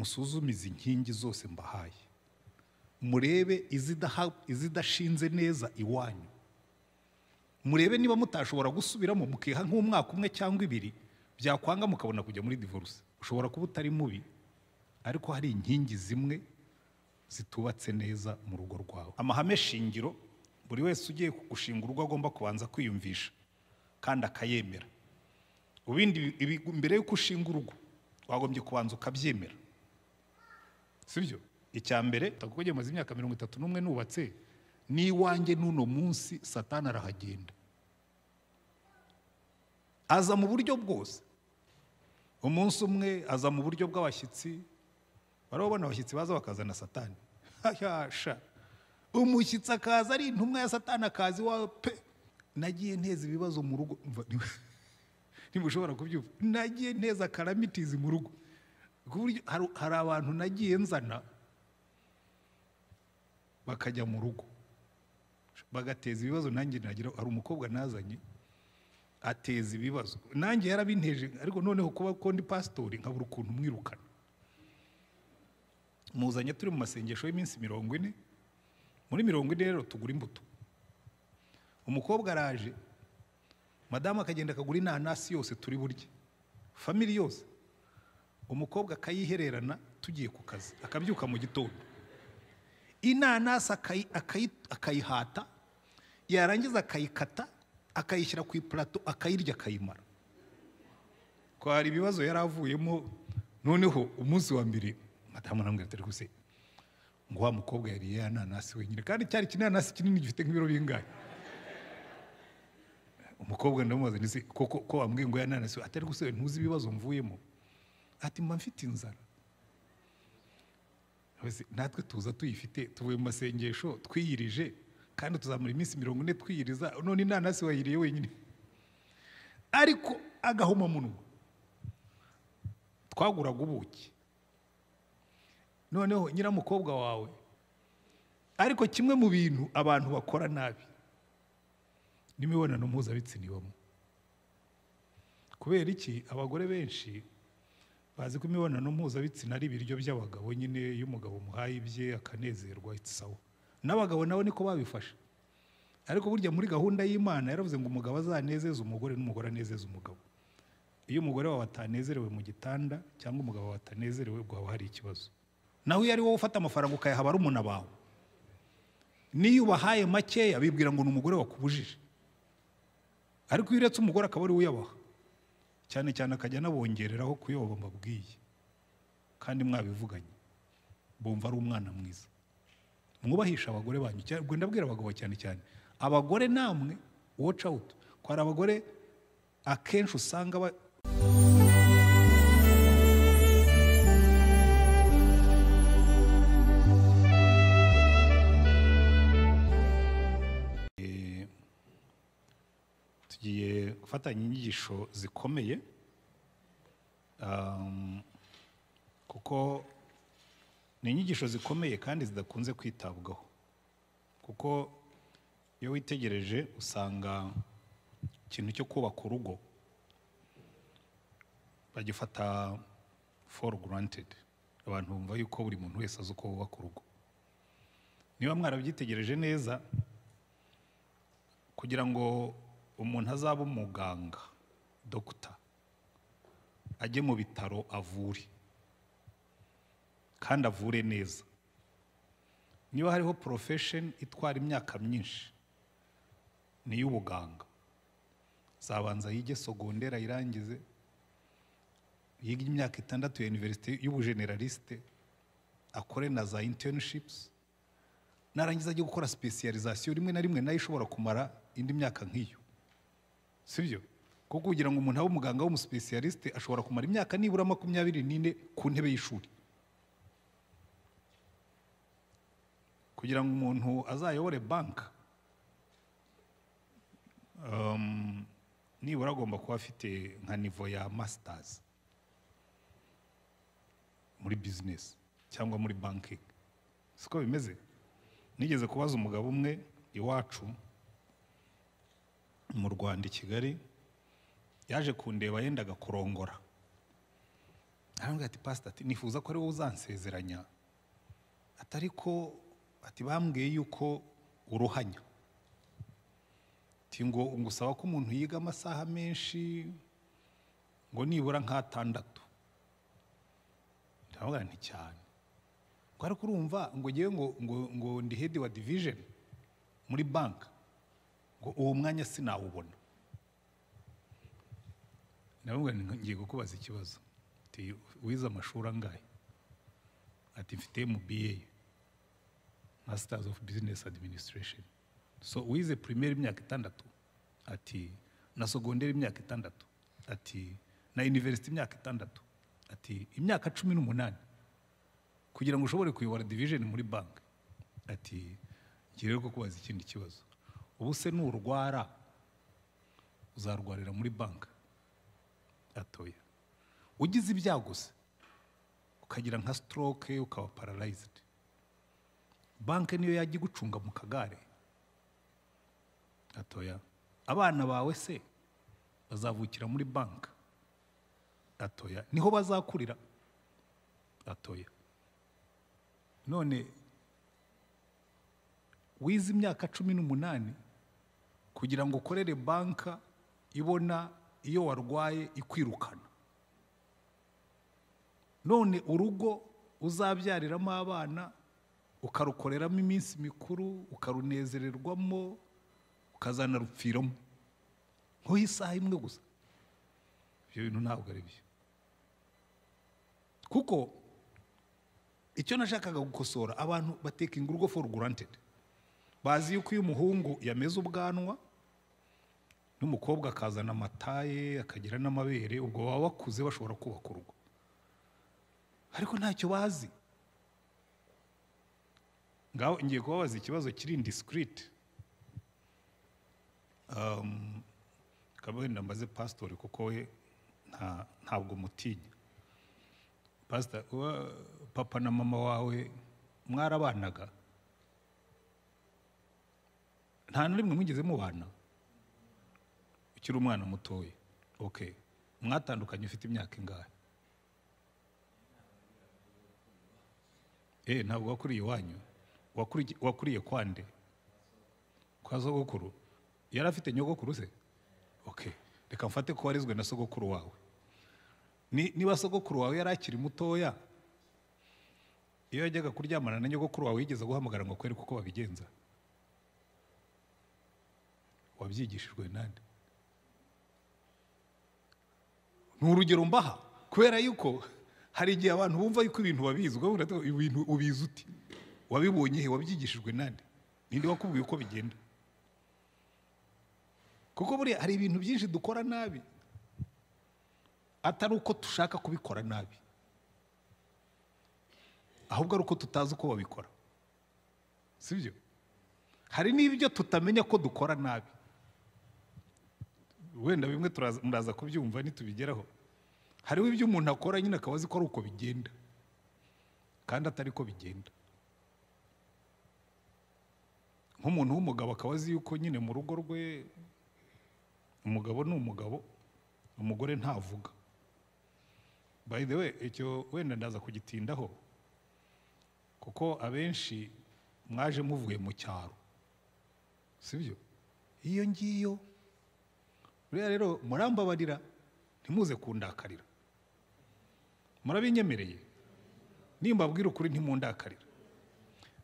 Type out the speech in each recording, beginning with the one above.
musuzume izi nkingi zose mbahaye. Murebe izidashinze neza iwanyu. Murebe niba mutashobora gusubiramo mukiha nk'umwaka umwe cyangwa ibiri byakwanga mukabona kujya muri divorce. Ushobora kuba utari mubi ariko hari inkingi zimwe zitubatse neza mu rugo rwawe. Amahame shingiro buri wese ugiye gushinga urugo agomba kubanza kwiyumvisha kandi akayemera. Ubindi mbere y'uko ushinga urugo wagombye kubanza ukabyemera. Sibyo icya mbere kuko maze imyaka mirongo itatu n'umwe nubatse n'iwanjye n'uno munsi satani arahagenda. Aza mu buryo bwose. Umunsi umwe aza mu buryo bw'abashyitsi barabona abashyitsi baza bakazana satani. Umushyitsi akaza ari intumwa ya satani akaza iwawe pe. Nagiye nteza ibibazo mu rugo. Ntimushobora kubyumva. Nagiye nteza karamitizi mu rugo. Hari- abantu nagiye nzana bakajya mu rugo. Bagateza ibibazo nanjye nagira hari umukobwa nazanye ateza ibibazo. Nanjye yarabinteje ariko noneho kuba ko ndi pasitori nkabura ukuntu mwirukana. Muzanye turi mu masengesho y'iminsi mirongo ine. Muri mirongo ine rero tugura imbuto. Umukobwa araje madamu akagenda akagura inanasi yose turi burye famili yose. Umukobwa akayihererana tugiye ku kazi. Akabyuka mu gitondo. Inanasi akayi- akayi- akayihata yarangiza akayikata akayishyira ku ipurato akayirya akayimara. Ko hari ibibazo yari avuyemo noneho umunsi wa mbere madamu namwe atari guse ngo wa mukobwa yariye ya nanasi wenyine. Kandi cyari ikinanasi kinini gifite nk'ibiro bingahe? Umukobwa ndamubaza ndetse koko ko wambwiye ngo ya nanasi atari guse ntuzi ibibazo mvuyemo? Ati mba mfite inzara. Natwe tuza tuyifite tuvuye mu masengesho twiyirije kandi tuzamura iminsi mirongo ine twiyiriza none inanasi wayiriye wenyine. Ariko agahomamunwa twaguraga ubuki. Noneho nyiramukobwa wawe ariko kimwe mu bintu abantu bakora nabi n'imibonano mpuzabitsina ibamo. Kubera iki? Abagore benshi bazi ko imibonano mpuzabitsina ari ibiryo by'abagabo nyine iyo umugabo umuhaye ibye akanezerwa sawa. N'abagabo nabo niko babifashe ariko burya muri gahunda y'imana yaravuze ngo umugabo azanezeze umugore n'umugore anezeze umugabo. Iyo umugore wawe atanezerewe mu gitanda cyangwa umugabo wawe atanezerewe ubwo haba hari ikibazo. Naho iyo ari wowe ufata amafaranga ukayaha barumuna bawe n'iyo ubahaye makeya bibwira ngo ni umugore wakubujije. Ariko iyo uretse umugore akaba ari we uyabaha. Cyane cyane akajya anabongereraho ku yo mbabwiye kandi mwabivuganye. Bumva ari umwana mwiza. Mwubahisha abagore banyu. Cyane ubwo ndabwira abagabo cyane cyane. Abagore namwe watch out. Ko hari abagore akenshi usanga tugiye gufatanya inyigisho zikomeye um, kuko ni inyigisho zikomeye kandi zidakunze kwitabwaho. Kuko iyo witegereje usanga ikintu cyo kubaka urugo bagifata for granted. Abantu bumva yuko buri muntu wese azi uko bubaka urugo. Niba mwarabyitegereje neza kugira ngo umuntu azabe umuganga dogita ajye mu bitaro avure kandi avure neza. Niba hariho porofesheni itwara imyaka myinshi ni iy'ubuganga. Zabanza yige sogondera ayirangize yige imyaka itandatu ya iniverisite y'ubujeneralisite akore na za internships narangiza ajye gukora specialization rimwe na rimwe na yo ishobora kumara indi myaka nk'iyo. Sibyo kuko kugira ngo umuntu abe umuganga w'umusipesiyalisite ashobora kumara imyaka nibura makumyabiri n'ine ku ntebe y'ishuri. Kugira ngo umuntu azayobore banki um, nibura agomba kuba afite nka nivo ya masitazi muri bizinesi cyangwa muri banki siko bimeze? Nigeze kubaza umugabo umwe iwacu mu rwanda i kigali yaje kundeba yendaga kurongora. Arambwira ati ati nifuza ko ari wowe uzansezeranya. Atari ko ati bambwiye yuko uruhanya. Ngo ngusaba ko umuntu yiga amasaha menshi ngo nibura nk'atandatu ndababwira nti cyane. Ngo ariko urumva ngo ngewe ngo ngo ndi hedi wa division muri banki ngo uwo mwanya sinawubona. Nti ngiye kukubaza ikibazo. Wize amashuri angahe? Ati mfite MBA Masters of Business Administration. So wize primaire imyaka itandatu. Ati na segonderi imyaka itandatu. Ati na university imyaka itandatu. Ati imyaka cumi n'umunani. Kugira ngo ushobore kuyobora division muri banki ati ngiye rero kukubaza ikindi kibazo. Ubu se nurwara uzarwarira muri banki atoya. Ugize ibyago se ukagira nka stroke ukaba paralyzed. Banki niyo yajya igucunga mu kagare. Atoya. Abana bawe se bazavukira muri banki atoya. Niho bazakurira? Atoya. None wize imyaka cumi n'umunani kugira ngo ukorere banka ibona iyo warwaye ikwirukana. None urugo uzabyariramo abana ukarukoreramo iminsi mikuru ukarunezererwamo ukazanarupfiramo. Nko isaha imwe gusa. Ibyo bintu ntabwo ari byo. Kuko icyo nashakaga gukosora abantu batekinga urugo for granted. Bazi yuko iyo umuhungu yameze ubwanwa n'umukobwa akazana amataye akagira n'amabere ubwo baba bakuze bashobora kubaka urugo. Ariko ntacyo bazi. Ngaho ngiye kubabaza ikibazo kiri indiscreet. Um, wenda mbaze pasitori kuko we nta- ntabwo mutinya. Pasita uwa- papa na mama wawe mwarabanaga? Nta na rimwe mwigeze mubana? Ukiri umwana mutoya. Okay mwatandukanye ufite imyaka ingahe? Eh ntabwo wakuriye iwanyu. Wakuriye- kwande? Kwa sogokuru? Yari afite nyogokuru se? Okay reka mfate ko warizwe na sogokuru wawe. Ni- niba sogokuru wawe yari akiri mutoya iyo yajyaga kuryamana na nyogokuru wawe yigeze guhamagara ngo akwereke uko babigenza. Wabyigishijwe nande? Ni urugero mbaha kubera yuko hari igihe abantu bumva yuko ibintu ati ibintu ubizi uti wabibonye he? Wabyigishijwe nande? Ninde wakubwiye uko bigenda? Kuko buriya hari ibintu byinshi dukora nabi atari uko dushaka kubikora nabi. Ahubwo ari uko tutazi uko babikora. Sibyo? Hari n'ibyo tutamenya ko dukora nabi. Wenda bimwe turaza- kubyumva nitubigeraho. Hariho ibyo umuntu akora nyine akaba azi ko ari uko bigenda. Kandi atari ko bigenda. Nk'umuntu w'umugabo akaba azi yuko nyine mu rugo rwe umugabo ni umugabo umugore ntavuga. By the way icyo wenda ndaza kugitindaho kuko abenshi mwaje muvuye mu cyaro. Sibyo? Iyo ngiyo buriya rero murambabarira ntimuze kundakarira. Murabinyemereye. Nimbabwira ukuri ntimundakarira.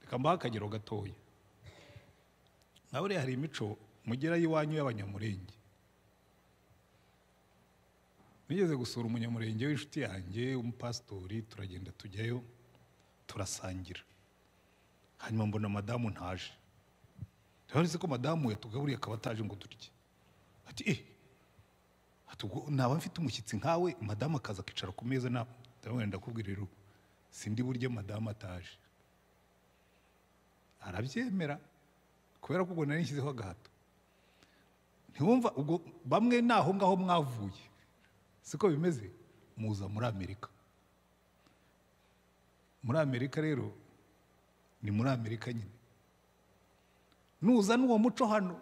Reka mbahe akagero gatoya. Nka buriya hari imico mugerayo iwanyu y'abanyamurenge. Nigeze gusura umunyamurenge w'inshuti yanjye w'umupasitori turagenda tujyayo turasangira. Hanyuma mbona madamu ntaje. Turabona ko madamu yatugaburiye akaba ataje ngo turye. Ati eh ati ubwo naba mfite umushyitsi nkawe madamu akaza akicara ku meza ndakubwira rero sindi burye madamu ataje. Arabyemera kubera ko ubwo nari nshyizeho agahato. Ntiwumva ubwo bamwe ni aho ngaho mwavuye. Siko bimeze? Muza muri amerika. Muri amerika rero ni muri amerika nyine. Nuza n'uwo muco hano.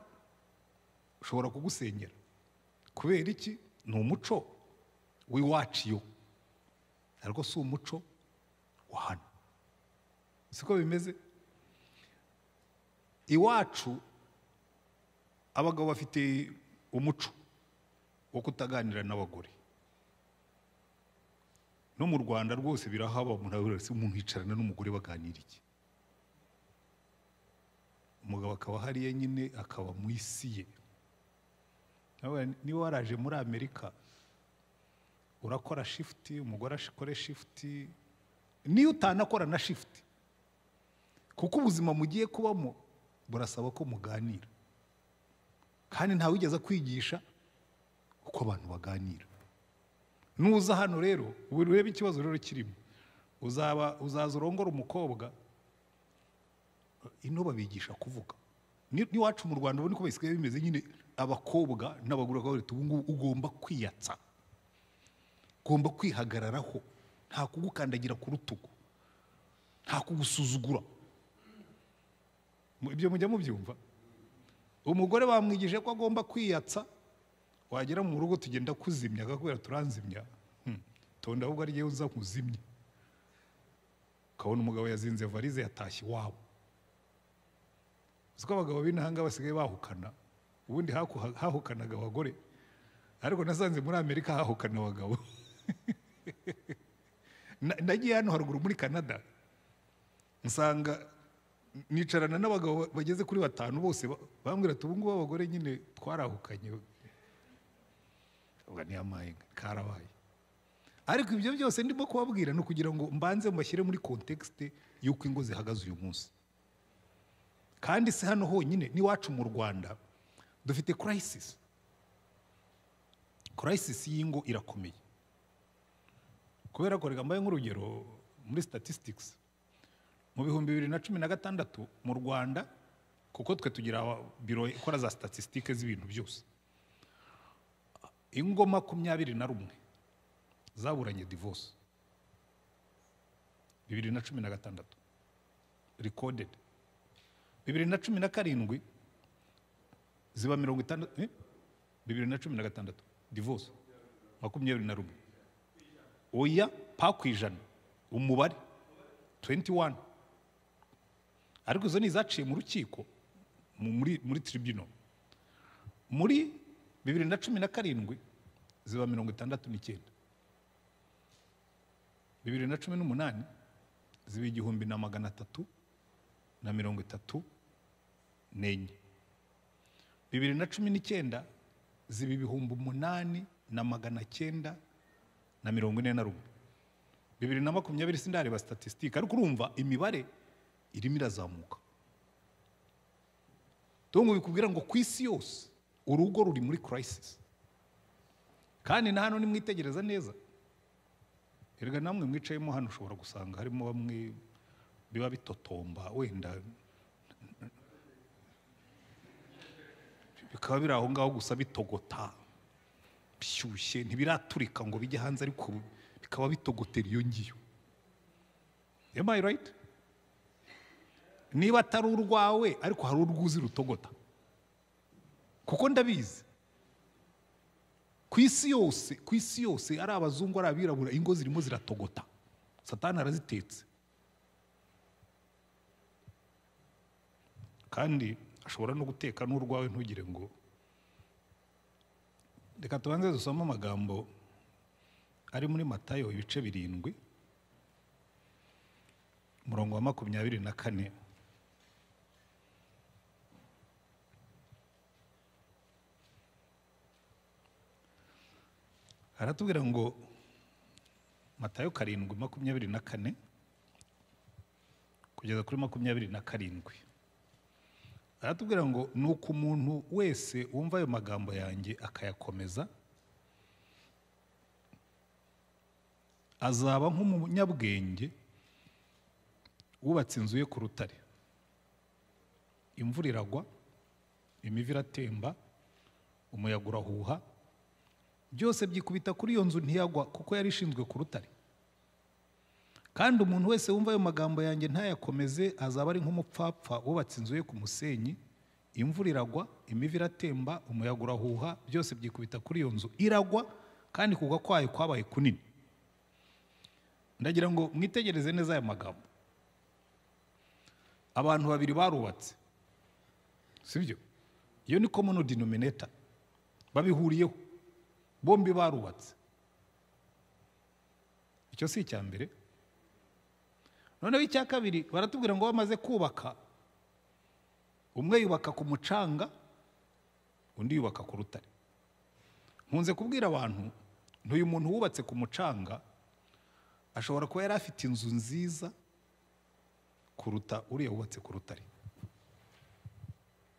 Ushobora kugusenyera kubera iki? Ni umuco w'iwacu. Iyo ariko si umuco wa hano. Siko bimeze? Iwacu abagabo bafite umuco wo kutaganira n'abagore. No mu rwanda rwose birahaba umuntu wese umuntu yicarana n'umugore baganira iki? Umugabo akaba hariya nyine akaba mu isi ye. Niba waraje muri amerika urakora shifuti umugore akore shifuti niyo utanakora na shifuti kuko ubuzima mugiye kubamo burasaba ko muganira. Kandi ntawigeze kwigisha uko abantu baganira. Nuza hano rero ubu urebe ikibazo rero kirimo. Uzaba uzaza urongora umukobwa ino babigisha kuvuga. Ni- n'iwacu mu rwanda ubu niko bisigaye bimeze nyine. Abakobwa n'abagore ubu ngubu ugomba kwiyatsa. Ugomba kwihagararaho. Nta kugukandagira ku rutugu. Nta kugusuzugura. Ibyo mujya mubyumva? Umugore bamwigije ko agomba kwiyatsa. Wagera mu rugo tugenda kuzimya akakubwira turanzimya. Hmm, tonda ahubwo ari yewe uza kuzimya. Ukabona umugabo yazinze varize yatashye iwabo uzi ko abagabo b'inahanga basigaye bahukana? Ubundi hahukanaga abagore. Ariko nasanze muri amerika hahukana abagabo. Na- nagiye hano haruguru muri canada. Nsanga nicarana n'abagabo bageze kuri batanu bose ba- bambwira ati ubu ngubu abagore nyine twarahukanye. Amayenga karabaye. Ariko ibyo byose ndimo kubabwira ni ukugira ngo mbanze mbashyire muri kontekisite y'uko ingo zihagaze uyu munsi. Kandi si hano honyine n'iwacu mu rwanda. Dufite kurayisisi kurayisisi y'ingo irakomeye. Kubera ko reka mbaye nk'urugero muri statistics mu bihumbi bibiri na cumi na gatandatu mu rwanda kuko twe tugira biro ikora za statisitike z'ibintu byose ingo makumyabiri na rumwe zaburanye divorce. Bibiri na cumi na gatandatu. Recorded. Bibiri na cumi na karindwi ziba mirongo itandatu eh? bibiri na cumi na gatandatu. Divorce. Makumyabiri na rumwe. Oya pa ku ijana. Umubare 21 ariko izo ni izaciye mu rukiko mu- muri muri tribunal. Muri bibiri na cumi na karindwi ziba mirongo itandatu n'icyenda. Bibiri na cumi n'umunani ziba igihumbi na magana atatu na mirongo itatu n'enye. Bibiri na cumi n'icyenda ziba ibihumbi umunani na magana cyenda na mirongo ine na rumwe. bibiri na makumyabiri sindareba statisitike ariko urumva imibare irimo irazamuka. Tungu bikubwira ngo ku isi yose urugo ruri muri crisis. Kandi na hano nimwitegereza neza. Erega namwe mwicayemo hano ushobora gusanga harimo bamwe biba bitotomba wenda bikaba biri aho ngaho gusa bitogota. Bishyushye ntibiraturika ngo bijye hanze ariko bikaba bitogotera iyo ngiyo. I right? Niba atari urwawe ariko hari urwuzi rutogota. Kuko ndabizi. Ku isi yose ku isi yose ari abazungu ari abirabura ingo zirimo ziratogota. Satani arazitetse. Kandi ashobora no guteka n'urwawe ntugire ngo reka tubanze dusome amagambo ari muri matayo ibice birindwi umurongo wa makumyabiri na kane. Aratubwira ngo matayo karindwi makumyabiri na kane kugeza kuri makumyabiri na karindwi. Aratubwira ngo ni uko umuntu wese wumva ayo magambo yanjye akayakomeza azaba nk'umunyabwenge wubatse inzu ye ku rutare. Imvura iragwa imivu iratemba umuyaga urahuha byose byikubita kuri iyo nzu ntiyagwa kuko yari ishinzwe ku rutare. Kandi umuntu wese wumva ayo magambo yanjye ntayakomeze azaba ari nk'umupfapfa wubatse inzu ye ku musenyi imvura iragwa imivu iratemba umuyaga urahuha byose byikubita kuri iyo nzu. Iragwa kandi kugwa kwayo kwabaye kunini. Ndagira ngo mwitegereze neza aya magambo. Abantu babiri barubatse sibyo? Iyo ni common denominator babihuriyeho. Bombi barubatse. Icyo si icya mbere. Noneho icya kabiri baratubwira ngo bamaze kubaka. Umwe yubaka ku mucanga undi yubaka ku rutare. Nkunze kubwira abantu ntuyu muntu wubatse ku mucanga ashobora kuba yari afite inzu nziza kuruta uriya wubatse ku rutare.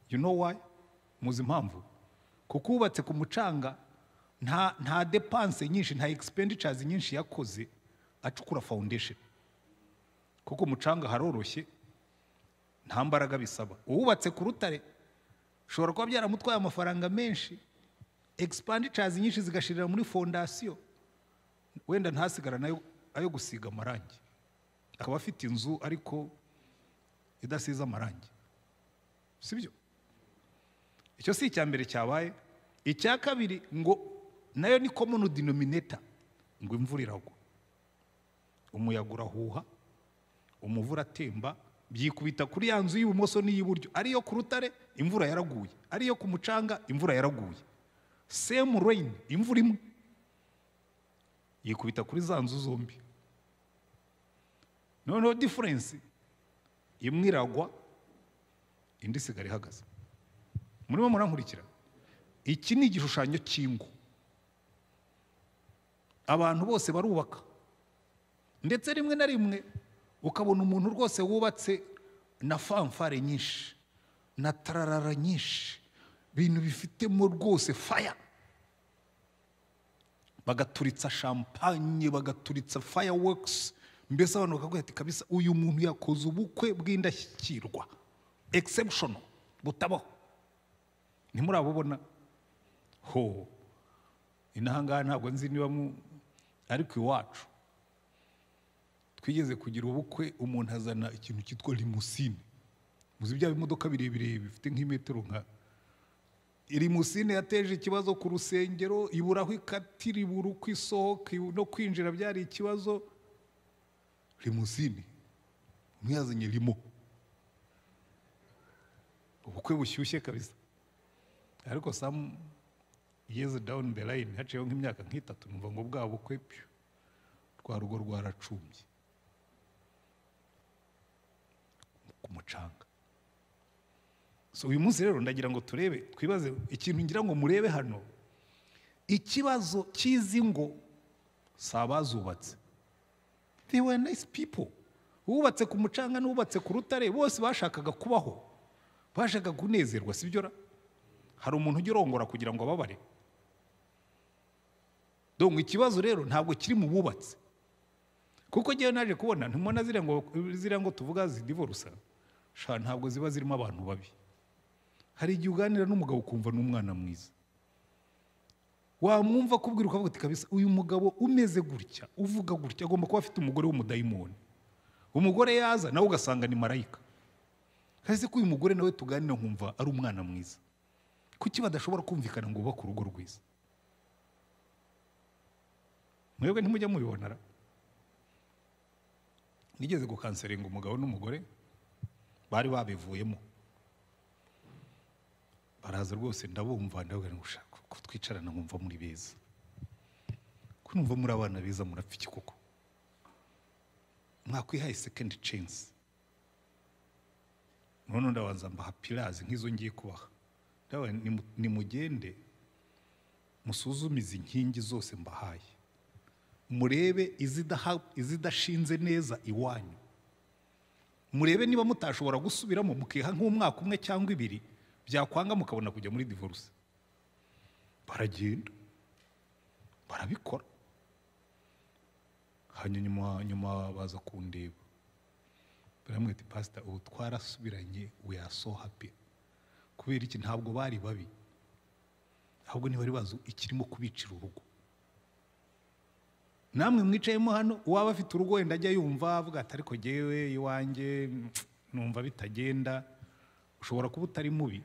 You know why? Muzi impamvu. Kuko uwubatse ku mucanga nta nta depanse nyinshi nta expenditures nyinshi yakoze acukura foundation. Kuko umucanga haroroshye nta mbaraga bisaba. Uwubatse ku rutare ushobora kuba byaramutwaye amafaranga menshi expenditures nyinshi zigashirira muri fondasiyo wenda ntasigara na yo ayo gusiga amarangi. Akaba afite inzu ariko idasize amarangi. Sibyo? Icyo si icya mbere cyabaye. Icya kabiri ngo na yo ni common denominator ngo imvura iragwa. Umuyaga urahuha umuvu uratemba byikubita kuri ya nzu y'ibumoso n'iy'iburyo. Ariyo ku rutare imvura yaraguye. Ariyo ku mucanga imvura yaraguye. Same rain imvura imwe. Yikubita kuri za nzu zombi. Noneho difference imwe iragwa indi isigara ihagaze. Murimo murankurikira. Iki ni igishushanyo cy'ingo. Abantu bose barubaka. Ndetse rimwe na rimwe ukabona umuntu rwose wubatse na fanfare nyinshi na tararara nyinshi. Ibintu bifitemo rwose faya bagaturitsa champagne bagaturitsa fireworks. Mbese abantu bakavuga ati kabisa uyu muntu yakoze ubukwe bw'indashyikirwa. Exceptional butabaho ntimurabubona ho. Inahangaha ntabwo nzi niba mu ariko iwacu. Twigeze kugira ubukwe umuntu azana ikintu cyitwa limusine muzi bya bimodoka birebire bifite nk'imetero nka. Limusine yateje ikibazo ku rusengero ibura aho ikatira ibura uko isohoka no kwinjira byari ikibazo. Limusine umwe yazanye limo. Ubukwe bushyushye kabisa. Ariko some years down the line haciyeho nk'imyaka nk'itatu numva ngo bwa bukwe pyo rwa rugo rwaracumbye. Ku mucanga. So uyu munsi rero ndagira ngo turebe twibaze ikintu ngira ngo murebe hano. Ikibazo cy'izi ngo si abazubatse they were nice people. Uwubatse ku mucanga n'uwubatse ku rutare bose bashakaga kubaho. Bashakaga kunezerwa sibyo ra? Hari umuntu ujya urongora kugira ngo ababare. Dongo ikibazo rero ntabwo kiri mu bubatsi kuko ngewe naje kubona ntumubona ziriya ngo tuvuga zidivorusa ntabwo ziba zirimo abantu babi. Hari igihe uganira n'umugabo ukumva ni umwana mwiza. Wamwumva kubwira ukavuga uti kabisa uyu mugabo umeze gutya uvuga gutya agomba kuba afite umugore w'umudayimoni. Umugore yaza nawe ugasanga ni marayika. Kasi ko uyu mugore nawe tuganira nkumva ari umwana mwiza. Kuki badashobora kumvikana ngo bubake urugo rwiza? Mwebwe ntimujya mubibonera. Nigeze gukanseringa umugabo n'umugore bari babivuyemo. Baraza rwose ndabumva ndabwira ngo ushaka ko twicarana nkumva muri beza. Ko numva muri abana beza murapfa koko. Mwakwihaye sekendi censi none ndabanza mbaha pirazi nk'izo ngiye kubaha. Nimugende musuzume izi nkingi zose mbahaye. Murebe izidashinze neza iwanyu. Murebe niba mutashobora gusubiramo mukiha nk'umwaka umwe cyangwa ibiri byakwanga mukabona kujya muri divorce. Baragenda. Barabikora. Hanyuma nyuma baza kundeba. Baramwita pasita ubu twarasubiranye we are so happy. Kubera iki? Ntabwo bari babi. Ahubwo ntibari bazi ikirimo kubicira urugo. Namwe mwicayemo hano uwaba afite urugo wenda ajya yumva avuga ati ariko ngewe iwanjye numva bitagenda. Ushobora kuba utari mubi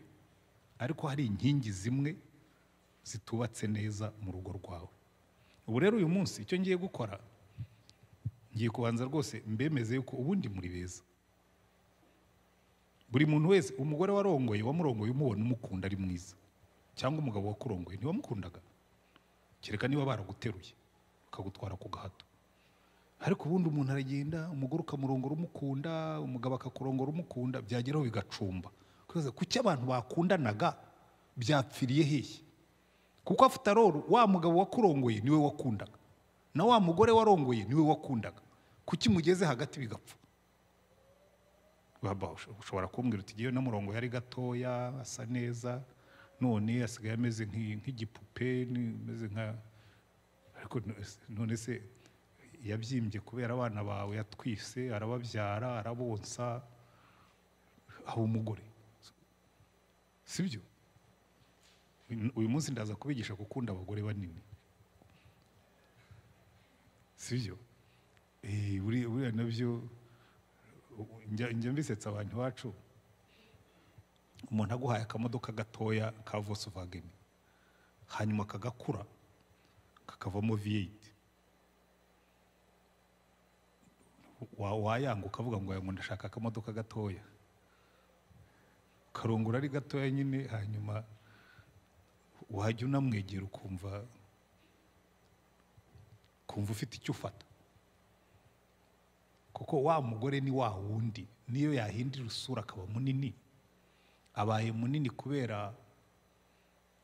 ariko hari inkingi zimwe zitubatse neza mu rugo rwawe. Ubu rero uyu munsi icyo ngiye gukora ngiye kubanza rwose mbemeze yuko ubundi muri beza. Buri muntu wese umugore warongoye wamurongoye umubona umukunda ari mwiza. Cyangwa umugabo wakurongoye ntiwamukundaga. Kereka niba baraguteruye bakagutwara ku gahato. Ariko ubundi umuntu aragenda umugore ukamurongora umukunda umugabo akakurongora umukunda byageraho bigacumba. Kuki abantu bakundanaga? Byapfiriye hehe kuko afite aroru wa mugabo wakurongoye ni we wakundaga. Na wa mugore warongoye ni we wakundaga. Kuki mugeze hagati bigapfa? Ushobora kumbwira uti ngewe namurongo yari gatoya asa neza none asigaye ameze nk'i- nk'igipupe ameze nka ariko no- none se yabyimbye kubera abana bawe yatwise arababyara arabonsa aho umugore. Sibyo? Uyu munsi ndaza kubigisha gukunda abagore banini. Sibyo? Eh, buriya na byo njya mbisetsa abantu iwacu. Umuntu aguhaye akamodoka gatoya ka Volkswagen hanyuma kagakura. Kakavamo V8 wa- wayanga ukavuga ngo ngo ndashaka akamodoka gatoya karongora ari gatoya nyine hanyuma wajya unamwegera ukumva kumva ufite icyo ufata kuko wa mugore ni wa wundi niyo yahindura isura akaba munini abaye munini kubera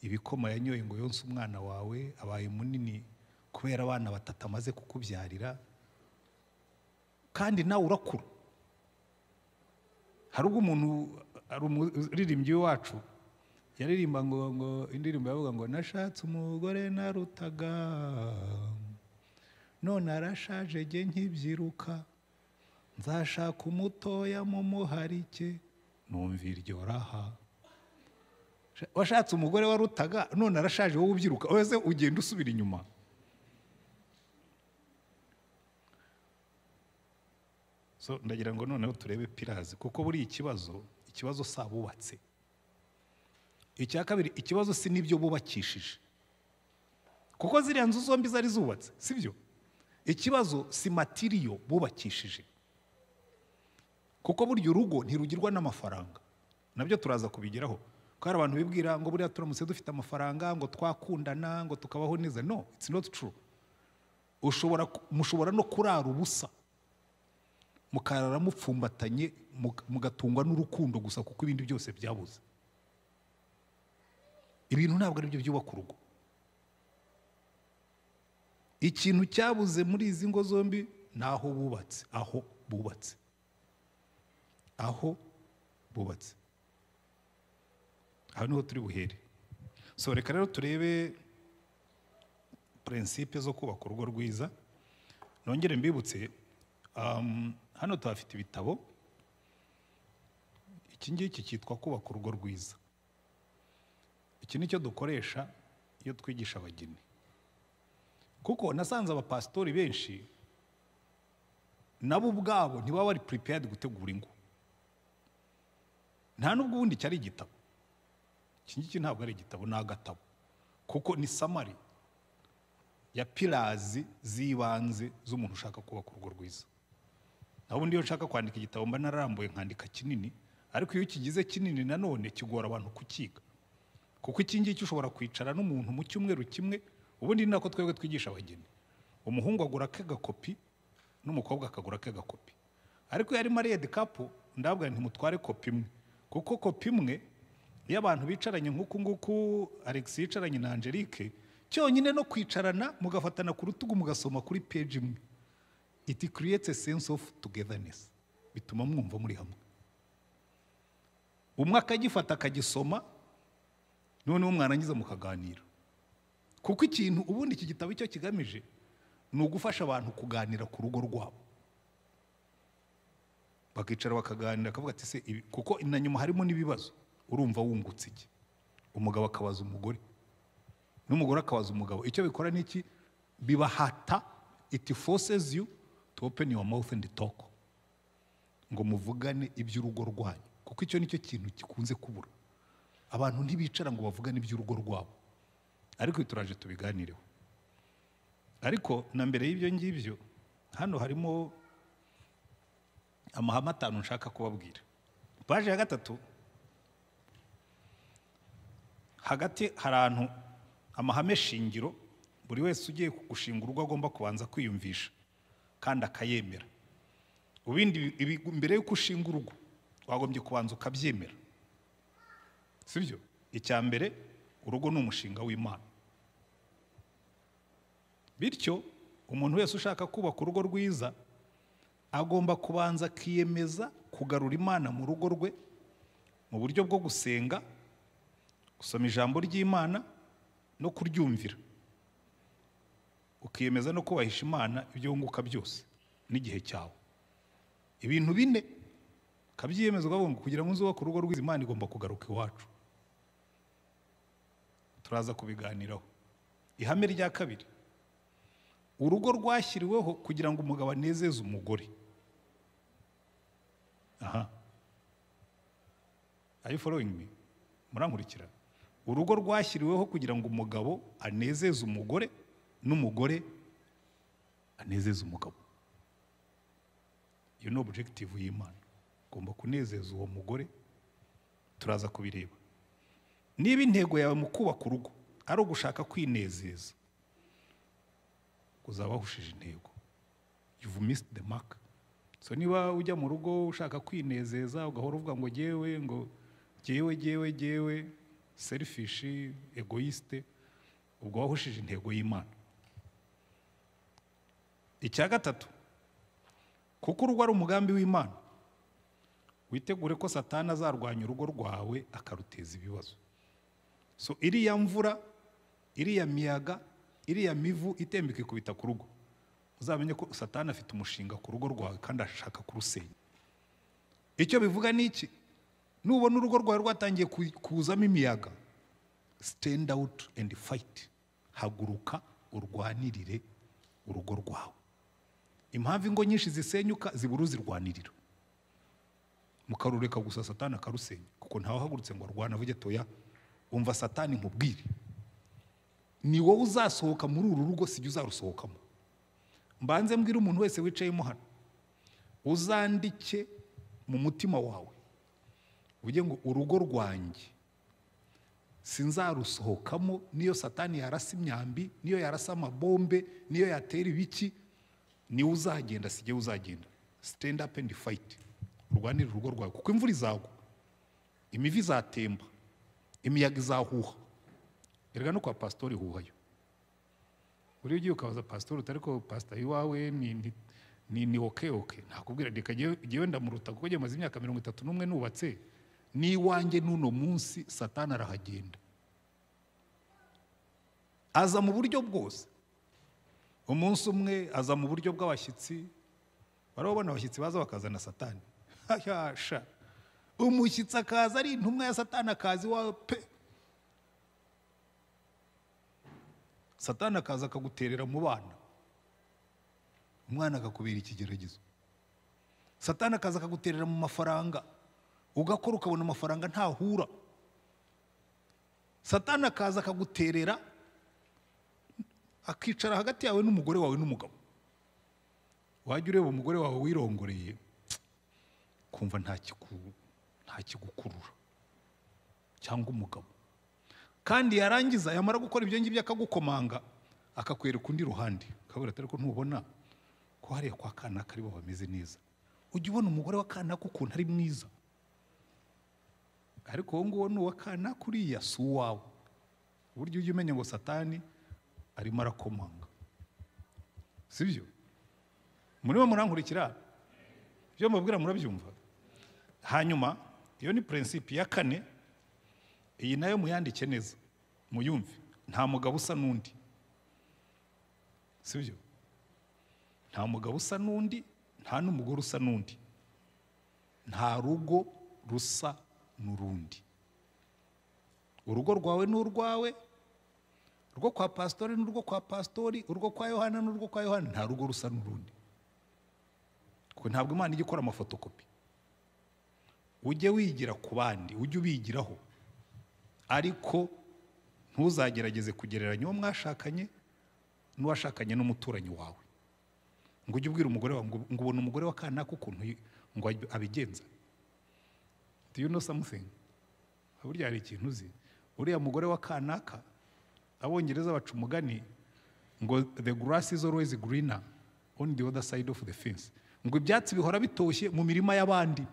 ibikoma yanyoye ngo yonse umwana wawe abaye munini kubera abana batatu amaze kukubyarira kandi nawe urakura. Hari ubwo umuntu hari umuririmbyi wacu yaririmba ngo ngo indirimbo yavuga ngo nashatse umugore narutaga none arashaje jye nkibyiruka nzashaka umutoya mu muharike numva iryo raha. Washatse umugore warutaga none arashaje wowe ubyiruka wese ugenda usubira inyuma. So ndagira ngo noneho turebe pirazi kuko buri ikibazo ikibazo si abubatse. Icya kabiri ikibazo si n'ibyo bubakishije. Kuko ziriya nzu zombi zari zubatse sibyo ikibazo si matiriyo bubakishije. Kuko burya urugo ntirugirwa n'amafaranga. Nabyo turaza kubigeraho. Ko hari abantu bibwira ngo buriya turamutse dufite amafaranga ngo twakundana ngo tukabaho neza? No it's not true. Ushobora mushobora no kurara ubusa. Mukarara mupfumbatanye mugatungwa n'urukundo gusa kuko ibindi byose byabuze. Ibintu ntabwo ari byo byubaka urugo. Ikintu cyabuze muri izi ngo zombi ni aho bubatse. Aho bubatse. Aho bubatse. Aho ni ho turi buhere so reka rero turebe prinsipe zo kubaka urugo rwiza. Nongere mbibutse hano tuhafite ibitabo. Iki ngiki cyitwa kubaka urugo rwiza. Iki ni cyo dukoresha iyo twigisha abageni. Kuko nasanze abapasitori benshi nabo ubwabo ntibaba bari puripeyadi gutegura ingo. Nta n'ubwo ubundi cyari igitabo. Iki ngiki ntabwo ari igitabo ni agatabo. Kuko ni samari ya pirazi z'ibanze z'umuntu ushaka kubaka urugo rwiza. Naho ubundi iyo nshaka kwandika igitabo mba nararambuye nkandika kinini ariko iyo kigize kinini nanone kigora abantu kukiga. Kuko iki ngiki ushobora kwicara n'umuntu mu cyumweru kimwe ubundi ni nako twebwe twigisha abageni. Umuhungu agura ke gakopi n'umukobwa akagura ke gakopi ariko iyo ari mariyedi kapu ndabwira ntimutware kopi imwe. Kuko kopi imwe iyo abantu bicaranye nk'uku nguku alex yicaranye na angelique cyonyine no kwicarana mugafatana ku rutugu mugasoma kuri peji imwe. It creates a sense of togetherness. Bituma mwumva muri hamwe. Umwe akagifata akagisoma noneho mwarangiza mukaganira. Kuko ikintu ubundi iki gitabo icyo kigamije ni ugufasha abantu kuganira ku rugo rwabo. Bakicara bakaganira akavuga ati se kuko na nyuma harimo n'ibibazo. Urumva wungutse iki? Umugabo akabaza umugore. N'umugore akabaza umugabo icyo bikora ni iki? Bibahata it forces you to open your mouth and talk. Ngo muvugane iby'urugo rwanyu. Kuko icyo ni cyo kintu gikunze kubura. Abantu ntibicara ngo bavugane iby'urugo rwabo. Ariko turaje tubiganireho. Ariko na mbere y'ibyo ngibyo hano harimo amahame atanu nshaka kubabwira. Paje ya gatatu hagati hari ahantu amahame shingiro buri wese ugiye gushinga urugo agomba kubanza kwiyumvisha kandi akayemera. Ubindi mbere y'uko ushinga urugo wagombye kubanza ukabyemera. Sibyo? Icya mbere urugo ni umushinga w'imana. Bityo umuntu wese ushaka kubaka urugo rwiza agomba kubanza akiyemeza kugarura imana mu rugo rwe mu buryo bwo gusenga gusoma ijambo ry'imana no kuryumvira. Ukiyemeza no kubahisha imana ibyo wunguka byose n'igihe cyawe. Ibintu bine ukabyiyemeza ukavuga kugira ngo nzubake urugo rwiza imana igomba kugaruka iwacu. Turaza kubiganiraho. Ihame rya kabiri urugo rwashyiriweho kugira ngo umugabo anezeze umugore. Aha. Are you following me? Murankurikira urugo rwashyiriweho kugira ngo umugabo anezeze umugore n'umugore anezeze umugabo. Iyo ni objective y'imana. Ugomba kunezeza uwo mugore turaza kubireba. Niba intego yawe mu kubaka urugo ari ugushaka kwinezeza uzaba wahushije intego. You've missed the mark. So niba ujya mu rugo ushaka kwinezeza ugahora uvuga ngo jyewe ngo jyewe jyewe jyewe selfish egoiste ubwo wahushije intego y'imana. Icya gatatu kuko urugo ari umugambi w'imana witegure ko satani azarwanya urugo rwawe akaruteza ibibazo. So iriya mvura iriya miyaga iriya mivu itemba ikikubita ku rugo uzamenye ko satani afite umushinga ku rugo rwawe kandi ashaka kurusenya. Icyo bivuga ni iki? Nubona urugo rwawe rwatangiye ku- kuzamo imiyaga. Stand out and fight. Haguruka urwanirire urugo rwawe. Impamvu ingo nyinshi zisenyuka zibura uzirwanirira. Mukarureka gusa satani akarusenya kuko ntawahagurutse ngo arwane. Avuge toya umva satani nkubwire. Ni wowe uzasohoka muri uru rugo sijya uzarusohokamo. Mbanze mbwire umuntu wese wicayemo hano. Uzandike mu mutima wawe uvuge ngo urugo rwanjye. Sinzarusohokamo niyo satani yarasa imyambi niyo yarasa amabombe niyo yatera ibiki. Niwe uzagenda sijye uzagenda. Stand up and fight. Urwanire urugo rwawe. Kuko imvura izagwa imivi izatemba imiyaga izahuha. Erega no kwa pasitori ihuhayo. Buriya ugiye ukabaza pasitori utari ko pasita iwawe ni ni oke oke nakubwira reka jyewe ndamuruta kuko njye maze imyaka mirongo itatu n'umwe nubatse n'iwanjye n'uno munsi satani arahagenda. Aza mu buryo bwose. Umunsi umwe aza mu buryo bw'abashyitsi. Barabona abashyitsi baza bakazana satani. Umushyitsi akaza ari intumwa ya satani akaza iwawe pe. Satani akaza akaguterera mu bana. Umwana akakubera ikigeragezo. Satani akaza akaguterera mu mafaranga. Ugakora ukabona amafaranga ntahura. Satani akaza akaguterera akicara hagati yawe n'umugore wawe n'umugabo. Wajya ureba umugore wawe wirongoreye kumva nta kiku- nta kigukurura. Cyangwa umugabo. Kandi yarangiza yamara gukora ibyo ngibyo akagukomanga akakwereka undi ruhande. Akabwira ati ariko ntubona ko hariya kwa kanaka ari bo bameze neza. Ujya ubona umugore wa kanaka ukuntu ari mwiza. Ariko uwo nguwo ni uwa kanaka uriya si uwawe. Uburyo ujya umenya ngo satani arimo arakomanga. Sibyo murimo murankurikira? Ibyo mubwira murabyumva? Hanyuma iyo ni prinsipe ya kane iyi na yo muyandike neza muyumve. Nta mugabo usa n'undi. Sibyo nta mugabo usa n'undi nta n'umugore usa n'undi. Nta rugo rusa n'urundi. Urugo rwawe ni urwawe urwo kwa pasitori ni urwo kwa pasitori urwo kwa yohana ni urwo kwa yohana nta rugo rusa n'urundi. Kuko ntabwo imana ijya ikora amafotokopi. Ujye wigira ku bandi ujye ubigiraho. Ariko ntuzagerageze kugereranya uwo mwashakanye n'uwashakanye n'umuturanyi wawe. Ngo ujye ubwira umugore wawe ngo ubona umugore wa kanaka ukuntu ngo ab- abigenza do you know something burya hari ikintu uzi? Uriya mugore wa kanaka abongereza baca umugani ngo the grass is always greener on the other side of the fence. Ngo ibyatsi bihora bitoshye mu mirima y'abandi.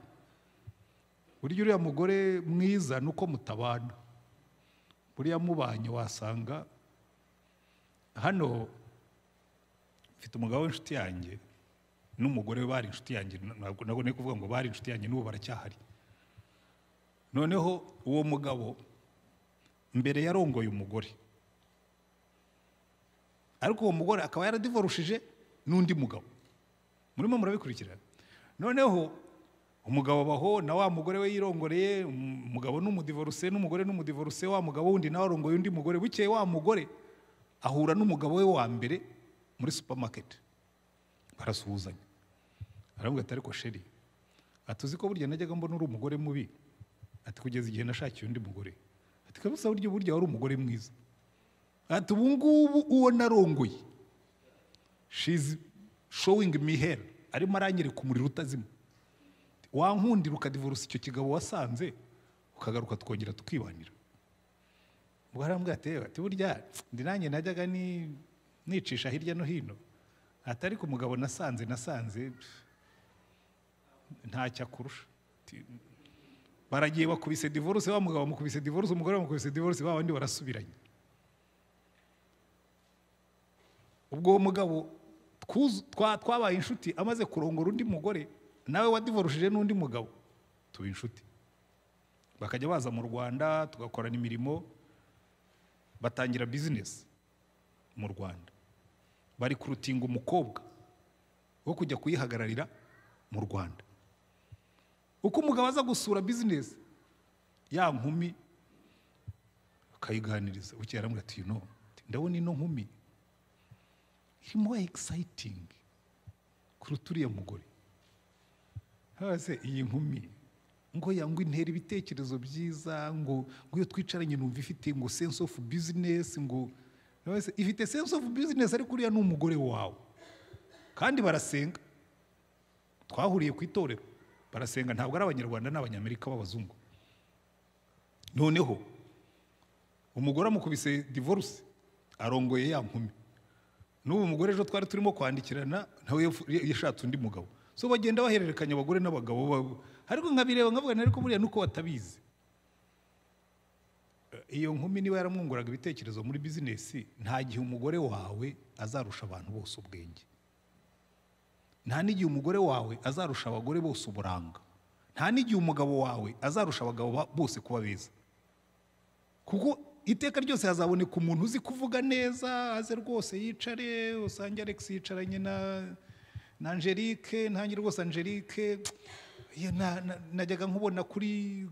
Burya uriya mugore mwiza ni uko mutabana. Buriya mubanye wasanga hano mfite umugabo w'inshuti yanjye n'umugore we bari inshuti yanjye. Ntabwo nari kuvuga ngo bari inshuti yanjye n'ubu baracyahari. Noneho uwo mugabo mbere yarongoye umugore. Ariko uwo mugore akaba yaradivorushije n'undi mugabo. Murimo murabikurikirana. Noneho umugabo abaho na wa mugore we yirongoreye umugabo n'umudivoruse n'umugore n'umudivoruse wa mugabo wundi nawe arongoye undi mugore. Bukeye wa mugore ahura n'umugabo we wa mbere muri supamaketi barasuhuzanya. Aravuga ati ariko sheri ati uzi ko burya najyaga mbona uri umugore mubi? Ati kugeza igihe nashakiye undi mugore. Ati kabisa burya burya wari umugore mwiza. Ati ubu ngubu uwo narongoye shizi showing me hair arimo aranyereka umuriro utazima. Wankundira ukadivorusa icyo kigabo wasanze ukagaruka tukongera tukibanira. Ubwo arambwira ati "Yewe, ati burya ndi nanjye najyaga ni- nicisha hirya no hino. Ati ariko umugabo nasanze nasanze ntacyo akurusha. Baragiye bakubise divorce wa mugabo bamukubise divorce umugore bamukubise divorce ba bandi barasubiranye. Ubwo uwo mugabo twabaye inshuti amaze kurongora undi mugore nawe wadivorushije n'undi mugabo tuba inshuti. Bakajya baza mu rwanda tugakorana imirimo batangira bizinesi mu rwanda. Bari kurutinga umukobwa wo kujya kuyihagararira mu rwanda. Uko umugabo aza gusura bizinesi ya nkumi akayiganiriza. Bukeye aramubwira ati no ndabona ino nkumi. Iri more exciting kuruta uriya mugore. Hase iyi nkumi? Ngo ya ngo intera ibitekerezo byiza ngo ngo iyo twicaranye numva ifite ngo sense of business ngo ifite sense of business ariko uriya ni umugore wawe. Kandi barasenga. Twahuriye ku itorero. Barasenga ntabwo ari abanyarwanda n'abanyamerika b'abazungu. Noneho umugore amukubise divorce arongoye ya nkumi. N'ubu mugore ejo twari turimo kwandikirana nawe yashatse undi mugabo. So bagenda bahererekanya abagore n'abagabo babo. Ariko nkabireba nkavuga ariko buriya nuko batabizi. Eh, iyo nkumi niba yaramwunguraga ibitekerezo muri bizinesi nta gihe umugore wawe azarusha abantu bose ubwenge. Nta n'igihe umugore wawe azarusha abagore bose uburanga. Nta n'igihe umugabo wawe azarusha abagabo ba- bose kuba beza. Kuko iteka ryose hazaboneka umuntu uzi kuvuga neza aze rwose yicare usange alex yicaranye na na angelique ntange rwose angelique. Najyaga nkubona kuri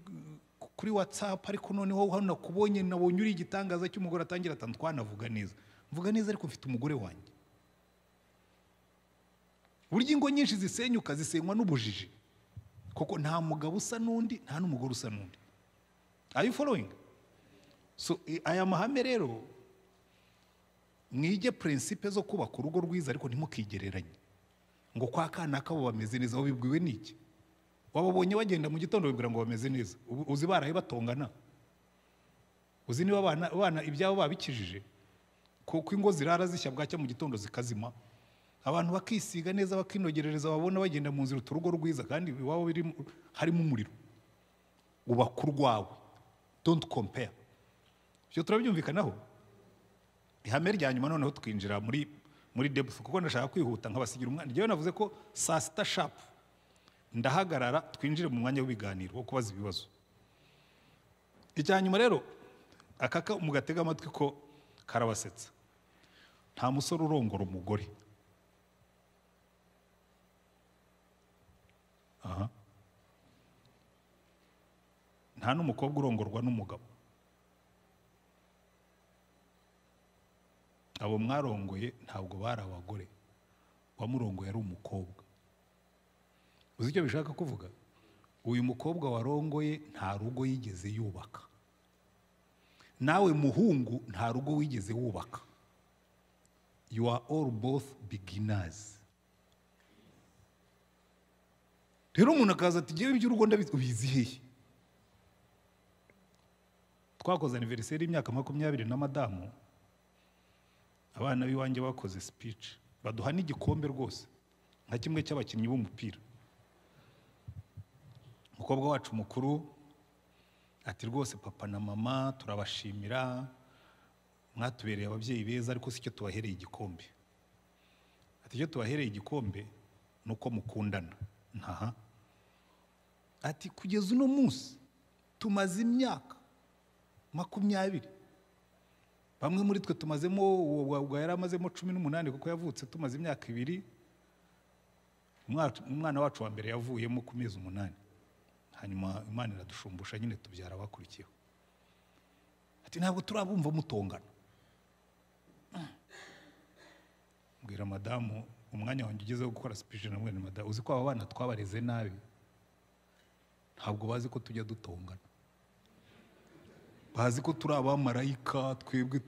kuri whatsapp ariko noneho hano nakubonye nabonye uri igitangaza cy'umugore atangira ati twanavuga neza. Mvuga neza ariko mfite umugore wanjye. Burya ingo nyinshi zisenyuka zisenywa n'ubujiji. Kuko nta mugabo usa n'undi nta n'umugore usa n'undi. Are you following? So aya mahame rero mwige prinsipe zo kubaka urugo rwiza ariko ntimukigereranye. Ngo kwa kana kabo bameze neza wabibwiwe n'iki? Wababonye bagenda mu gitondo wibwira ngo bameze neza. Uzi baraye batongana? Uzi niba abana ibyabo babikijije? Kuko ingo zirara zishya bwacya mu gitondo zikazima? Abantu bakisiga neza bakinogerereza babona bagenda mu nzira uturugo rwiza kandi iwabo harimo umuriro. Ubaka urwawe don't compare. Ibyo turabyumvikanaho? Ihame rya nyuma noneho twinjira muri muri depth kuko ndashaka kwihuta nkabasigira umwanya. Njyewe navuze ko saa sita shapu ndahagarara twinjire mu mwanya w'ibiganiro wo kubaza ibibazo. Icya nyuma rero akaka mugatega amatwi ko karabasetsa. Nta musore urongora umugore. Nta n'umukobwa urongorwa n'umugabo. Abo mwarongoye ntabwo bari abagore uwamurongoye ari umukobwa. Uzi icyo bishaka kuvuga? Uyu mukobwa warongoye nta rugo yigeze yubaka. Nawe muhungu nta rugo wigeze wubaka. You are all both beginners. Rero umuntu akaza ati ngewe iby'urugo ndabizi. Ubizi hehe? Twakoze aniveriseri y'imyaka makumyabiri na madamu abana b'iwanjye bakoze speech. Baduha n'igikombe rwose nka kimwe cy'abakinnyi b'umupira. Umukobwa wacu mukuru ati rwose papa na mama turabashimira mwatubereye ababyeyi beza ariko si cyo tubahereye igikombe. Ati icyo tubahereye igikombe ni uko mukundana. Ntaha. Ati kugeza uno munsi tumaze imyaka makumyabiri. Bamwe muri twe tumazemo uwo yari amazemo cumi n'umunani kuko yavutse tumaze imyaka ibiri. Umwa- umwana wacu wa mbere yavuyemo ku mezi umunani. Hanyuma imana iradushumbusha nyine tubyara abakurikiyeho ati ntabwo turabumva mutongana mbwira madamu umwanya wanjye ugeze wo gukora speech na mwene madamu. Uzi ko aba bana twabareze nabi? Ntabwo bazi ko tujya dutongana. Bazi ko turi abamarayika twebwe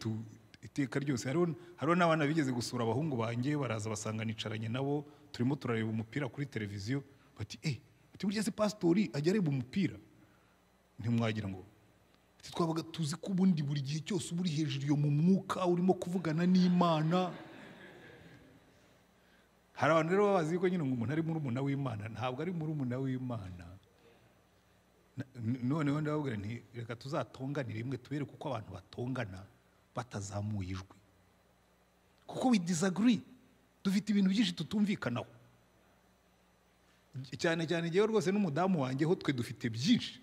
iteka ryose. Hariho n'abana bigeze gusura abahungu banjye baraza basanga nicaranye nabo turimo turareba umupira kuri televiziyo bati eh ati burya se pasitori ajya areba umupira? Ntimwagira ngo twabaga tuzi ko ubundi buri gihe cyose uba uri hejuru yo mu mwuka urimo kuvugana n'imana. Hari abantu rero baba bazi ko nyine ngo umuntu ari murumuna w'imana ntabwo ari murumuna w'imana. Noneho ndababwira nti reka tuzatonganire rimwe tubereke uko abantu batongana batazamuye ijwi. Kuko we dufite ibintu byinshi tutumvikanaho. Cyane cyane ngewe rwose n'umudamu wanjye ho twe dufite byinshi.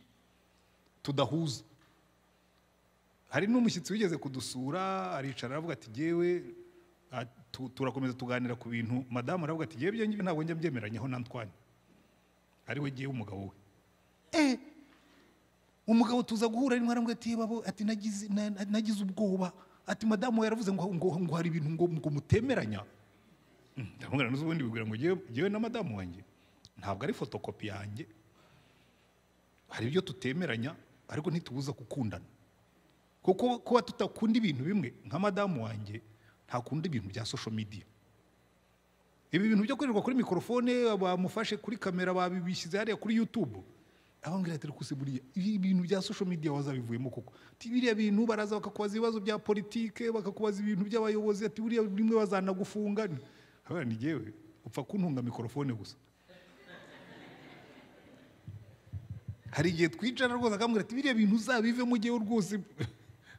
Tudahuza hari n'umushyitsi wigeze kudusura aricara aravuga ati tu- turakomeza tuganira ku bintu. Madamu aravuga ati ngibyo ntabwo njya mbyemeranyaho na ntwanya ari we ngewe umugabo we. Eh umugabo tuza guhura rimwe aramubwira ati ati nagize na- na- nagize ubwoba. Ati madamu yaravuze ngo ngo hari ibintu ngo ngo mutemeranya. Mm, ndamubwira n'uzi ubundi bibwira ngo ngewe na madamu wanjye ntabwo ari fotokopi yanjye. Hari ibyo tutemeranya ariko ntitubuza gukundana kuko kuba tutakunda ibintu bimwe nka madamu wanjye ntakunda ibintu bya social media. Ibi bintu byo kwirirwa kuri mikorofone bamufashe kuri kamera babishyize hariya kuri youtube. Abambwira ati rwose buriya ibi bintu bya social media wazabivuyemo koko. Biriya bintu baraza bakakubaza ibibazo bya politike bakakubaza ibintu by'abayobozi ati buriya bimwe bazanagufunga ni jyewe upfa kuntunga mikorofone gusa. Hari igihe twicara rwose akambwira ati biriya bintu uzabivemo ujyewe rwose.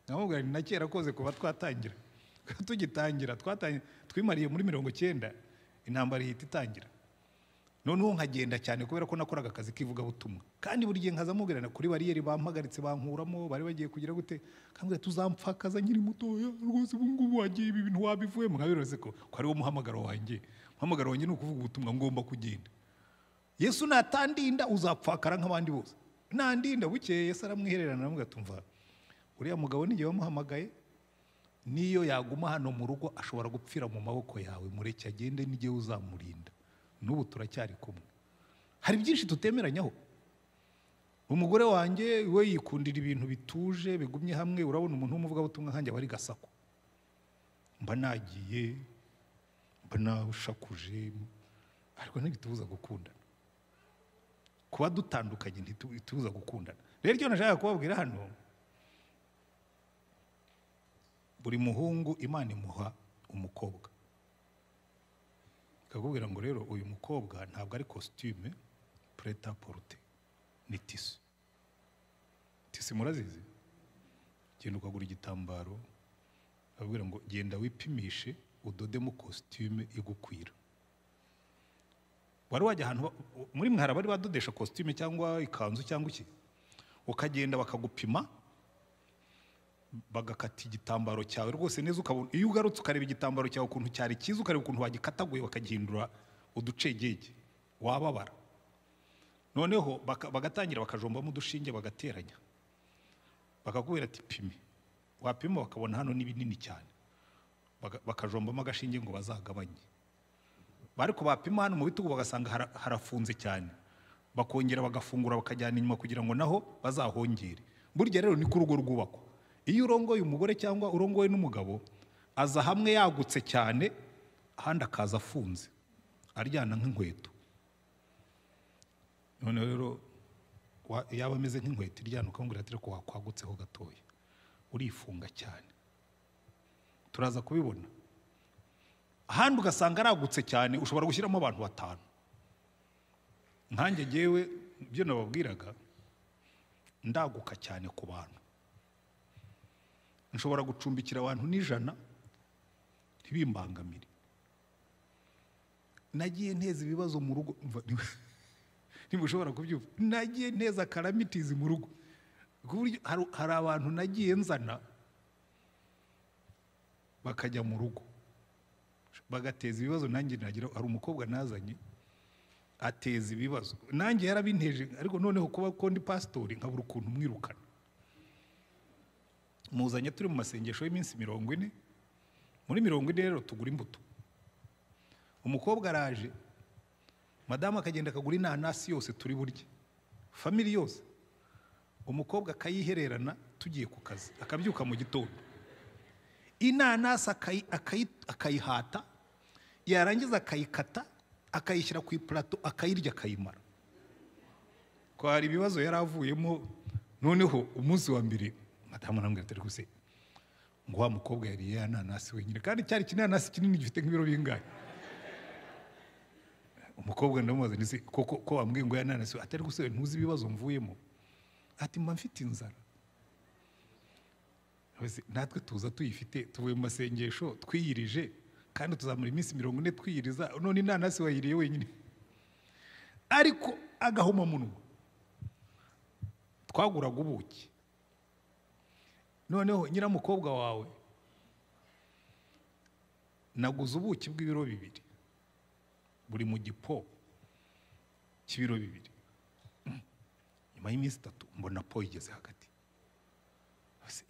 Nkamubwira ni na kera koze kuba twatangira tugitangira twimariye muri mirongo cyenda intambara ihita itangira. Noneho nkagenda cyane kubera ko nakoraga akazi k'ivugabutumwa. Kandi buri gihe nkaza mubwirana kuri bariyeri bampagaritse bankuramo bari bagiye kugira gute? Kambwira tuzampfakaza nkiri mutoya rwose ubu ngubu wagiye ibi bintu wabivuyemo nkabirose ko ko ari wo muhamagaro wanjye. Umuhamagaro wanjye ni ukuvuga ubutumwa ngomba kugenda. Yesu natandinda uzapfakara nk'abandi bose. Nandinda bukeye yesu aramwihererana aramubwira ati umva uriya mugabo n'igihe wamuhamagaye n'iyo yaguma hano mu rugo ashobora gupfira mu maboko yawe mureke agende n'igihe uzamurinda. N'ubu turacyari kumwe. Hari byinshi tutemeranyaho. Umugore wanjye we yikundira ibintu bituje bigumye hamwe urabona umuntu w'umuvugabutumwa nkanjye aba ari gasako. Mba nagiye mba nashakuje ariko ntibitubuza gukundana. Kuba dutandukanye ntitubuza gukundana. Rero icyo nashaka kubabwira hano buri muhungu imana imuha umukobwa. Ikakubwira ngo rero uyu mukobwa ntabwo ari kositime pureta porute ni tisi tisi murazizi? Genda ukagura igitambaro bakubwira ngo genda wipimishe udodemo kositime igukwira. Wari wajya ahantu muri mwe hari abari badodesha kositime cyangwa ikanzu cyangwa iki? Ukagenda bakagupima bagakata igitambaro cyawe. Rwose neza ukabona. Iyo ugarutse ukareba igitambaro cyawe ukuntu cyari cyiza ukareba ukuntu wagikataguye bakagihindura uducegege wababara. Noneho bagatangira bakajombamo udushinge bagateranya. Bakakubwira ati pime. Wapima bakabona hano ni binini cyane. Bakajombamo agashinge ngo bazagabanye. Ariko bapima hano mu bitugu bagasanga harafunze cyane. Bakongera bagafungura bakajyana inyuma kugira ngo naho bazahongere. Burya rero ni ko urugo rwubakwa. Iyo urongoye umugore cyangwa urongoye n'umugabo aza hamwe yagutse cyane ahandi akaza afunze aryana nk'inkweto. Noneho rero yaba ameze nk'inkweto iryana ukamubwira ati ariko wakwagutseho gatoya. Urifunga cyane. Turaza kubibona. Ahandi ugasanga aragutse cyane ushobora gushyiramo abantu batanu. Nkanjye ngewe ibyo nababwiraga ndaguka cyane ku bantu. Nshobora gucumbikira abantu n'ijana ntibimbangamire. Nagiye nteza ibibazo mu rugo ntimushobora kubyumva. Nagiye nteza karamitizi mu rugo. Ku buryo hari abantu nagiye nzana bakajya mu rugo. Bagateza ibibazo nanjye nagira hari umukobwa nazanye ateza ibibazo. Nanjye yarabinteje ariko noneho kuba ko ndi pasitori nkabura ukuntu mwirukana. Muzanye turi mu masengesho y'iminsi mirongo ine. Muri mirongo ine rero tugura imbuto. Umukobwa araje madamu akagenda akagura inanasi yose turi burye famili yose. Umukobwa akayihererana tugiye ku kazi. Akabyuka mu gitondo. Inanasi akayi- akayi- akayihata yarangiza akayikata akayishyira ku ipurato akayirya akayimara. Ko hari ibibazo yari avuyemo noneho umunsi wa mbere madamu arambwira ati rwose ngo wa mukobwa yariye ya nanasi wenyine. Kandi cyari ikinanasi kinini gifite nk'ibiro bingahe umukobwa ndamubaza ndetse koko ko wambwiye ngo ya nanasi atari gusubira ntuzi ibibazo mvuyemo. Ati mba mfite inzara. Natwe tuza tuyifite tuvuye mu masengesho twiyirije kandi tuzamura iminsi mirongo ine twiyiriza none inanasi wayiriye wenyine. Ariko agahomamunwa. Twaguraga ubuki. Noneho nyiramukobwa wawe. Naguze ubuki bw'ibiro bibiri. Buri mu gipo cy'ibiro bibiri. Nyuma y'iminsi itatu mbona po igeze hagati.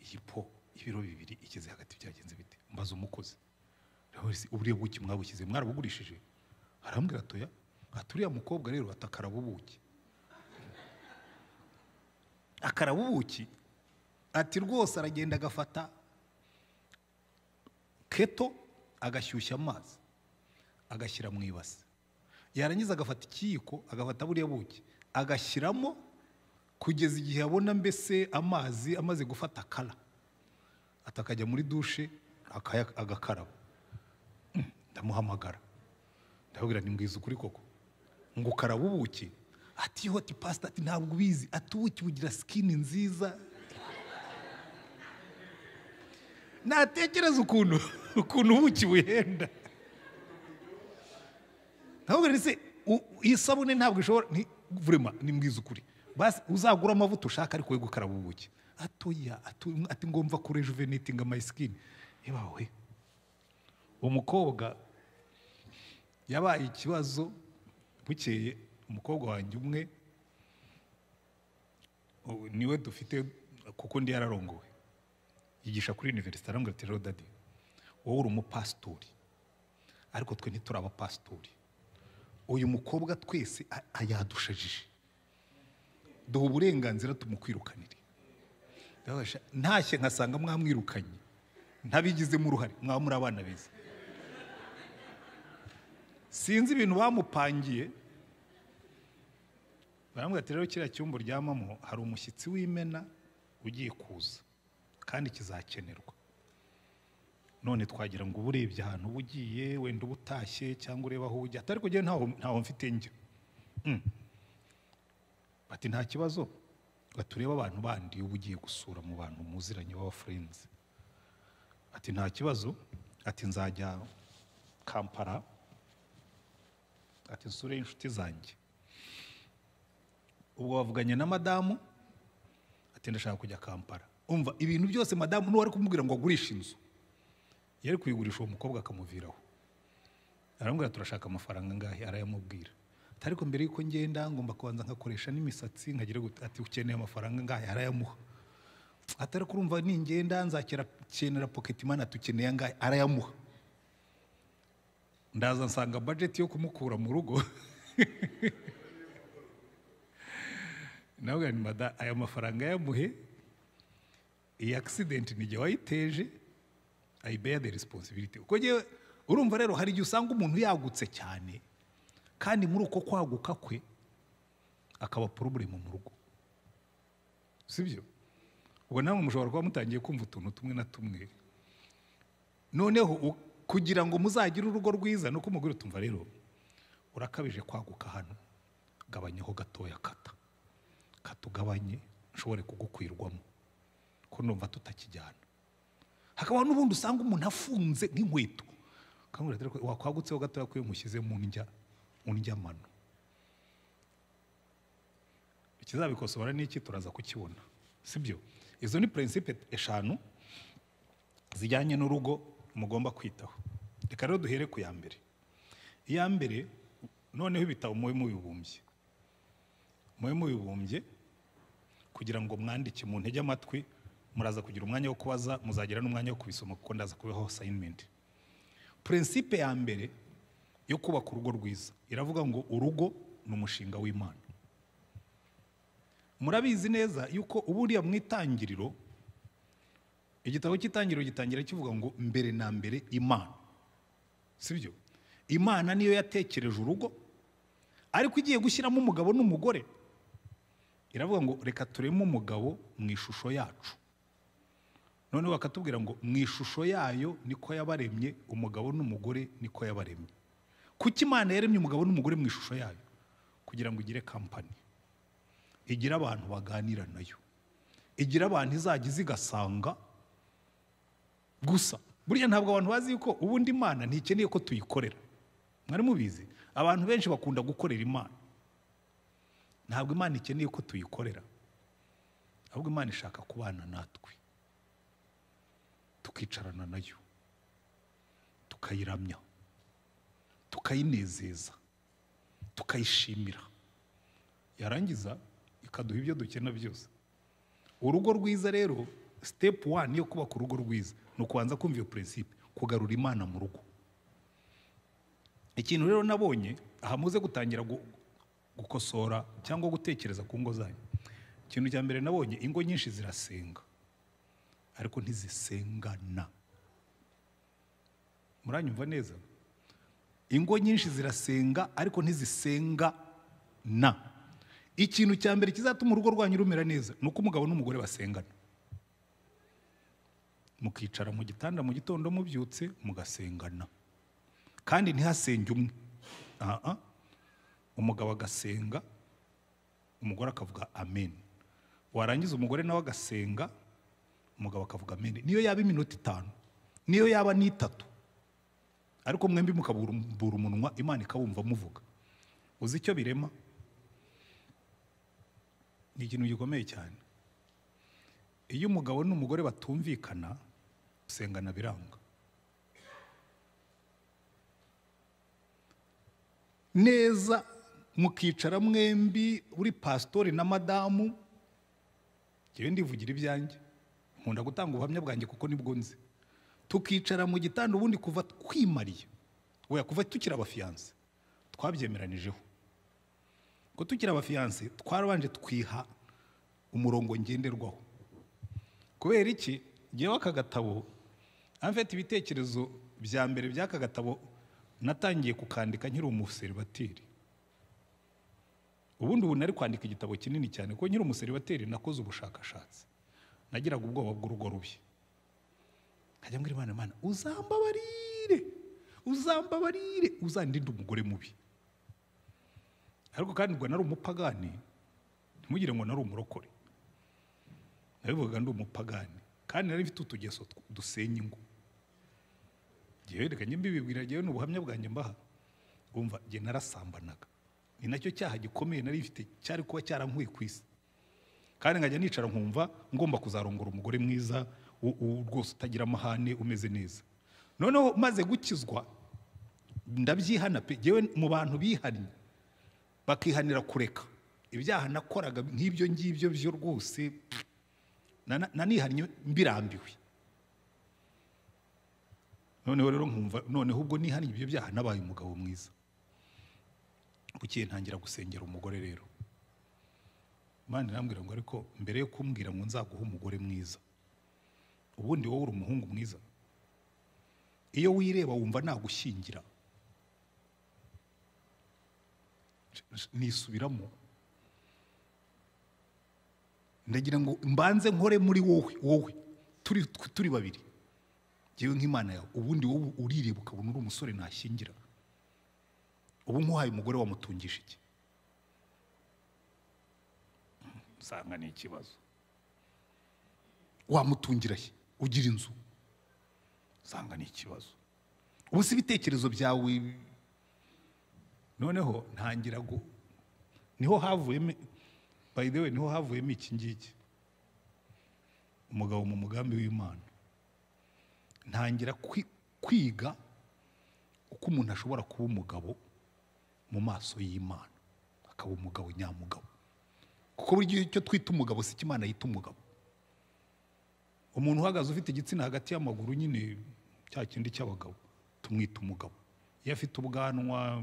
Iyi po y'ibiro bibiri igeze hagati byagenze bite? Mbaza umukozi. Uburiya buki mwabushyize mwarabugurishije. Arambwira atoya ati uriya mukobwa rero atakaraba ubuki. Akaraba ubuki? Ati rwose aragenda agafata keto agashyushya amazi agashyira mu ibase yarangiza agafata ikiyiko agafata buriya buki agashyiramo kugeza igihe abona mbese amazi amaze gufata kara ati akajya muri dushe agakaraba. Mm, ndamuhamagara. Ndababwira ni mbwiza ukuri koko. Ngo ukaraba ubuki. Ati ati pasita ati ntabwo ubizi. Ati ubuki bugira sikini nziza. Natekereza ukuntu ukuntu ubuki buhenda ntabwo se iyi sabune ntabwo ishobora ni vurema ni mbwiza ukuri. Basi uzagura amavuta ushaka ariko we gukaraba ubuki. Atoya ati ngomba kure juvenetinga mayisikini yebawe umukobwa yabaye ikibazo bukeye umukobwa wanjye umwe ni we dufite kuko ndi yararongowe. Yigisha kuri univerisite arambwira ati rero dadi wowe uri umupasitori ariko twe ntituri abapasitori uyu mukobwa twese ayadushajije. Duha uburenganzira tumukwirukanire. Ntashye nkasanga mwamwirukanye. Ntabigizemo uruhare mwaba muri abana beza. Sinzi ibintu bamupangiye. Barambwira ati rero kiriya cyumba uryamamo hari umushyitsi w'imena ugiye kuza. Kandi kizakenerwa. None twagira ngo uba urebye ahantu uba ugiye wenda uba utashye cyangwa ureba aho ujya. Atari kujya ntaho mfite njya. Mm. bati nta kibazo. Turebe abantu bandi uba ugiye gusura mu bantu muziranye b'abafurenzi ati nta kibazo. Ati nzajya kampala. Ati nsure inshuti zanjye. Ubwo bavuganye na madamu? Ati ndashaka kujya kampala. Umva ibintu byose madamu n'uwari kumubwira ngo agurishe inzu. Yari kuyigurisha uwo mukobwa akamuviraho. Aramubwira turashaka amafaranga angahe arayamubwira. Ariko mbere y'uko ngenda ngomba kubanza nkakoresha n'imisatsi nkagira ati ukeneye amafaranga angahe arayamuha. Atari kurumva ningenda nzakera kenera pocket money ati ukeneye angahe? Arayamuha. Ndaza nsanga budget yo kumukura mu rugo. Nawe mada aya mafaranga yamuhe iyi accident ni igihe wayiteje I bear the responsibility. Uko ngewe urumva rero hari igihe usanga umuntu yagutse cyane kandi muri uko kwaguka kwe akaba porobulemu mu rugo. Sibyo? Ubwo namwe mushobora kuba mutangiye kumva utuntu tumwe na tumwe. Noneho kugira ngo muzagire urugo rwiza nuko umugore utumva rero urakabije kwaguka hano gabanyaho gatoya kata. Katugabanye nshobore kugukwirwamo. Ko numva tutakijyana hakaba n'ubundi usanga umuntu afunze nk'inkweto ukamubwira ati "Ariko wakwagutseho gatoya ko iyo nkushyize mu ndya ndyamano ikizabikosora ni iki turaza kukibona. Sibyo? Izo ni prinsipe eshanu zijyanye n'urugo mugomba kwitaho. Reka rero duhere ku ya mbere. Iya mbere noneho ibitabo mube mubibumbye. Mube mubibumbye kugira ngo mwandike mu ntege amatwi muraza kugira umwanya wo kubaza muzagira n'umwanya wo kubisoma kuko ndaza kubaho assignment. Prinsipe ya mbere yo kubaka urugo rwiza iravuga ngo urugo ni umushinga w'imana. Murabizi neza yuko uburiya mu itangiriro igitabo cy'itangiriro gitangira kivuga ngo mbere na mbere imana. Sibyo? Imana niyo yatekereje urugo ariko igiye gushyiramo umugabo n'umugore. Iravuga ngo reka tureme umugabo mu ishusho yacu. Noneho bakatubwira ngo mu ishusho yayo niko yabaremye umugabo n'umugore niko yabaremye. Kuki imana yaremye umugabo n'umugore mu ishusho yayo? Kugira ngo igire kampani igire abantu baganira na yo. Igire abantu izajya iza igasanga gusa burya ntabwo abantu bazi yuko ubundi imana ntikeneye ko tuyikorera. Mwari mubizi? Abantu benshi bakunda gukorera imana. Ntabwo imana ikeneye ko tuyikorera. Ahubwo imana ishaka kubana natwe. Tukicarana na yo. Tukayiramya tukayinezeza tukayishimira. Yarangiza ikaduha ibyo dukena byose. Urugo rwiza rero sitepu wani yo kubaka urugo rwiza ni ukubanza kumva iyo prinsipe kugarura imana mu rugo. Ikintu rero nabonye aha muze gutangira gu- gukosora cyangwa gutekereza ku ngo zanyu. Ikintu cya mbere nabonye ingo nyinshi zirasenga. Ariko ntizisengana. Muranyumva neza? Ingo nyinshi zirasenga ariko ntizisenga na ikintu cya mbere kizatuma urugo rwanyu rumera neza ni uko umugabo n'umugore basengana. Mukicara mu gitanda mu gitondo mubyutse mugasengana. Kandi ntihasenge umwe. Aha. Umugabo agasenga umugore akavuga amen. Warangiza umugore nawe agasenga umugabo akavuga amen niyo yaba iminota itanu. Niyo yaba n'itatu. Ariko mwembi mukabumbura umunwa imana ikabumva muvuga. Uzi icyo birema? Ni ikintu gikomeye cyane. Iyo umugabo n'umugore batumvikana gusengana biranga. Neza mukicara mwembi uri pasitori na madamu ngewe ndivugira ibyanjye. Nkunda gutanga ubuhamya bwanjye kuko ni bwo nzi. Tukicara mu gitanda ubundi kuva twimariye. Weya kuva tukiri abafiyanse twabyemeranijeho ko tukiri abafiyanse twarabanje twiha umurongo ngenderwaho. Kubera iki? Ngewe aka gatabo mfite ibitekerezo bya mbere by'aka gatabo natangiye kukandika nkiri umuseribateri ubundi ubu nari kwandika igitabo kinini cyane kuko nkiri umuseribateri nakoze ubushakashatsi. Nagiraga ubwoba bw'urugo rubi. Nkajya mbwira imana imana uzambabarire uzambabarire uzandinde umugore mubi. Ariko kandi ngo nari umupagani ntimugire ngo nari umurokore. Nabivugaga ndi umupagani kandi nari mfite utugeso dusenya ingo ngewe reka mbibibwira ngewe ni ubuhamya bwanjye mbaha. Bumva njye narasambanaga. Ni na cyo cyaha gikomeye nari mfite cyari kuba cyarankuye ku isi. Kandi nkajya nicara nkumva ngomba kuzarongora umugore mwiza rwose utagira amahane umeze neza. Noneho maze gukizwa ndabyihana pe ngewe mu bantu bihannye bakihanira kureka. Ibyaha nakoraga nk'ibyo ngibyo byo rwose nanihannye mbirambiwe. Noneho rero nkumva noneho ubwo nihannye ibyo byaha nabaye umugabo mwiza. Bukeye ntangira gusengera umugore rero. Imana irambwira ngo ariko mbere yo kumbwira ngo nzaguhe umugore mwiza. Ubundi wowe uri umuhungu mwiza. Iyo wireba wumva nagushyingira. Nisubiramo. Ndagira ngo mbanze nkore muri wowe wowe. Turi turi babiri. Ngewe nk'imana yawe. Ubundi wowe urireba ukabona uri umusore nashyingira. Ubu nk'uhaye umugore wamutungisha iki usanga ni ikibazo wamutungira he ugira inzu. Usanga ni ikibazo ubu si ibitekerezo byawe. Noneho ntangira ni ho havuyemo by the way ni ho havuyemo iki ngiki. Umugabo mu mugambi w'imana. Ntangira kwi- kwiga uko umuntu ashobora kuba umugabo mu maso y'imana. Akaba umugabo nyamugabo. Kuko gihe icyo twita umugabo si cyo imana yita umugabo. Umuntu uhagaze ufite igitsina hagati y'amaguru nyine cya kindi cy'abagabo tumwita umugabo. Iyo afite ubwanwa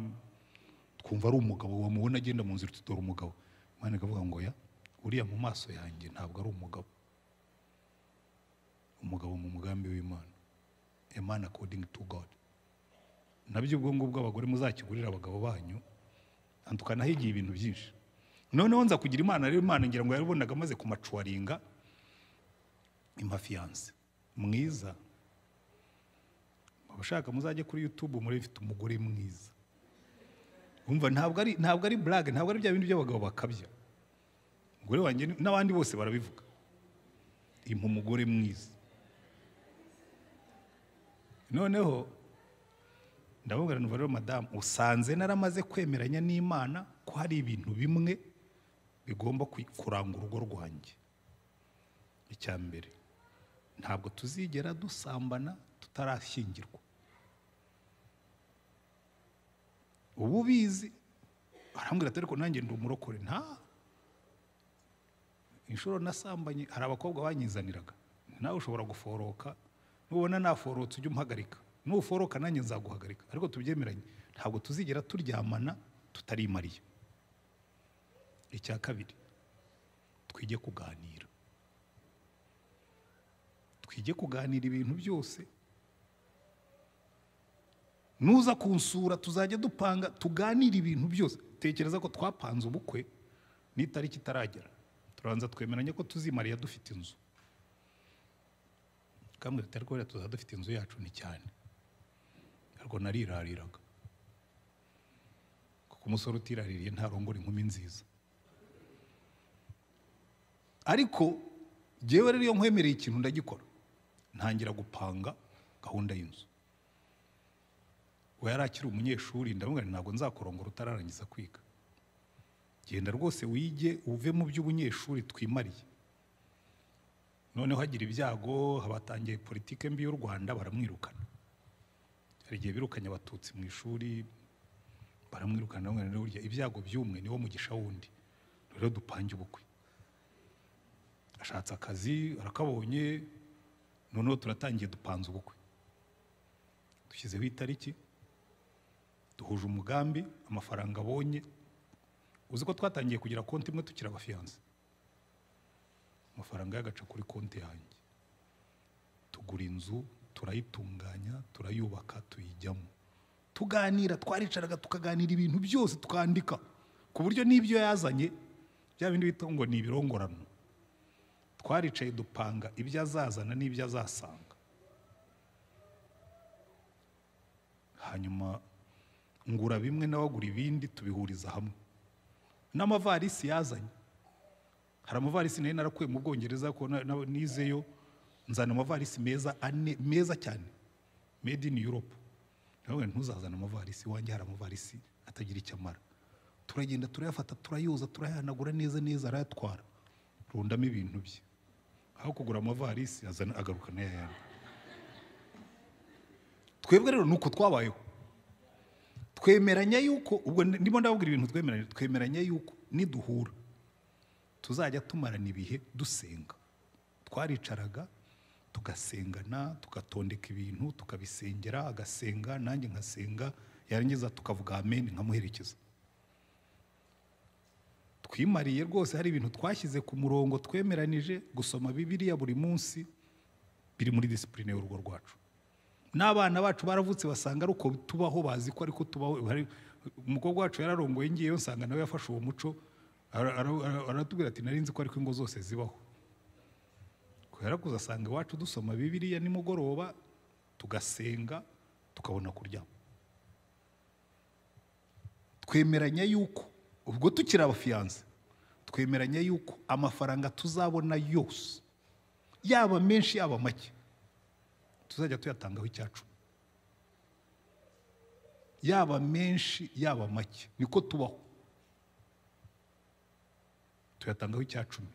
twumva ari umugabo wamubona agenda mu nzira tutora umugabo. Imana ikavuga ngo ya uriya mu maso yanjye ntabwo ari umugabo. Umugabo mu mugambi w'imana. A man according to god. Nabyo ubwo ngubwo abagore muzakigurira abagabo banyu tukanahigiye ibintu byinshi. Noneho nza kugira imana rero imana ngira ngo yabibonaga amaze kumacuwaringa imafiyanse. Mwiza. Abashaka muzajye kuri youtube muri bifite umugore mwiza. Umva ntabwo ari ntabwo ari burage ntabwo ari bya bindi by'abagabo bakabya. Umugore wanjye n'abandi bose barabivuga. Impa umugore mwiza. Noneho ndamubwira ngo rero madamu usanze naramaze kwemeranya n'imana ko hari ibintu bimwe bigomba kuranga urugo rwanjye. Icya mbere ntabwo tuzigera dusambana tutarashyingirwa. Ubu ubizi arambwira ati ariko nanjye ndi umurokore nta. Inshuro nasambanye hari abakobwa banyizaniraga nawe ushobora guforoka nubona naforotse ujye umuhagarika nuforoka nanjye nzaguhagarika. Ariko tubyemeranye ntabwo tuzigera turyamana tutarimariye. Icya kabiri twige kuganira. Twige kuganira ibintu byose. Nuza kunsura tuzajya dupanga tuganire ibintu byose. Tekereza ko twapanze ubukwe n'itariki itaragera. Turabanza twemeranya ko tuzimariya dufite inzu. Kamwe tutari kubera tuzaba dufite inzu yacu ni cyane. Ariko narirariraga. Kuko umusore utiraririye ntarongora inkumi nziza. Ariko jyewe rero iyo nkwemereye ikintu ndagikora ntangira gupanga gahunda y'inzu. We yari akiri umunyeshuri ndamubwira ntabwo nzakorongora utararangiza kwiga. Genda rwose wige uve mu by'ubunyeshuri twimariye. Noneho hagira ibyago habatangiye politike mbi y'u rwanda baramwirukana. Hari igihe birukanye abatutsi mu ishuri baramwirukana burya ibyago by'umwe niwo mugisha wundi. Rero dupange ubukwe. Ashatse akazi arakabonye noneho turatangiye dupanze ubukwe. Dushyizeho itariki duhuje umugambi amafaranga abonye. Uzi ko twatangiye kugira konti imwe tukiri abafiyanse? Amafaranga y'agaca kuri konti yanjye. Tugura inzu turayitunganya turayubaka tuyijyamo. Tuganira twaricaraga tukaganira ibintu byose tukandika ku buryo n'ibyo yazanye bya bindi bita ngo ni ibirongorano. Twaricaye dupanga ibyo azazana n'ibyo azasanga. Hanyuma ngura bimwe n'abagura ibindi tubihuriza hamwe. N'amavarisi yazanye. Hari amavarisi nari narakuye mu bwongereza ko nizeyo nzana amavarisi meza ane meza cyane. Made in europe. Nawe ntuzazana amavarisi iwanjye hari amavarisi atagira icyo amara. Turagenda turayafata turayoza turayahanagura neza neza arayatwara rundamo ibintu bye. Aho kugura amavarisi azana agaruka n'ayandi twebwe rero ni uko twabayeho. Twemeranya yuko ubwo ndimo ndababwira ibintu twemeranya twemeranya yuko niduhura. Tuzajya tumarana ibihe? Dusenga. Twaricaraga tugasengana tugatondeka ibintu tukabisengera agasenga nanjye nkasenga yarangiza tukavuga amen nkamuherekeza. Twimariye rwose hari ibintu twashyize ku murongo twemeranije gusoma bibiliya buri munsi biri muri disipurine y'urugo rwacu. N'abana bacu baravutse basanga ari uko tubaho bazi ko ariko tubaho umukobwa wacu yararongoye ngiyeyo nsanga nawe yafashe uwo muco Ara- ara- ara- aratubwira ati nari nzi ko ariko ingo zose zibaho. Kubera kuza asanga iwacu dusoma bibiliya nimugoroba tugasenga tukabona kuryama twemeranya yuko ubwo tukiri abafiyanse twemeranya yuko amafaranga tuzabona yose yaba menshi yaba make tuzajya tuyatangaho icyacu. Yaba menshi yaba make niko tubaho. Tuyatangaho icyacumi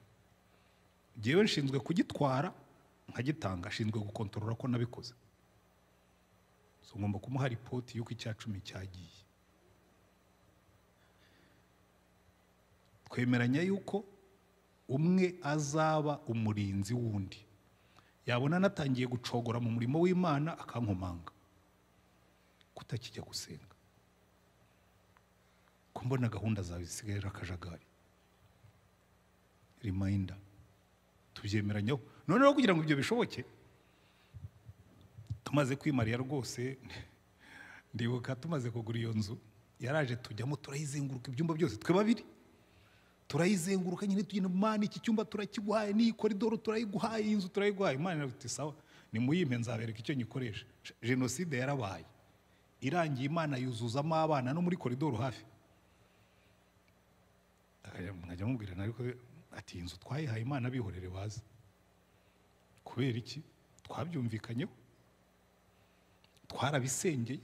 ngewe nshinzwe kugitwara nkagitanga ashinzwe gukontorora ko nabikoze. Ngomba kumuha ripoti y'uko icyacumi cyagiye. Twemeranya yuko umwe azaba umurinzi w'undi. Yabona anatangiye gucogora mu murimo w'imana akankomanga. Kutakijya gusenga. Ko mbona gahunda zawe zisigaye ari akajagari. Rimayinda tubyemeranyaho noneho kugira ngo ibyo bishoboke tumaze kwimarira rwose ndibuka tumaze kugura iyo nzu. Yaraje tujyamo turayizenguruka ibyumba byose. Twe babiri. Turayizenguruka nyine tugenda mani iki cyumba turakiguhaye n'iyi koridoro turayiguhaye iyi nzu turayiguhaye. Imana iti sawa nimuyimpe nzabereka icyo nyikoresha? Jenoside yarabaye. Irangiye imana yuzuzamo abana no muri koridoro hafi. Nkajya mubwira ariko ati iyi nzu twayihaye imana bihorere bazi kubera iki? Twabyumvikanyeho. Twarabisengeye.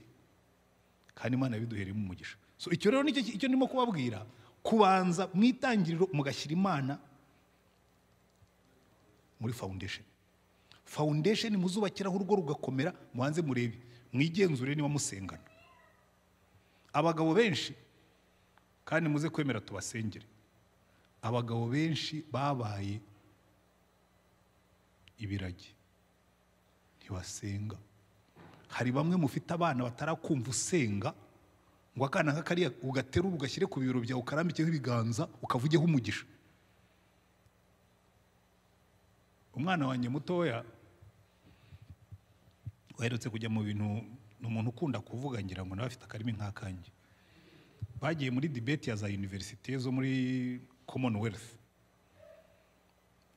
Kandi imana yabiduhereyemo umugisha icyo rero ni cyo icyo ndimo kubabwira kubanza mu itangiriro mugashyira imana muri foundation. Foundation muzubakiraho urugo rugakomera mubanze murebe. Mwigenzure niba musengana. Abagabo benshi kandi muze kwemera tubasengere. Abagabo benshi babaye ibiragi. Ntibasenga. Hari bamwe mufite abana batarakumva usenga ngo akana nk'akariya ugaterura ugashyire ku bibero byawe ukarambikeho ibiganza ukavugeho umugisha. Umwana wanjye mutoya waherutse kujya mu bintu ni umuntu ukunda kuvuga ngira ngo nawe afite akarimi nk'akanjye bagiye muri dibeti ya za univerisite zo muri commonwealth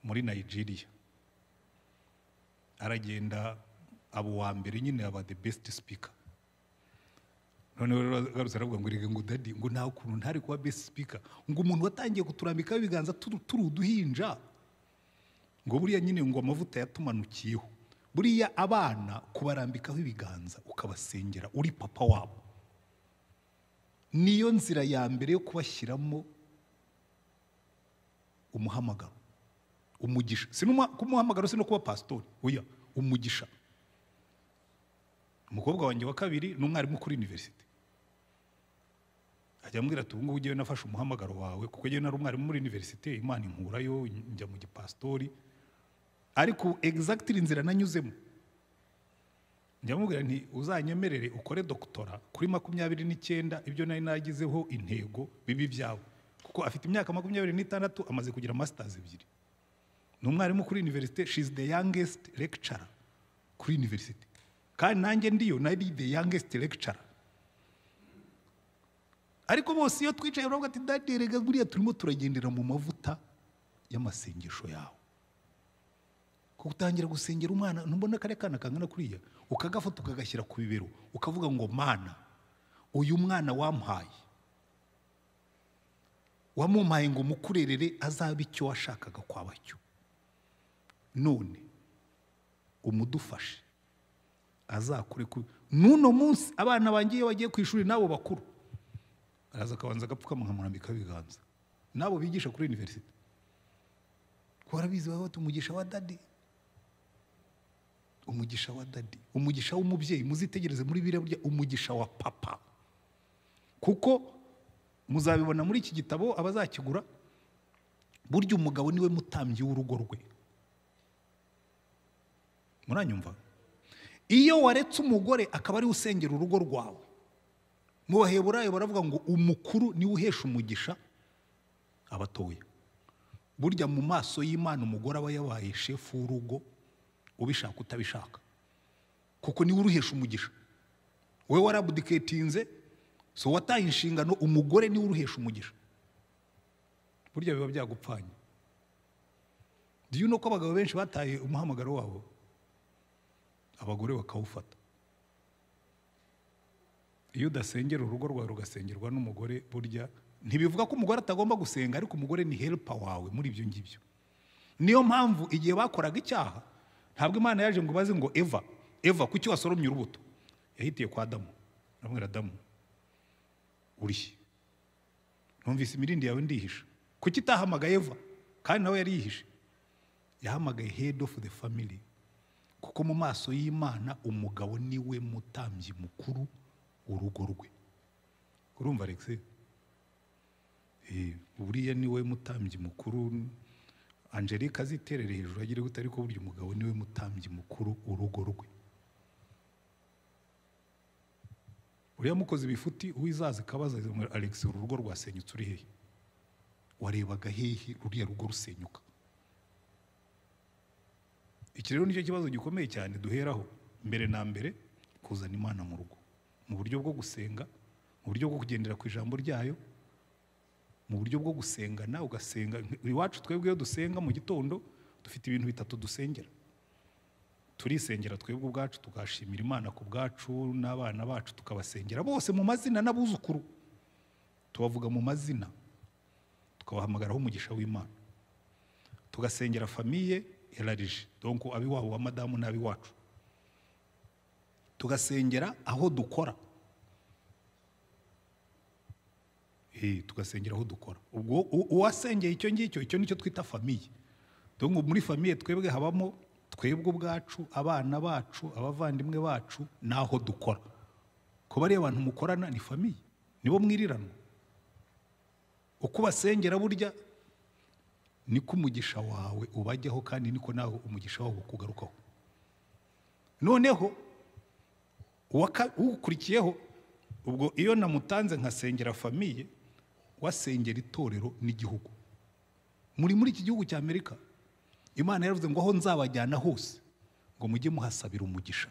muri nigeria. Aragenda aba uwa mbere nyine aba the best speaker. Noneho rero agarutse aravuga ngo rege ngo dadi ngo nta kuntu ntari kuba best speaker ngo umuntu watangiye kuturambikaho ibiganza turi uduhinja. Ngo buriya nyine ngo amavuta yatumanukiyeho. Buriya abana kubarambikaho ibiganza ukabasengera uri papa wabo. Niyo nzira ya mbere yo kubashyiramo umuhamagaro. Umugisha. Si kumuhamagaro si no kuba pasitori oya umugisha. Umukobwa wanjye wa kabiri ni umwarimu kuri univerisite ajya ambwira ati ubu ngubu ugiye nafashe umuhamagaro wawe kuko njyewe nari umwarimu muri univerisite imana inkurayo njya mu gipasitori. Ariko egizagitiri inzira nanyuzemo. Njya mubwira nti uzanyemerere ukore dogitora kuri makumyabiri n'icyenda ibyo nari nagizeho intego bibi byawe. Kuko afite imyaka makumyabiri n'itandatu amaze kugira masitazi ebyiri. Ni umwarimu kuri univerisite shizi de yangesiti lekicara kuri univerisite kandi nanjye ndiyo nari de yangesiti lekicara ariko bose iyo twicaye baravuga ati daderega buriya turimo turagendera mu mavuta y'amasengesho yawe. Gutangira gusengera umwana ntubona kariya kana kangana kuriya ukagafata ukagashyira ku bibero ukavuga ngo mana uyu mwana wampaye. Wamumpaye ngo mukurerere azabe icyo washakaga kwaba cyo. None umudufashe azakure ku n'uno munsi abana banjye iyo bagiye ku ishuri n'abo bakuru araza akabanza agapfukama nkamurambikaho ibiganza n'abo bigisha kuri univerisite warabizi baba bati umugisha wa dadi. Umugisha wa dadi. Umugisha w'umubyeyi. Muzitegereze muri biriya umugisha wa papa. Kuko muzabibona muri iki gitabo abazakigura burya umugabo ni we mutambyi w'urugo rwe. Muranyumva? Iyo waretse umugore akaba ari we usengera urugo rwawe. Mu baheburayo baravuga ngo umukuru ni we uhesha umugisha abatoya burya mu maso y'imana umugore aba yabaye shefu w'urugo ubishaka utabishaka. Kuko ni we uruhesha umugisha. Wowe warabudiketinze so wataye inshingano umugore ni we uruhesha umugisha. Burya biba byagupfanye. Do you know ko abagabo benshi bataye umuhamagaro wabo? Abagore bakawufata. Iyo udasengera urugo rwawe rugasengerwa n'umugore burya ntibivuga ko umugore atagomba gusenga ariko umugore ni helper wawe muri ibyo ngibyo. Niyo mpamvu igihe bakoraga icyaha ntabwo imana yaje ngo ibaze ngo eva eva kuki wasoromye urubuto? Yahitiye kwa adamu. Aramubwira adamu urihe numvise imirindi yawe ndihisha kuki itahamagaye eva? Kandi nawe yari yihishe. Yahamagaye head of the family. Kuko mu maso y'imana umugabo ni we mutambyi mukuru urugo rwe. Urumva alex? Eh, buriya ni we mutambyi mukuru. Angelique aziterere hejuru agire gute? Ariko burya umugabo ni we mutambyi mukuru urugo rwe. Uriya mukozi bifuti uwizaza ikabaza ngo alex uru rugo rwasenyutse uri hehe? Warebaga hehe ruriya rugo rusenyuka? Iki rero ni cyo kibazo gikomeye cyane duheraho. Mbere na mbere kuzana imana mu rugo. Mu buryo bwo gusenga mu buryo bwo kugendera ku ijambo ryayo mu buryo bwo gusengana ugasenga. Iwacu twebwe iyo dusenga mu gitondo dufite ibintu bitatu dusengera. Turisengera twebwe ubwacu tugashimira imana ku bwacu n'abana bacu tukabasengera bose mu mazina n'abuzukuru. Tubavuga mu mazina tukabahamagaraho umugisha w'imana. Tugasengera famiye yararije donko ab'iwabo wa madamu n'ab'iwacu. Tugasengera aho dukora. Tugasengera aho dukora. Ubwo uwasengeye icyo ngicyo icyo ni cyo twita famiye donko muri famiye twebwe habamo twebwe ubwacu abana bacu abavandimwe bacu n'aho dukora. Ko bariya abantu mukorana ni famiye nibo mwiriranwa. Uko ubasengera burya niko umugisha wawe ubajyaho kandi niko nawe umugisha wawe ukugarukaho noneho ukurikiyeho ubwo iyo namutanze nkasengera famiye wasengera itorero n'igihugu. Muri muri iki gihugu cya amerika imana yaravuze ngo aho nzabajyana hose ngo mujye muhasabira umugisha.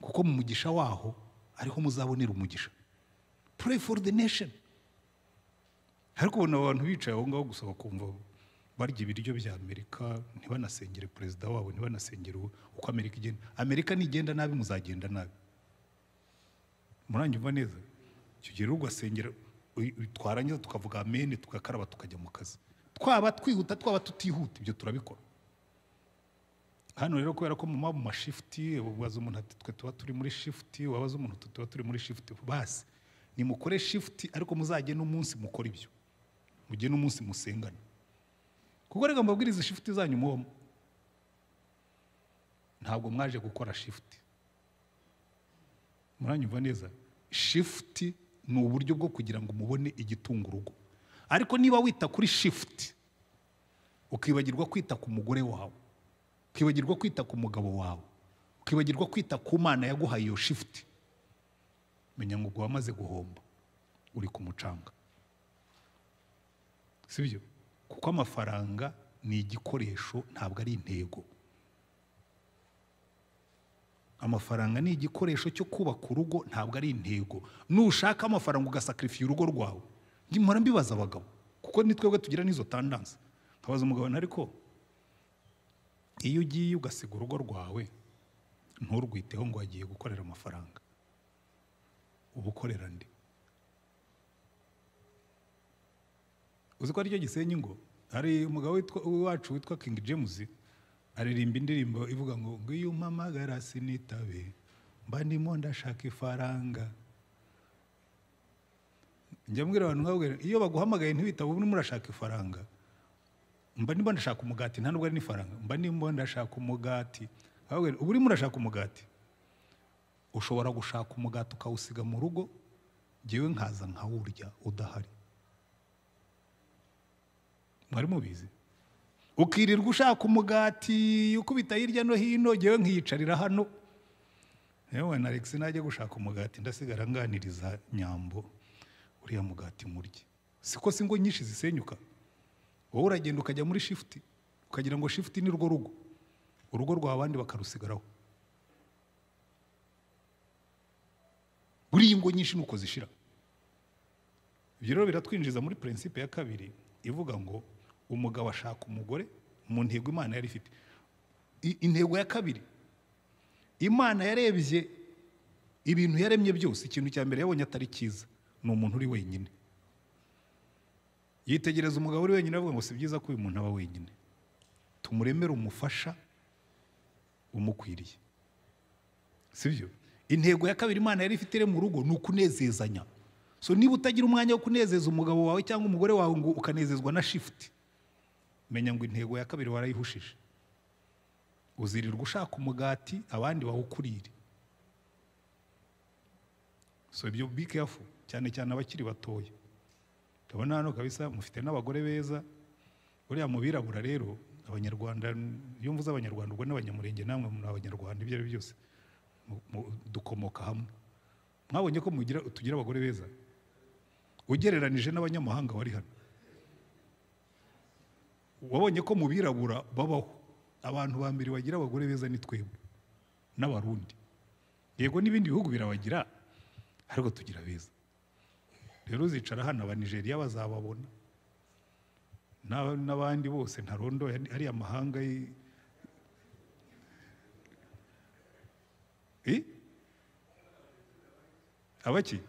Kuko mu mugisha waho ariho muzabonera umugisha. Pray for the nation. Ariko ubona abantu bicaye aho ngaho gusa bakumva barya ibiryo bya amerika ntibanasengere perezida wabo ntibanasengere uko amerika igenda. Amerika nigenda nabi muzagenda nabi. Murangimva neza? Icyo gihe rero ugasengera twarangiza tukavuga amene tugakaraba tukajya mu kazi. Twaba twihuta twaba tutihuta. Ibyo turabikora. Hano rero kubera ko mu mashifuti ubaza umuntu ati twe tuba turi muri shifuti wabaza umuntu ati tuba turi muri shifuti basi nimukore shifuti ariko muzajye n'umunsi mukora ibyo. Mujye n'umunsi musengana. Kuko reka mbabwiriza shifuti zanyu mubamo ntabwo mwaje gukora shifuti muranyumva neza? Shifuti ni uburyo bwo kugira ngo mubone igitunga urugo ariko niba wita kuri shifuti ukibagirwa kwita ku mugore wawe ukibagirwa kwita ku mugabo wawe ukibagirwa kwita ku mana yaguhaye iyo shifuti menya ngo wamaze guhomba uri ku mucanga. Si byo kuko amafaranga ni igikoresho ntabwo ari intego. Amafaranga ni igikoresho cyo kubaka urugo ntabwo ari intego. Nushaka amafaranga ugasakarifiya urugo rwawe. Mpora mbibaza abagabo kuko ni twebwe tugira n'izo tandanse nkabaza umugabo ariko iyo ugiye ugasiga urugo rwawe nturwiteho ngo wagiye gukorera amafaranga. Uba ukorera ndi uzi ko ari cyo gisenya ingo hari umugabo wacu witwa King James aririmba indirimbo ivuga ngo iyo umpamagara sinitabe mba ndimo ndashaka ifaranga. Njya mbwira abantu nkabwira iyo baguhamagaye ntibitabe ubu murashaka ifaranga. Mba ndimo ndashaka umugati nta nubwo ari n'ifaranga. Mba ndimo ndashaka umugati. Ubu urimo urashaka umugati. Ushobora gushaka umugati ukawusiga mu rugo? Ngewe nkaza nkawurya udahari. Mwari mubizi? Ukirirwa ushaka umugati ukubita hirya no hino ngewe nkiyicarira hano. Yewe na Alex najya gushaka umugati ndasigara nganiriza nyambo uriya mugati murye. Siko si ngo nyinshi zisenyuka. Wowe uragenda ukajya muri shifuti ukagira ngo shifuti ni rwo rugo. Urugo rwa abandi bakarusigaraho. Buriya ingo nyinshi nuko zishira. Ibyo rero biratwinjiza muri prinsipe ya kabiri ivuga ngo umugabo ashaka umugore mu ntego imana yari ifite. Intego ya kabiri imana yarebye ibintu yaremye byose ikintu cya mbere yabonye atari cyiza ni umuntu uri wenyine. Yitegereza umugabo uri wenyine avuga ngo si byiza ko uyu muntu aba wenyine. Tumuremere umufasha umukwiriye. Sibyo intego ya kabiri imana yari ifite mu rugo ni ukunezezanya. So niba utagira umwanya wo kunezeza umugabo wawe cyangwa umugore wawe ngo ukanezezwa na shifuti menya ngo intego ya kabiri warayihushije uzirirwa ushaka umugati abandi bawukurire. So ibyo be careful cyane cyane abakiri batoya. Ndabona hano kabisa mufite n'abagore beza. Buriya mu birabura rero abanyarwanda iyo mvuze abanyarwanda ubwo n'abanyamurenge namwe muri abanyarwanda ibyo ari byo byose. Dukomoka hamwe. Mwabonye ko tugira abagore beza. Ugereranije n'abanyamahanga bari hano. Wabonye ko mu birabura babaho. Abantu ba mbere bagira abagore beza ni twebwe n'abarundi. Yego n'ibindi bihugu birabagira ariko tugira beza. Rero uzicara hano abanigeriya bazababona. N'a- n'abandi bose ntarondoye ariya mahanga abaki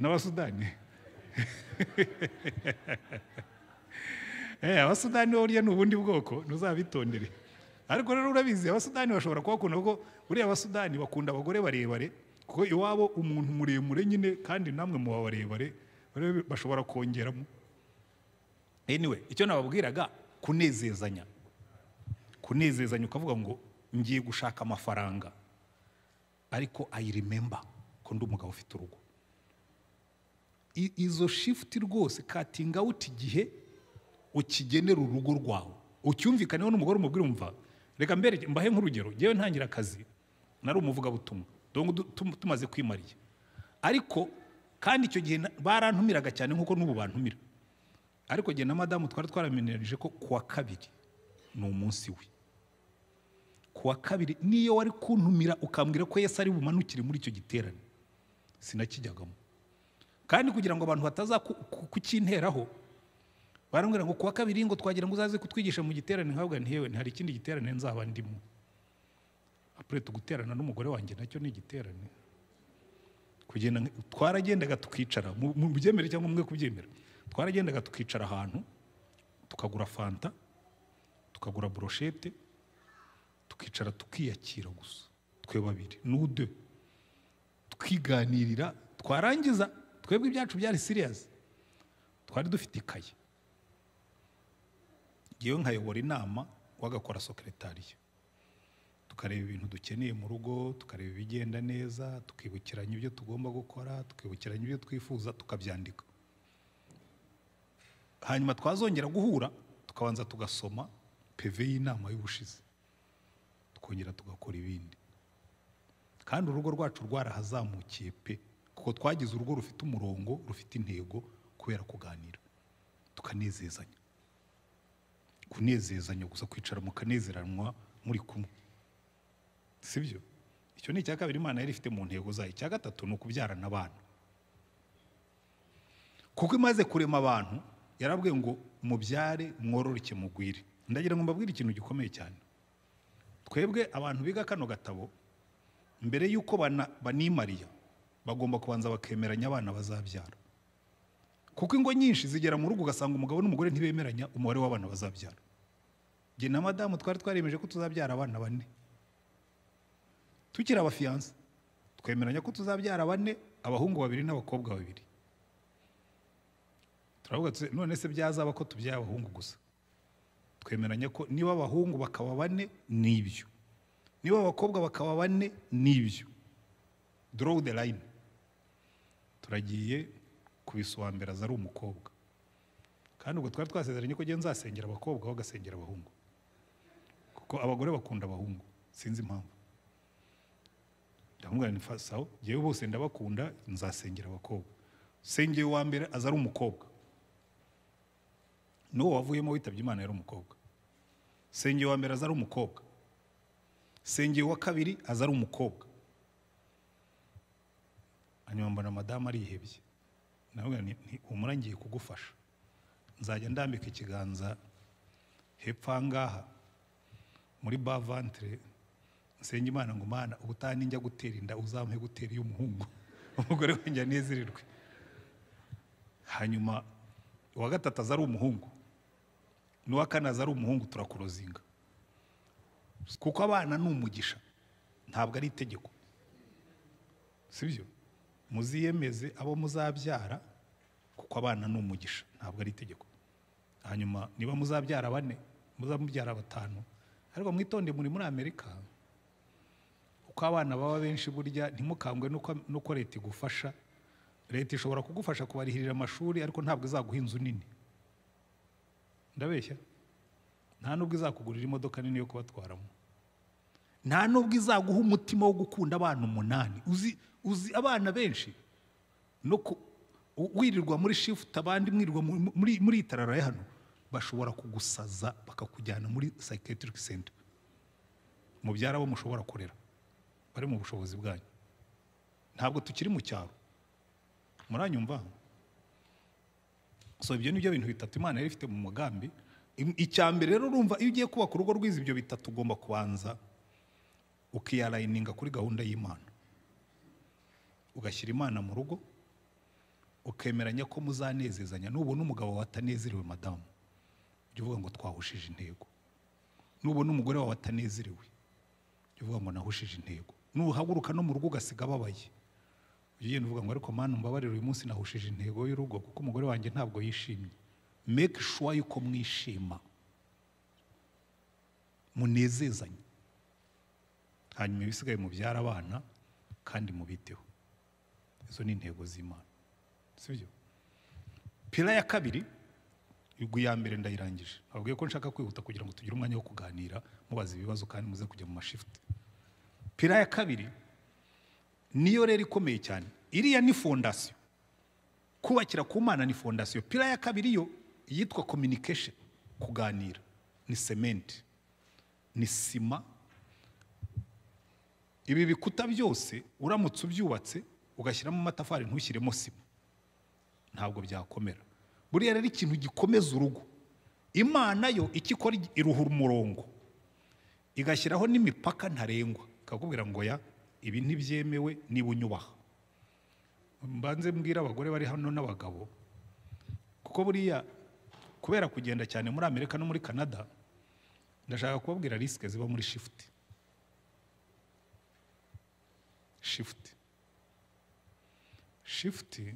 n'abasudani abasudani bo burya ni ubundi bwoko ntuzabitondere. Ariko rero urabizi abasudani bashobora kubakunda kuko buriya abasudani bakunda abagore barebare kuko iwabo umuntu muremure nyine kandi namwe muba barebare bashobora kongeramo. Anyway icyo nababwiraga kunezezanya. Kunezezanya ukavuga ngo ngiye gushaka amafaranga. Ariko I remember ko ndi umugabo ufite urugo. Izo shifuti rwose katinga awuti igihe ukigenera urugo rwawe. Ucyumvikaneho n'umugore umubwira umva reka mbere mbahe nk'urugero. Ngewe ntangira akazi nari umuvugabutumwa. Tumaze kwimariye ariko kandi icyo gihe barantumiraga cyane nk'uko n'ubu bantumira. Ariko jye na madamu twari twaramenyereje ko kuwa kabiri ni umunsi we. Kuwa kabiri niyo wari kuntumira ukambwira ko yesu ari bumanukire muri icyo giterane. Sinakijyagamo. Kandi kugira ngo abantu bataza ku- ku- kukinteraho barambwira ngo kuwa kabiri ngo twagira ngo uzaze kutwigisha mu giterane nkavuga nti yewe hari ikindi giterane nzaba ndimo? Apure tuguterana n'umugore wanjye na cyo ni igiterane. Kugenda twaragendaga tukicara mu byemere cyangwa mwe kubyemera twaragendaga tukicara ahantu tukagura fanta tukagura broshete tukicara tukiyakira gusa twe babiri nude twiganirira twarangiza twebwe ibyacu byari siriyazi twari dufite ikaye ngewe nkayobora inama wagakora sekretariya tukareba ibintu dukeneye mu rugo tukareba ibigenda neza tukibukiranya ibyo tugomba gukora tukibukiranya ibyo twifuza tukabyandika. Hanyuma twazongera guhura tukabanza tugasoma peve y'inama y'ubushize. Tukongera tugakora ibindi. Kandi urugo rwacu rwarahazamukiye pe. Kuko twagize urugo rufite umurongo rufite intego kubera kuganira. Tukanezezanya. Kunezezanya gusa kwicara mukanezeranwa muri kumwe. Sibyo icyo ni icya kabiri imana yari ifite mu ntego zayo. Icya gatatu ni ukubyarana abana kuko imaze kurema abantu yarabwiye ngo mubyare mwororoke mugwire. Ndagira ngo mbabwire ikintu gikomeye cyane. Twebwe abantu biga kano gatabo mbere y'uko banimariya bagomba kubanza bakemeranya abana bazabyara. Kuko ingo nyinshi zigera mu rugo ugasanga umugabo n'umugore ntibemeranya umubare w'abana bazabyara. Jye na madamu twari twaremeje ko tuzabyara abana bane. Tukiri abafiyanse twemeranya ko tuzabyara bane abahungu babiri n'abakobwa babiri. Turavuga tuti, none se byazaba ko tubyaye abahungu gusa? Twemeranya ko niba abahungu bakaba bane n'ibyo niba abakobwa bakaba bane n'ibyo dorowu de layini turagiye kubisa uwa mbere aza ari umukobwa. Kandi ubwo twari twasezeranye ko njye nzasengera abakobwa we agasengera abahungu. Kuko abagore bakunda abahungu sinzi impamvu. Ndamubwira ni sawa njyewe bose ndabakunda nzasengera abakobwa. Sengeye uwa mbere aza ari umukobwa. N'uwo wavuyemo witabye imana yari umukobwa. Sengeye uwa mbere aza ari umukobwa. Sengeye uwa kabiri aza ari umukobwa. Hanyuma mbona madamu arihebye. Nawe humura ngiye kugufasha. Nzajya ndambika ikiganza hepfo aha ngaha muri bavantere nsenga imana ngo mana ubutaha ninjya gutera inda uzampe gutera iy'umuhungu umugore wanjye anezerewe hanyuma uwa gatatu aza ari umuhungu. N'uwa kane aza ari umuhungu turakurozinga. Kuko abana ni umugisha. Ntabwo ari itegeko. Sibyo muziyemeze abo muzabyara kuko abana ni umugisha. Ntabwo ari itegeko. Hanyuma niba muzabyara bane muzamubyara batanu ariko mwitonde muri muri amerika uko abana baba benshi burya ntimukangwe n'uko- leta igufasha. Leta ishobora kugufasha kubarihirira amashuri ariko ntabwo izaguha inzu nini. Ndabeshya? Nta nubwo izakugurira imodoka nini yo kubatwaramo. Nta nubwo izaguha umutima wo gukunda abana umunani. Uzi uzi abana benshi no wirirwa muri shifuti abandi mwirirwa mu- muri muri iyi tarara ya hano bashobora kugusaza bakakujyana muri psychiatric center. Mubyara abo mushobora kurera. Bari mu bushobozi bwanyu. Ntabwo tukiri mu cyaro. Muranyumva? So ibyo ni byo bintu bitatu imana yari ifite mu mugambi. Icya mbere rero urumva iyo ugiye kubaka urugo rwiza ibyo bitatu ugomba kubanza ukiyarayininga kuri gahunda y'imana. Ugashyira imana mu rugo ukemeranya ko muzanezezanya. Nubona umugabo wawe atanezerewe madamu. Ujya uvuga ngo twahushije intego. Nubona umugore wawe atanezerewe ujya uvuga ngo nahushije intego. Nuhaguruka no mu rugo ugasiga ababaye. Ujya ugenda uvuga ngo ariko mana mbabarire uyu munsi nahushije intego y'urugo kuko umugore wanjye ntabwo yishimye. Make sure yuko mwishima. Munezezanye. Hanyuma ibisigaye mubyara abana kandi mubiteho. Izo ni intego z'imana sibyo? Pila ya kabiri igwa iya mbere ndayirangije. Babwiye ko nshaka kwihuta kugira ngo tugire umwanya wo kuganira mubaza ibibazo kandi muze kujya mu mashifuti pila ya kabiri niyo rero ikomeye cyane. Iriya ni fondasiyo. Kubakira ku mana ni fondasiyo. Pila ya kabiri yo yitwa communication kuganira. Ni sementi ni sima. Ibi bikuta byose uramutse ubyubatse ugashyiramo amatafari ntushyiremo sima. Ntabwo byakomera. Buriya rero ikintu gikomeza urugo. Imana yo icyo ikora iruhura umurongo. Igashyiraho n'imipaka ntarengwa. Ikakubwira ngo ya ibi ntibyemewe niba unyubaha. Mbanze mbwira abagore bari hano n'abagabo. Kuko buriya kubera kugenda cyane muri amerika no muri canada ndashaka kubabwira risike ziba muri shifuti shifuti shifuti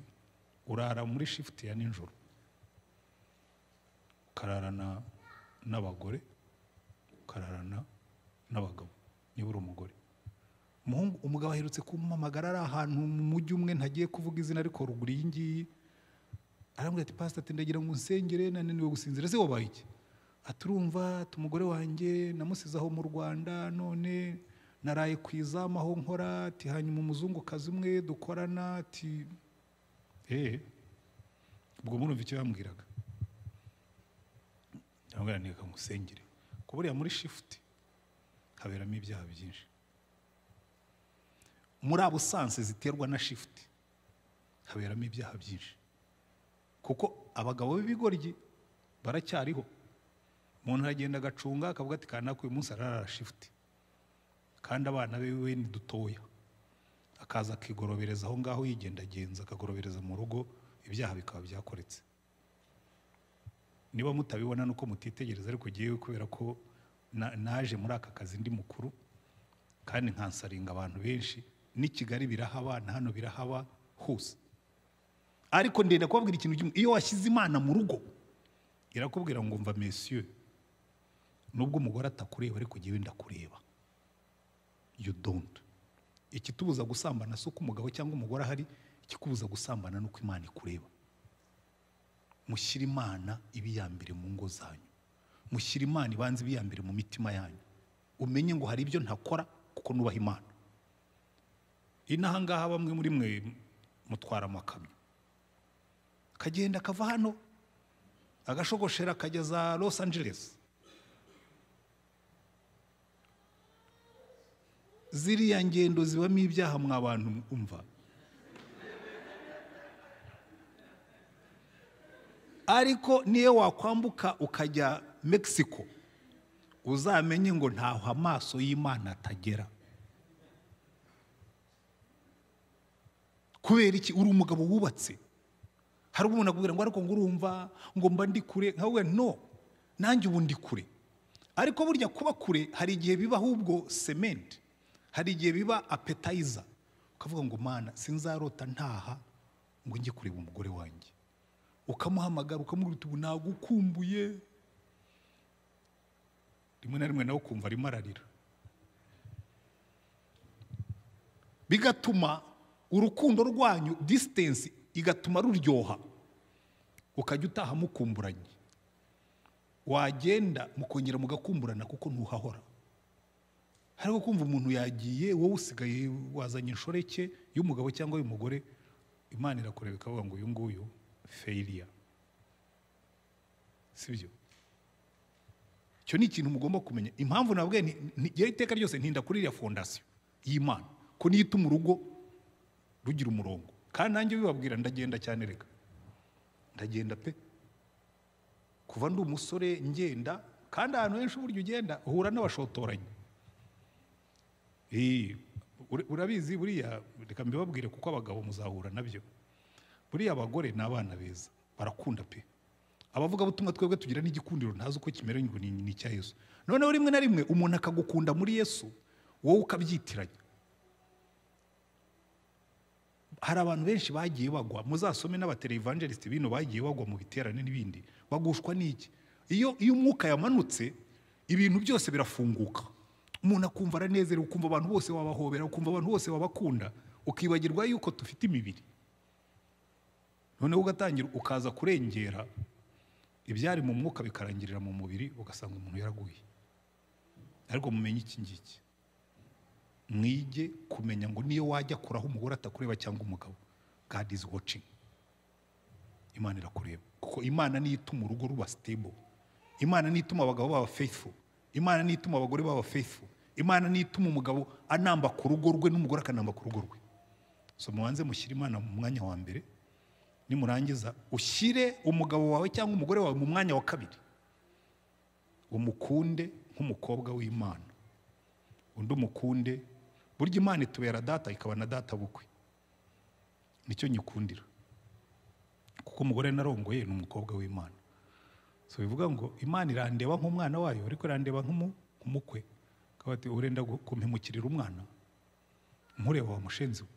urara muri shifuti ya nijoro ukararana n'abagore ukararana n'abagabo. Niba uri umugore. Umuhungu umugabo aherutse kumpamagara ari ahantu mu mujyi umwe ntagiye kuvuga izina ariko ruguru iyi ngiyi arambwira ati pasita ndagira ngo unsengere nananiwe gusinzira. Se wabaye iki? Aturumva ati umugore wanjye namusize aho mu rwanda none naraye ku izamu aho nkora ati hanyuma umuzungukazi umwe dukorana ati eee ubwo murumva icyo yambwiraga. Reka musengere ko buriya muri shifuti haberamo ibyaha byinshi. Muri abo sanse ziterwa na shifuti haberamo ibyaha byinshi. Kuko abagabo b'ibigoryi baracyariho. Umuntu aragenda agacunga akavuga ati kanaka uyu munsi ararara shifuti kandi abana be we ni dutoya. Akaza akigorobereza aho ngaho yigendagenza akagorobereza mu rugo ibyaha bikaba byakoretse. Niba mutabibona nuko mutitegereza ariko ngewe kubera ko na- naje muri aka kazi ndi mukuru kandi nkansaringa abantu benshi n'i kigali birahaba na hano birahaba hose. Ariko ndenda kubabwira ikintu kimwe iyo washyize imana mu rugo irakubwira ngo mva mesiyo. Nubwo umugore atakureba ariko jyewe ndakureba. You don't. Ikitubuza gusambana si uko umugabo cyangwa umugore ahari ikikubuza gusambana ni uko imana ikureba. Mushyire imana ibe iya mbere mu ngo zanyu. Mushyire imana ibanze ibe iya mbere mu mitima yanyu. Umenye ngo hari ibyo ntakora kuko nubaha imana. Inaha ngaha bamwe muri mwe mutwara amakamyo. Kagenda kava hano agashogoshera kajya za los angeles. ziriya ngendo zibamo ibyaha mwa bantu umva. Ariko niyo wakwambuka ukajya mexico uzamenye ngo ntaho amaso y'imana atagera. Kubera iki? Uri umugabo wubatse. Hari umuntu akubwira ngo ariko ngo urumva ngo mba ndi kure nkawe no nanjye ubu ndi kure. Ariko burya kuba kure hari igihe biba ahubwo sementi hari igihe biba apetayiza ukavuga ngo mana sinzarota ntaha ngo njye kureba umugore wanjye. Ukamuhamagara ukamubwira uti ubu nagukumbuye. Rimwe na rimwe nawe ukumva arimo ararira bigatuma urukundo rwanyu disitansi igatuma ruryoha. Ukajya utaha mukumburanye. Wagenda mukongera mugakumburana kuko ntuhahora. Ariko kumva umuntu yagiye wowe usigaye wazanye inshoreke y'umugabo cyangwa y'umugore imana irakureba ikavuga ngo uyu nguyu feyiriya si byo? Icyo ni ikintu mugomba kumenya. Impamvu nabwo ntigira iteka ryose ntinda kuri iriya fondasiyo y'imana ko niyo ituma urugo rugira umurongo. Kandi nanjye bibabwira ndagenda cyane reka. Ndagenda pe. Kuva ndi umusore ngenda. Kandi ahantu henshi uburyo ugenda uhura n'abashotoranyi. Urabizi buriya reka mbibabwire kuko abagabo muzahura na byo. Buriya abagore ni abana beza barakunda pe. Abavugabutumwa twebwe tugira n'igikundiro ntazi uko kimera ngo ni icya yesu. Noneho rimwe na rimwe umuntu akagukunda muri yesu wowe ukabyitiranya. Hari abantu benshi bagiye bagwa muzasome n'abatelevangelisiti bino bagiye bagwa mu biterane n'ibindi. Bagushwa n'iki? Iyo iyo umwuka yamanutse ibintu byose birafunguka. Umuntu akumva aranezerewe ukumva abantu bose wabahobera ukumva abantu bose wabakunda ukibagirwa yuko dufite imibiri. Noneho ugatangira ukaza kurengera ibyari mu mwuka bikarangirira mu mubiri ugasanga umuntu yaraguye. Ariko mumenye iki ngiki? Mwige kumenya ngo niyo wajya kuraho umugore atakureba cyangwa umugabo. God is watching. Imana irakureba. Kuko imana niyo ituma urugo ruba stable. Imana niyo ituma abagabo baba faithful. Imana niyo ituma abagore baba faithful. Imana niyo ituma umugabo anamba ku rugo rwe n'umugore akanamba ku rugo rwe. So mubanze mushyire imana mu mwanya wa mbere nimurangiza ushyire umugabo wawe cyangwa umugore wawe mu mwanya wa kabiri. Umukunde nk'umukobwa w'imana. Undi umukunde burya imana itubera data ikaba na data bukwe. Nicyo nyikundira. Kuko umugore narongoye ni umukobwa w'imana. So bivuga ngo imana irandeba nk'umwana wayo ariko irandeba nk'umukwe. Akaba ati urenda kumpemukirira umwana? Nkureba wa mushenzi we?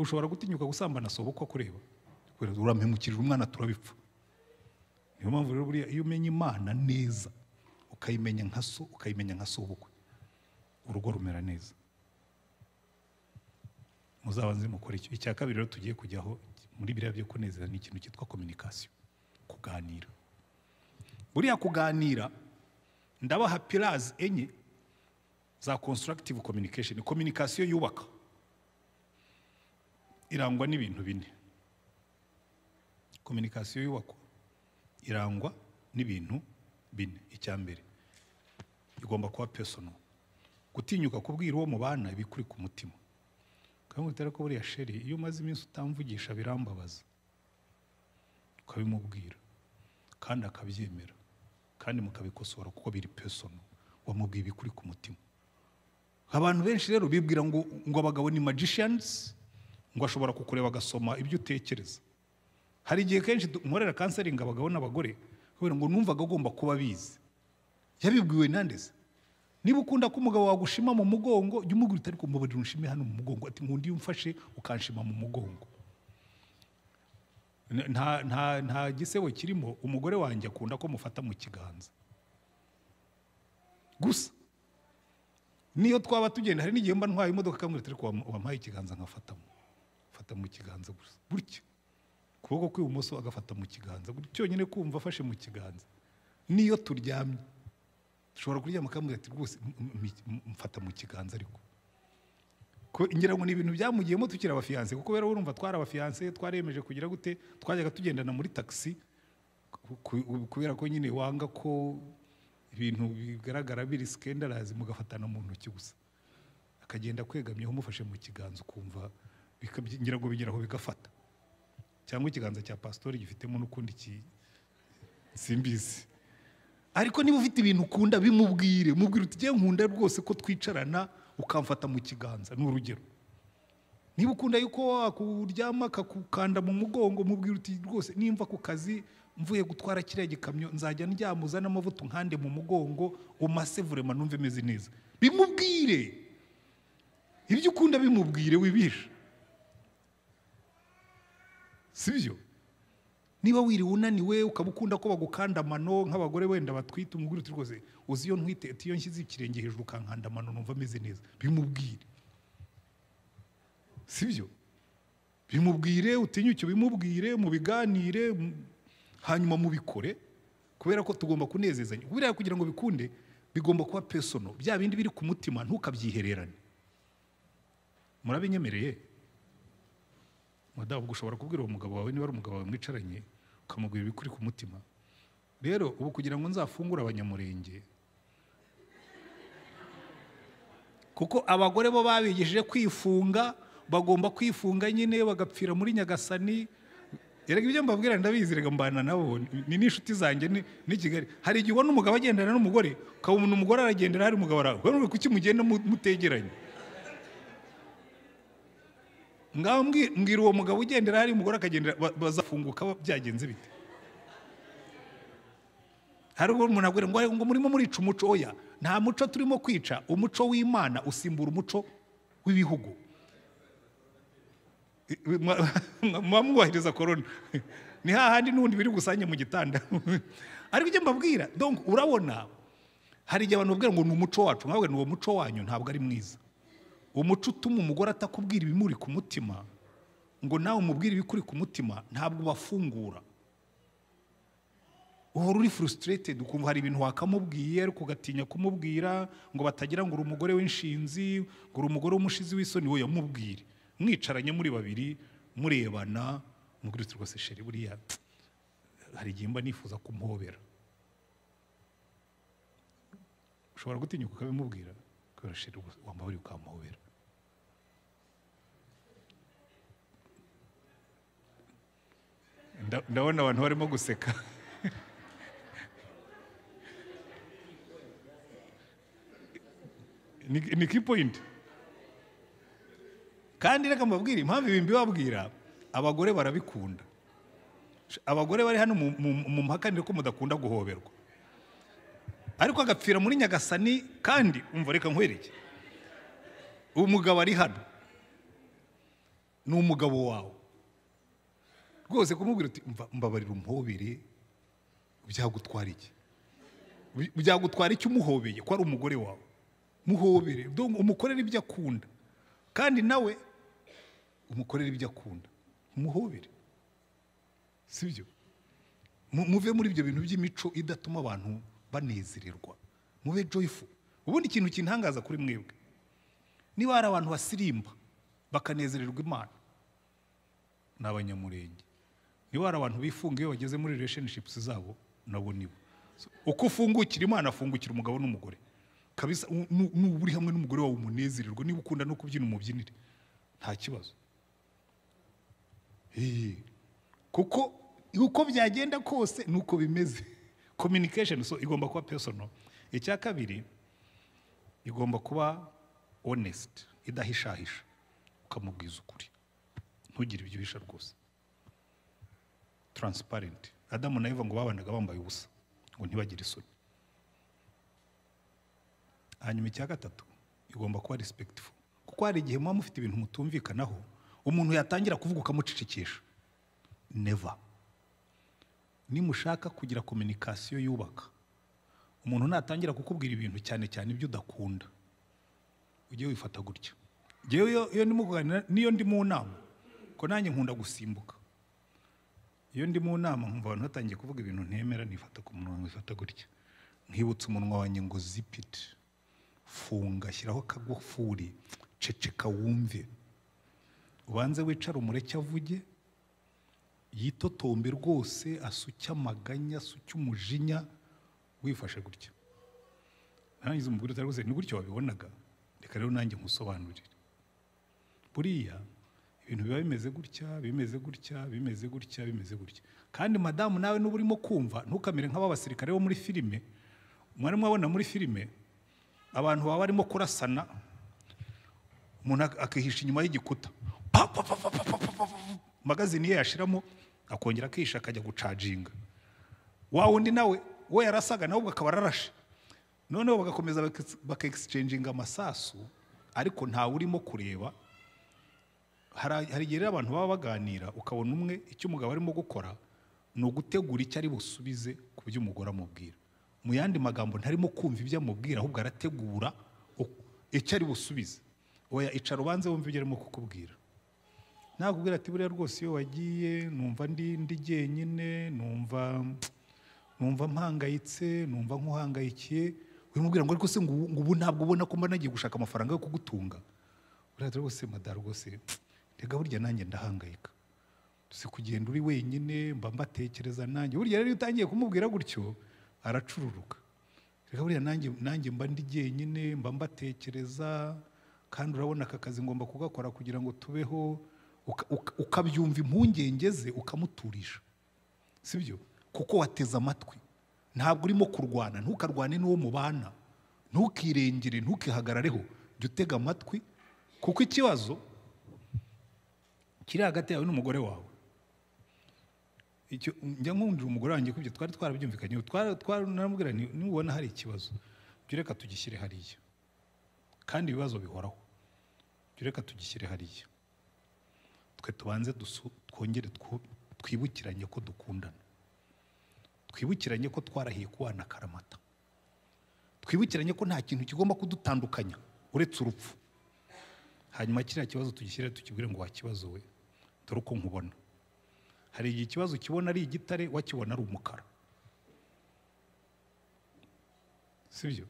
Ushobora gutinyuka gusambana soba uko akureba urampemukirira umwana turabipfa. Niyo mpamvu rero buriya iyo umenya imana neza ukayimenya nka so ukayimenya nka sobukwe urugo rumera neza. Muzabanze mukora icyo icya kabiri rero tugiye kujyaho muri biriya byo kunezeza ni ikintu cyitwa kominikasiyo kuganira. Buriya kuganira ndabaha pirazi enye za constructive communication. Kominikasiyo yubaka. Irangwa n'ibintu bine. Kominikasiyo yubakwa irangwa n'ibintu bine. Icya mbere igomba kuba personal. Gutinyuka kubwira uwo mubana ibikuri ku mutima. Ukamubwira ko buriya sheri iyo umaze iminsi utamvugisha birambabaza. Ukabimubwira. Kandi akabyemera. Kandi mukabikosora kuko biri personal. Wamubwiye ibikuri ku mutima. Abantu benshi rero bibwira ngo ngo abagabo ni magicians ngo ashobora kukureba agasoma ibyo utekereza. Hari igihe kenshi nkorera kanseringi abagabo n'abagore kubera ngo numvaga agomba kuba abizi. Yabibwiwe nandeze niba ukunda ko umugabo wagushima mu mugongo jya umubwira utari kumbabarira unshime hano mu mugongo ati nkundi iyo umfashe ukanshima mu mugongo. Nta gisebo kirimo umugore wanjye akunda ko mufata mu kiganza. Gusa niyo twaba tugenda hari n'igihe mba ntwaye imodoka ati ariko wampaye ikiganza nkafatamo. Fata mu kiganza gusa. Gutya. Ukuboko kw'ibumoso agafata mu kiganza. Cyonyine kumva afashe mu kiganza. Niyo turyamye. Dushobora kuryama akamubwira ati rwose mfata mu kiganza ariko. Ngira ngo ni ibintu byamugiyemo tukiri abafiyanse kuko rero urumva twari abafiyanse twaremeje kugira gute twajyaga tugendana muri tagisi kubera ko nyine wanga ko ibintu bigaragara biri sikendarazi mugafatana mu ntoki gusa. Akagenda kwegamyeho umufashe mu kiganza ukumva ngira ngo bigeraho bigafata. Cyangwa ikiganza cya pasitori gifitemo n'ukundi simbizi. Ariko niba ufite ibintu ukunda bimubwire mubwire uti "Jyewe nkunda rwose ko twicarana ukamfata mu kiganza ni urugero. Niba ukunda yuko wakuryama akakukanda mu mugongo mubwire uti rwose nimva ku kazi mvuye gutwara kiriya gikamyo nzajya ndyamuza n'amavuta unkande mu mugongo umase vurema numve meze neza. Bimubwire. Ibyo ukunda bimubwire wibisha si byo niba wiriwe unaniwe ukaba ukunda ko bagukanda amano nk'abagore wenda batwite umubwire uti rwose uzi iyo ntwite iyo nshyize ikirenge hejuru ukankanda amano numva ameze neza. Bimubwire. Si byo? Bimubwire utinyuke bimubwire mubiganire mu- hanyuma mubikore kubera ko tugomba kunezezanya. Buriya kugira ngo bikunde bigomba kuba pesono bya bindi biri ku mutima ntukabyihererane. Murabinyemereye madamu ushobora kubwira uwo mugabo wawe niba ari umugabo wawe mwicaranye? Ukamubwira ibikuri ku mutima. Rero ubu kugira ngo nzafungure abanyamurenge kuko abagore bo babigishije kwifunga bagomba kwifunga nyine bagapfira muri nyagasani. Erega ibyo mbabwira ndabizi rega mbana nabo ni n'inshuti zanjye ni kigali. Hari igihe ubona umugabo agendana n'umugore ukabona umugore aragendera hari umugabo arawe kuki mugenda mu- mutegeranye? Ngaho mbwi- mbwira uwo mugabo ugendera hari umugore akagendera ba- bazafunguka ba- byagenze bite? Hari ubwo umuntu abwira ngo murimo murica umuco oya nta muco turimo kwica. Umuco w'imana usimbura umuco w'ibihugu. Muba mwubahiriza korona ni hahandi n'ubundi biri gusange mu gitanda. Ariko icyo mbabwira urabona hari igihe abantu babwira ngo ni umuco wacu. Nkawe ni uwo muco wanyu ntabwo ari mwiza. Umuco utuma umugore atakubwira ibimuri ku mutima ngo nawe umubwire ibikuri ku mutima ntabwo ubafungura. Uhora uri frustrated ukumva hari ibintu wakamubwiye ariko ugatinya kumubwira ngo batagira ngo uri umugore w'inshinzi ngo uri umugore w'umushizi w'isoni we yamubwire. Mwicaranye muri babiri murebana mubwire uti rwose sheri buriya hari igihe mba nifuza kumuhobera ushobora gutinyuka ukabimubwira kubera sheri wambaye uri ukamuhobera ndabona abantu barimo guseka. Ni key point. Kandi reka mbabwire impamvu ibi mbibabwira abagore barabikunda. Abagore bari hano mu mpakanire ko mudakunda guhoberwa. Ariko agapfira muri nyagasani kandi umva reka nkwereke. Umugabo ari hano. Ni umugabo wawe. Rwose kumubwira uti "Mva- mbabarira umuhobere byagutwara iki? Byagutwara iki umuhobeye ko ari umugore wawe? Muhobere. Umukorere ibyo akunda. Kandi nawe umukorere ibyo akunda. Umuhobere sibyo? Mu- muve muri ibyo bintu by'imico idatuma abantu banezererwa. Mube joyful. Ubundi ikintu kintangaza kuri mwebwe. Niba hari abantu basirimba bakanezererwa imana ni abanyamurenge. Niba hari abantu bifunga iyo bageze muri relationships zabo nabo nibo uko ufungukira imana afungukira umugabo n'umugore. Kabisa nuba uri hamwe n'umugore wawe umunezererwa niba ukunda no kubyina umubyinire nta kibazo. Kuko uko byagenda kose ni uko bimeze. Communication so igomba kuba personal. Icya kabiri igomba kuba honest idahishahisha. Ukamubwiza ukuri. Ntugire ibyo uhisha rwose. Transparent. Adamu na eva ngo babanaga bambaye ubusa ngo ntibagire isoni. Hanyuma icya gatatu igomba kuba respectful. Kuko hari igihe muba mufite ibintu mutumvikanaho umuntu yatangira kuvuga ukamucecekesha never. Nimushaka kugira communication yubaka. Umuntu natangira kukubwira ibintu cyane cyane ibyo udakunda. Ujye wifata gutya. Iyo- niyo ndi mu nama. Ko nanjye nkunda gusimbuka. Iyo ndi mu nama nkumva abantu batangiye kuvuga ibintu ntemera nifata ku munwa nkifata gutya. Nkibutsa umunwa wanjye ngo zipiti funga shyiraho akagufuri ceceka wumve ubanze wicare umureke avuge. Yitotombe rwose asuke amaganya asuke umujinya. Wifashe gutya. Narangiza umugore utari ni gutyo wabibonaga? Reka rero nanjye nkusobanurire. Buriya ibintu biba bimeze gutya bimeze gutya bimeze gutya bimeze gutya kandi madamu nawe n'uba urimo kumva ntukamere nk'ab'abasirikare bo muri filime mwari mwabona muri filime abantu baba barimo kurasana umuntu akihisha inyuma y'igikuta magazine ye yashiramo akongera akihisha akajya gucaginga wa wundi nawe we yarasaga nawe ubwo akaba ararashe noneho bagakomeza bakegisicengega amasasu ariko ntawe urimo kureba hari igihe rero abantu baba baganira ukabona umwe icyo umugabo arimo gukora ni ugutegura icyo ari busubize ku byo umugore amubwira. Mu yandi magambo ntarimo kumva ibyo amubwira ahubwo arategura icyo ari busubize. Oya icara ubanze wumve ibyo arimo kukubwira. Nakubwira ati buriya rwose iyo wagiye numva ndi jyenyine numva numva mpangayitse numva nkuhangayikiye. Urimubwira ngo ariko se ngo ubu- ntabwo ubona ko mba nagiye gushaka amafaranga yo kugutunga? Buriya rwose mada rwose rega burya nanjye ndahangayika. Si kugenda uri wenyine mba mbatekereza nanjye. Burya rero iyo utangiye kumubwira gutyo aracururuka. Reka buriya nanjye mba ndi jyenyine mba mbatekereza kandi urabona aka kazi ngomba kugakora kugira ngo tubeho uka- uka- ukabyumva impungenge ze ukamuturisha. Sibyo? Kuko wateze amatwi. Ntabwo urimo kurwana ntukarwane n'uwo mubana. Ntukirengere ntukihagarareho jya utega amatwi. Kuko ikibazo kiri hagati yawe n'umugore wawe. Njya nkundira umugore wanjye kubyo twari twarabyumvikanyeho twara- twara- naramubwira nubona hari ikibazo jya ureka tugishyire hariya. Kandi ibibazo bihoraho jya ureka tugishyire hariya. Twe tubanze twongere twibukiranye ko dukundana. Twibukiranye ko twarahiye kubana akaramata twibukiranye ko nta kintu kigomba kudutandukanya uretse urupfu. Hanyuma kiriya kibazo tugishyire tukibwire ngo wakibazo we? Dore uko nkubona hari igihe ikibazo ukibona ari igitare wakibona ari umukara. Sibyo?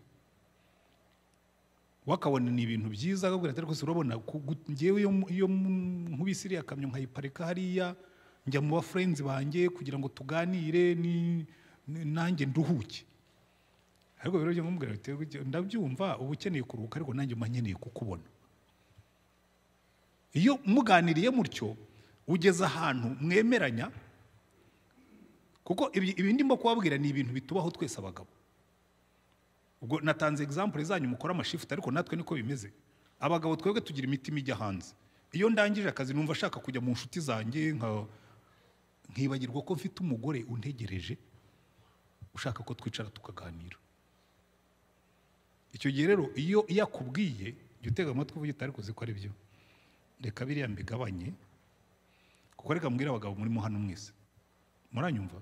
Wakabona ni ibintu byiza akabwira ati rwose urabona njyewe iyo nkubise iriya kamyo nkayiparika hariya njya mu bafurenzi banjye kugira ngo tuganire ni- nanjye nduhuke. Ariko rero nkumubwira "Gutya, ndabyumva uba ukeneye kuruhuka ariko nanjye mba nkeneye kukubona. Iyo muganiriye mutyo ugeze ahantu mwemeranya kuko ibi ndimo kubabwira ni ibintu bitubaho twese abagabo. Ubwo natanze example zanyu mukora amashifuti ariko natwe niko bimeze. Abagabo twebwe tugira imitima ijya hanze. Iyo ndangije akazi numva ashaka kujya mu nshuti zanjye nkibagirwa ko mfite umugore untegereje ushaka ko twicara tukaganira. Icyo gihe rero iyo iyo akubwiye jya utega amatwi uvuge utari kuzi ko ari byo reka biriya mbigabanye. Kuko reka mbwira abagabo murimo hano mwese. Muranyumva?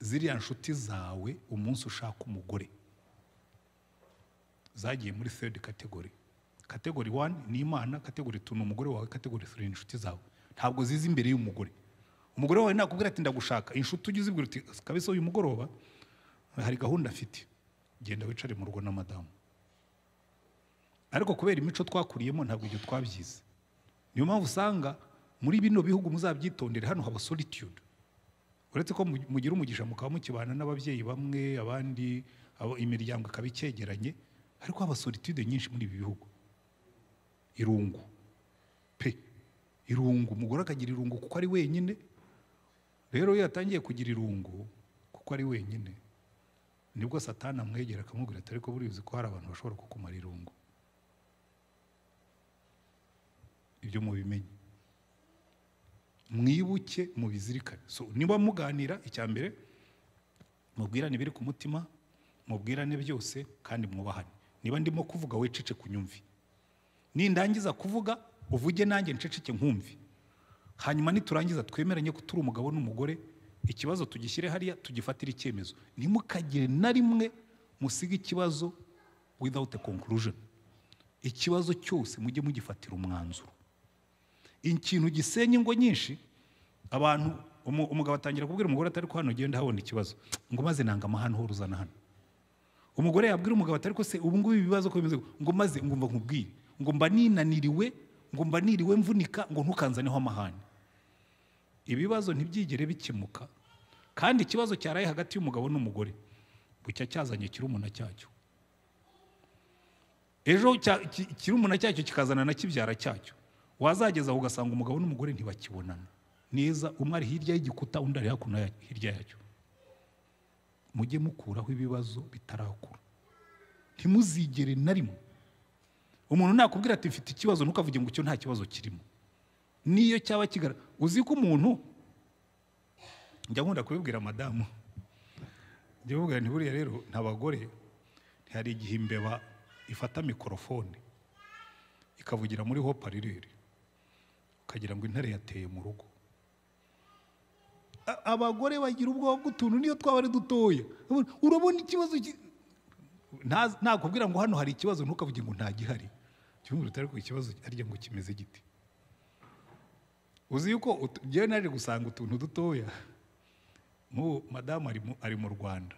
Ziriya nshuti zawe umunsi ushaka umugore. Zagiye muri third category. Category one ni imana category two ni umugore wawe category three ni inshuti zawe. Ntabwo ziza imbere y'umugore. Umugore wawe nakubwira ati ndagushaka. Inshuti ujye uzibwira uti kabisa uyu mugoroba? Hari gahunda afite. Genda wicare mu rugo na madamu. Ariko kubera imico twakuriyemo ntabwo ibyo twabyize. Niyo mpamvu usanga muri bino bihugu muzabyitondere hano haba solitude. Uretse ko mu- mugira umugisha mukaba mukibana n'ababyeyi bamwe abandi imiryango ikaba icyegeranye ariko haba solitude nyinshi muri ibi bihugu. Irungu. Pe irungu. Umugore akagira irungu kuko ari wenyine. Rero iyo yatangiye kugira irungu kuko ari wenyine ni bwo satani amwegera akamubwira ati ariko buriya uzi ko hari abantu bashobora kukumara irungu? Ibyo mubimenye. Mwibuke mubizirikane. So niba muganira icya mbere mubwirane ibiri ku mutima mubwirane byose kandi mwubahane. Niba ndimo kuvuga wecece kunyumvi nindangiza kuvuga uvuge nanjye nceceke nkumvi hanyuma niturangiza twemeranye ko umugabo n'umugore ikibazo tugishyire hariya tugifatire icyemezo. Ntimukagire na rimwe musiga ikibazo without a conclusion. Ikibazo cyose mujye mugifatira umwanzuro. Ikintu gisenya ingo nyinshi abantu umu- umugabo atangira kubwira umugore atari ko hano ugenda habona ikibazo. Ngo maze nanga amahane ho hano. Umugore yabwira umugabo atari ko se ubu ngubu ibibazo ko bimeze ngo maze ngo mba nkubwire ngo mba ninaniriwe ngo mba niriwe mvunika ngo ntukanzaneho amahane. Ibibazo ntibyigere bikemuka kandi ikibazo cyaraye hagati y'umugabo n'umugore bucya cyazanye kirumuna cyacyo. Ejo kirumuna cyacyo kikazana na kibyara cyacyo. Wazageza aho ugasanga umugabo n'umugore ntibakibonana. Neza umwe ari hirya y'igikuta undi ari hakuno ya- hirya yacyo. Mujye mukuraho ibibazo bitarakura. Ntimuzigere na rimwe. Umuntu nakubwira ati mfite ikibazo ntukavuge ngo icyo nta kibazo kirimo. Niyo cyaba kigara uzi ko umuntu njya nkunda kubibwira madamu. Njya mubwira nti buriya rero nta bagore ntihari igihe imbeba ifata mikorofone ikavugira muri hoparireri ukagira ngo intare yateye mu rugo. Abagore bagira ubwoba bw'utuntu niyo twaba ari dutoya. Urabona ikibazo nakubwira ngo hano hari ikibazo ntukavuge ngo nta gihari cyumvira utari ku ikibazo harya ngo kimeze giti uzi yuko njyewe naje gusanga utuntu dutoya. Madamu ari mu- rwanda.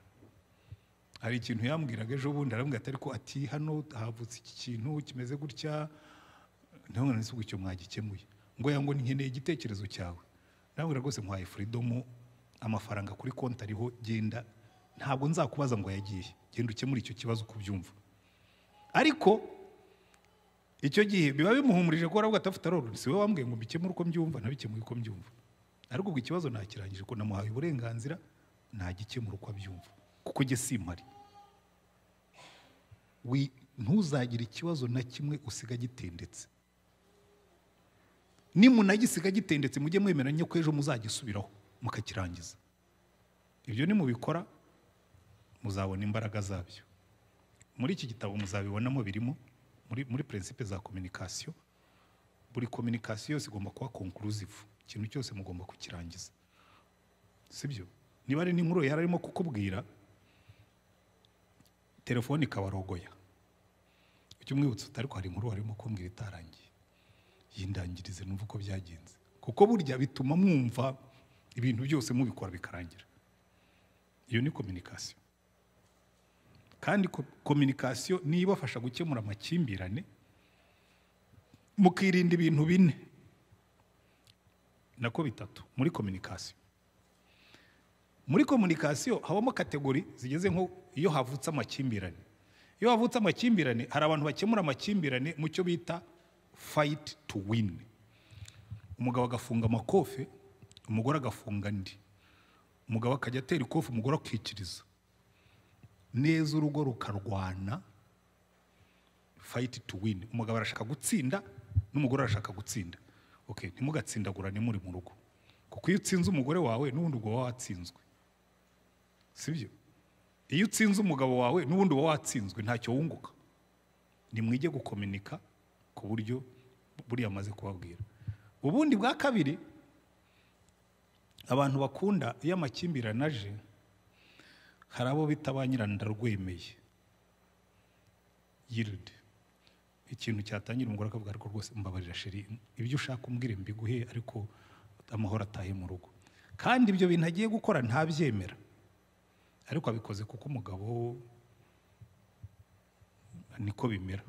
Hari ikintu yambwiraga ejo bundi arambwira ati ariko ati hano havutse iki kintu kimeze gutya? Ntabwo nzi ubwo icyo mwagikemuye. Ngo ngo nkeneye igitekerezo cyawe. Ndabwira rwose nkwaye furidomu amafaranga kuri konti ariho genda. Ntabwo nzakubaza ngo yagiye. Genda ukemure icyo kibazo uko ubyumva ariko icyo gihe biba bimuhumurije ko aravuga ati afite aroro si we wambwiye ngo mbikemure uko mbyumva? Nabikemuye uko mbyumva. Ariko ubwo ikibazo nakirangije ko namuhaye uburenganzira nagikemura uko abyumva. Kuko njye simpari. Ntuzagire ikibazo na kimwe usiga gitendetse. Nimunagisiga gitendetse mujye mwemeranya ko ejo muzagisubiraho mukakirangiza. Ibyo nimubikora muzabona imbaraga zabyo. Muri iki gitabo muzabibonamo birimo muri principe za communication buri communication yose igomba kuba conclusive. Ikintu cyose mugomba kukirangiza. Sibyo? Niba ari n'inkuru yari arimo kukubwira telefone ikabarogoya. Ujye umwibutsa uti ariko hari inkuru warimo kumbwira itarangiye. Yindangirize numva uko byagenze. Kuko burya bituma mwumva ibintu byose mubikora bikarangira. Iyo ni communication. Kandi ko- communication niyo ibafasha gukemura amakimbirane mukirinda ibintu bine. Nako bitatu muri communication. Muri communication habamo kategori zigeze nko iyo havutse amakimbirane. Iyo havutse amakimbirane hari abantu bakemura amakimbirane mu cyo bita fight to win. Umugabo agafunga amakofe umugore agafunga andi umugabo akajya atera ikofi umugore akikiriza. Neza urugo rukarwana fight to win. Umugabo arashaka gutsinda n'umugore arashaka gutsinda. Okay ntimugatsindagurane muri mu rugo. Kuko iyo utsinze umugore wawe n'ubundi waba watsinzwe. Sibyo? Iyo utsinze umugabo wawe n'ubundi uba watsinzwe ntacyo wunguka. Nimwige gukominika ku buryo buriya amaze kubabwira. Ubundi bwa kabiri abantu bakunda iyo amakimbirane aje hari abo bita ba nyirandarwemeye yiride ikintu cyatangira umugore akavuga ariko rwose mbabarira sheri ibyo ushaka umbwire mbiguhe ariko amahoro atahe mu rugo. Kandi ibyo bintu agiye gukora ntabyemera. Ariko abikoze kuko umugabo niko bimera.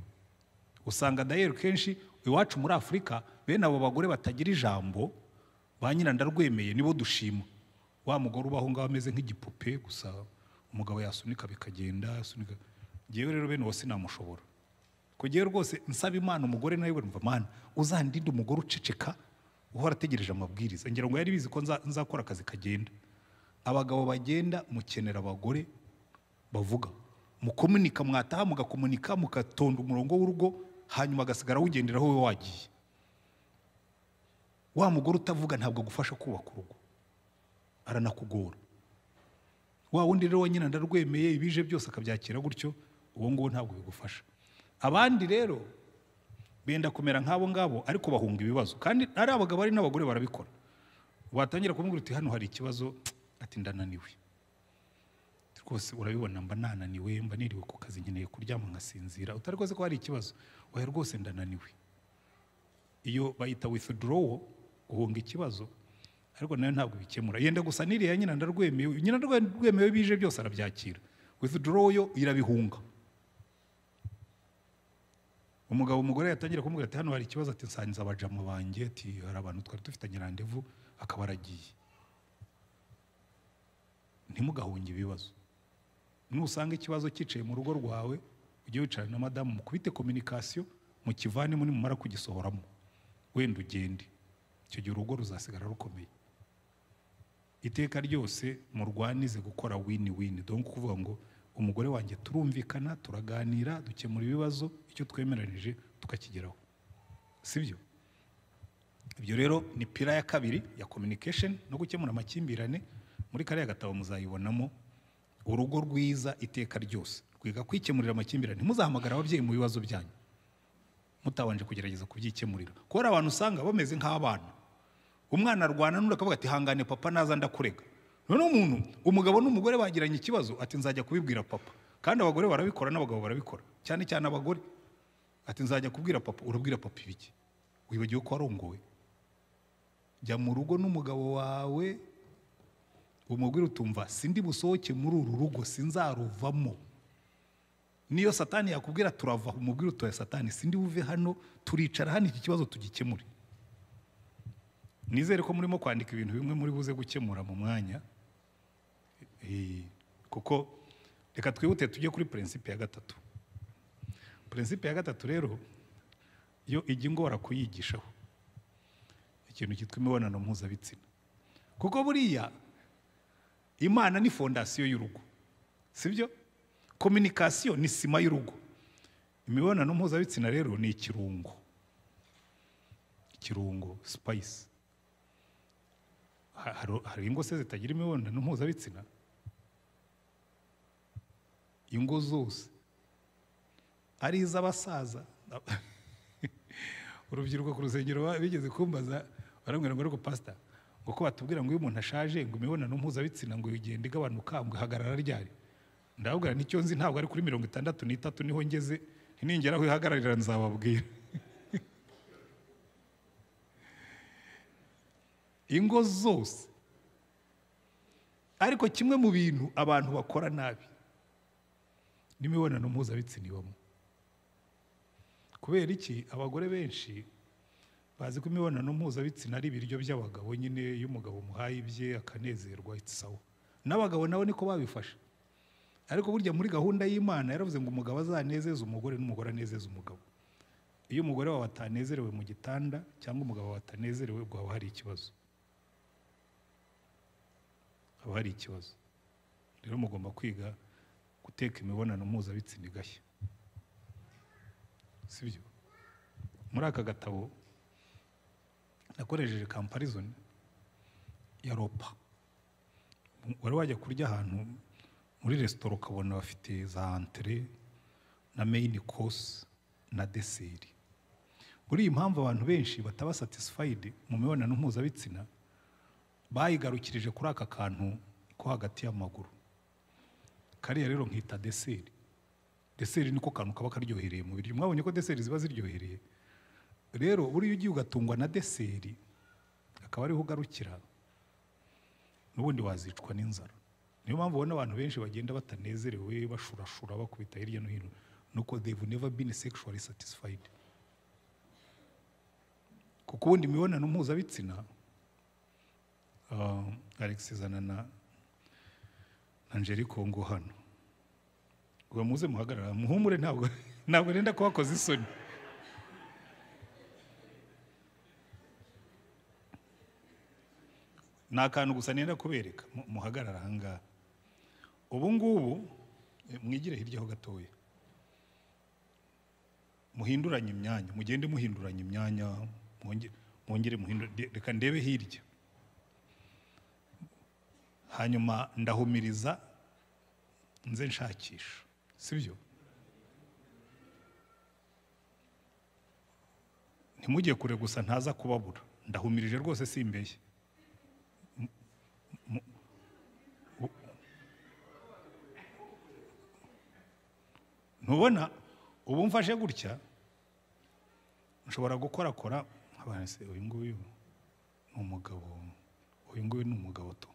Usanga dayeri kenshi iwacu muri afurika bene abo bagore batagira ijambo ba nyirandarwemeye nibo dushima. Wa mugore ubaho ngaho ameze nk'igipupe gusa umugabo yasunika bikagenda yasunika. Ngewe rero bene uwo sinamushobora. Kugewe rwose nsaba imana umugore nawe mva mana uzandinde umugore uceceka uhora ategereje amabwiriza. Ngira ngo yari bizi ko nza- nzakora akazi kagenda. Abagabo bagenda mukenera abagore bavuga. Mukomunika mwataha mugakomunika mugatonda umurongo w'urugo hanyuma agasigara awugenderaho wowe wagiye. Wa mugore utavuga ntabwo agufasha kubaka urugo. Aranakugora. Wa wundi rero wa nyina ndarwemeye ibije byose akabyakira gutyo uwo nguwo ntabwo bigufasha. Abandi rero benda kumera nk'abo ngabo ariko bahunga ibibazo. Kandi ari abagabo ari n'abagore barabikora. Watangira kumubwira uti hano hari ikibazo ati ndananiwe. Rwose urabibona mba nananiwe mba niriwe ku kazi nkeneye kuryama nkasinzira. Utari rwose ko hari ikibazo oya rwose ndananiwe. Iyo bayita withdraw guhunga ikibazo ariko na yo ntabwo bikemura. Yenda gusa n'iriya nyina ndarwemewe nyina ndarwemewe bije byose arabyakira. Withdraw yo irabihunga. Umugabo umugore yatangira kumubwira ati hano hari ikibazo ati nsangiza abajama banjye. Ati hari abantu twari dufitanye randevu akaba aragiye. Ntimugahunge ibibazo. Nusanga ikibazo cyicaye mu rugo rwawe ujye wicarana na madamu mukubite kominikasiyo mukivanemo nimumara kugisohoramo. Wenda ugende. Icyo gihe urugo ruzasigara rukomeye. Iteka ryose murwanize gukora wini wini dore kuvuga ngo umugore wanjye turumvikana turaganira dukemura ibibazo icyo twemeranije tukakigeraho. Sibyo? Ibyo rero ni pira ya kabiri ya communication no gukemura amakimbirane. Muri kariya gatabo muzayibonamo urugo rwiza iteka ryose. Rwiga kwikemurira amakimbirane. Ntimuzahamagara ababyeyi mu bibazo byanyu. Mutabanje kugerageza kubyikemurira. Kuko hari abantu usanga bameze nk'abana. Umwana arwana n'undi akavuga ati hangane papa naza ndakurega. Noneho umuntu umugabo n'umugore bagiranye ikibazo ati nzajya kubibwira papa. Kandi abagore barabikora n'abagabo barabikora. Cyane cyane abagore. Ati nzajya kubwira papa. Urabwira papa ibiki wibagiwe ko warongowe. Jya mu rugo n'umugabo wawe. Umubwire utumva sindi busohoke muri uru rugo sinzaruvamo. Niyo satani yakubwira turava umubwire utoya satani sindi buve hano turicara hano iki kibazo tugikemure. Nizere ko murimo kwandika ibintu bimwe muri buze gukemura mu mwanya. Eh, kuko reka twihute tujye kuri prinsipe ya gatatu. Prinsipe ya gatatu rero yo ijya ingora kuyigishaho. Ikintu cyitwa imibonano mpuzabitsina. Kuko buriya imana ni fondasiyo y'urugo sibyo? Kominikasiyo ni sima y'urugo. Imibonano mpuzabitsina rero ni ikirungo. Ikirungo sipayisi Ha- hari- ingo se zitagira imibonano mpuzabitsina? Ingo zose. Ari iz'abasaza. Urubyiruko ku rusengero bigeze kumbaza barambwira ngo ariko pasita ngo ko batubwira ngo iyo umuntu ashaje ngo imibonano mpuzabitsina ngo igenda igabanuka ngo ihagarara ryari? Ndababwira ni cyo nzi ntabwo ari kuri mirongo itandatu n'itatu ni ho ngeze ningera aho ihagararira nzababwira. Ingo zose. Ariko kimwe mu bintu abantu bakora nabi n'imibonano mpuzabitsina ibamo. Kubera iki? Abagore benshi bazi ko imibonano mpuzabitsina ari ibiryo by'abagabo nyine iyo umugabo umuhaye ibye akanezerwa sawa. N'abagabo nabo niko babifashe. Ariko burya muri gahunda y'imana yaravuze ngo umugabo azanezeze umugore n'umugore anezeze umugabo. Iyo umugore wawe atanezerewe mu gitanda cyangwa umugabo wawe atanezerewe ubwo haba hari ikibazo. Haba hari ikibazo. Rero mugomba kwiga guteka imibonano mpuzabitsina igashya. Sibyo? Muri aka gatabo nakoresheje comparison ya ropa. Wari wajya kurya ahantu muri resitora ukabona bafite za antere na main course na deseri muri iyi mpamvu abantu benshi bataba satisfied mu mibonano mpuzabitsina bayigarukirije kuri aka kantu ko hagati y'amaguru. Kariya rero nkita deseri deseri niko kantu kaba karyohereye mu biryo mwabonye ko deseri ziba ziryohereye rero buriya ugiye ugatungwa na deseri akaba ariho ugarukira n'ubundi wazicwa n'inzara. Niyo mpamvu ubona abantu benshi bagenda batanezerewe bashurashura bakubita hirya no hino. Nuko they've never been sexually satisfied. Kuko ubundi imibonano mpuzabitsina uh, alex zana na na angelique ngo hano. Ngo muze muhagarara muhumure ntabwo ntabwo nenda kubakoza isoni. Ni akantu gusa nenda kubereka. Mu- muhagarara ahangaha ubu ngubu eh, mwigire hirya ho gatoya. Muhinduranye imyanya. Mugende muhinduranya imyanya. Mwonge- mwongere muhindure reka ndebe hirya. Hanyuma ndahumiriza nze nshakisha. Sibyo? Ntimujye kure gusa ntaza kubabura. Ndahumirije rwose simbeshye. Ntubona? Ubu mfashe gutya. Nshobora gukorakora? Nkabana se uyu nguyu ni umugabo uyu nguyu ni umugabo to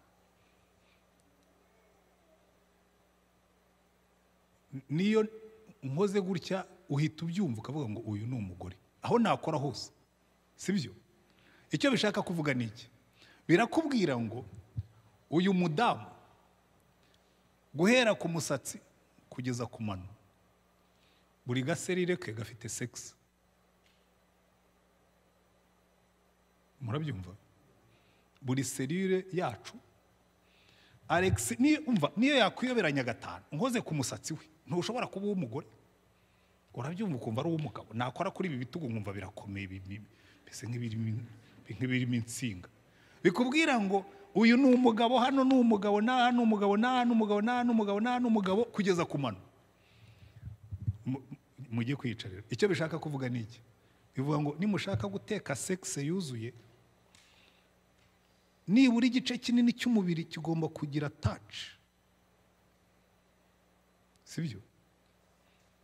niyo nkoze gutya uhita ubyumva ukavuga ngo uyu ni umugore. Aho nakora hose sibyo? Icyo bishaka kuvuga ni iki? Birakubwira ngo uyu mudamu guhera ku musatsi kugeza ku mano. Buri gaserire ke gafite segisi murabyumva? Buri serire yacu. Alex niyo yakwiyoberanya gatanu nkoze ku musatsi we. Ntushobora kuba uw'umugore. Urabyumva ukumva ari uw'umugabo. Nakora kuri ibi bitugu nkumva birakomeye bi- bi- bimeze nk'ibirimo insinga. Bikubwira ngo uyu ni umugabo hano ni umugabo n'aha ni umugabo n'aha ni umugabo n'aha ni umugabo n'aha ni umugabo kugeza ku mano. Mujye kwiyicarira. Icyo bishaka kuvuga ni iki? Bivuga ngo nimushaka guteka sekise yuzuye nibura igice kinini cy'umubiri kigomba kugira taci sibyo?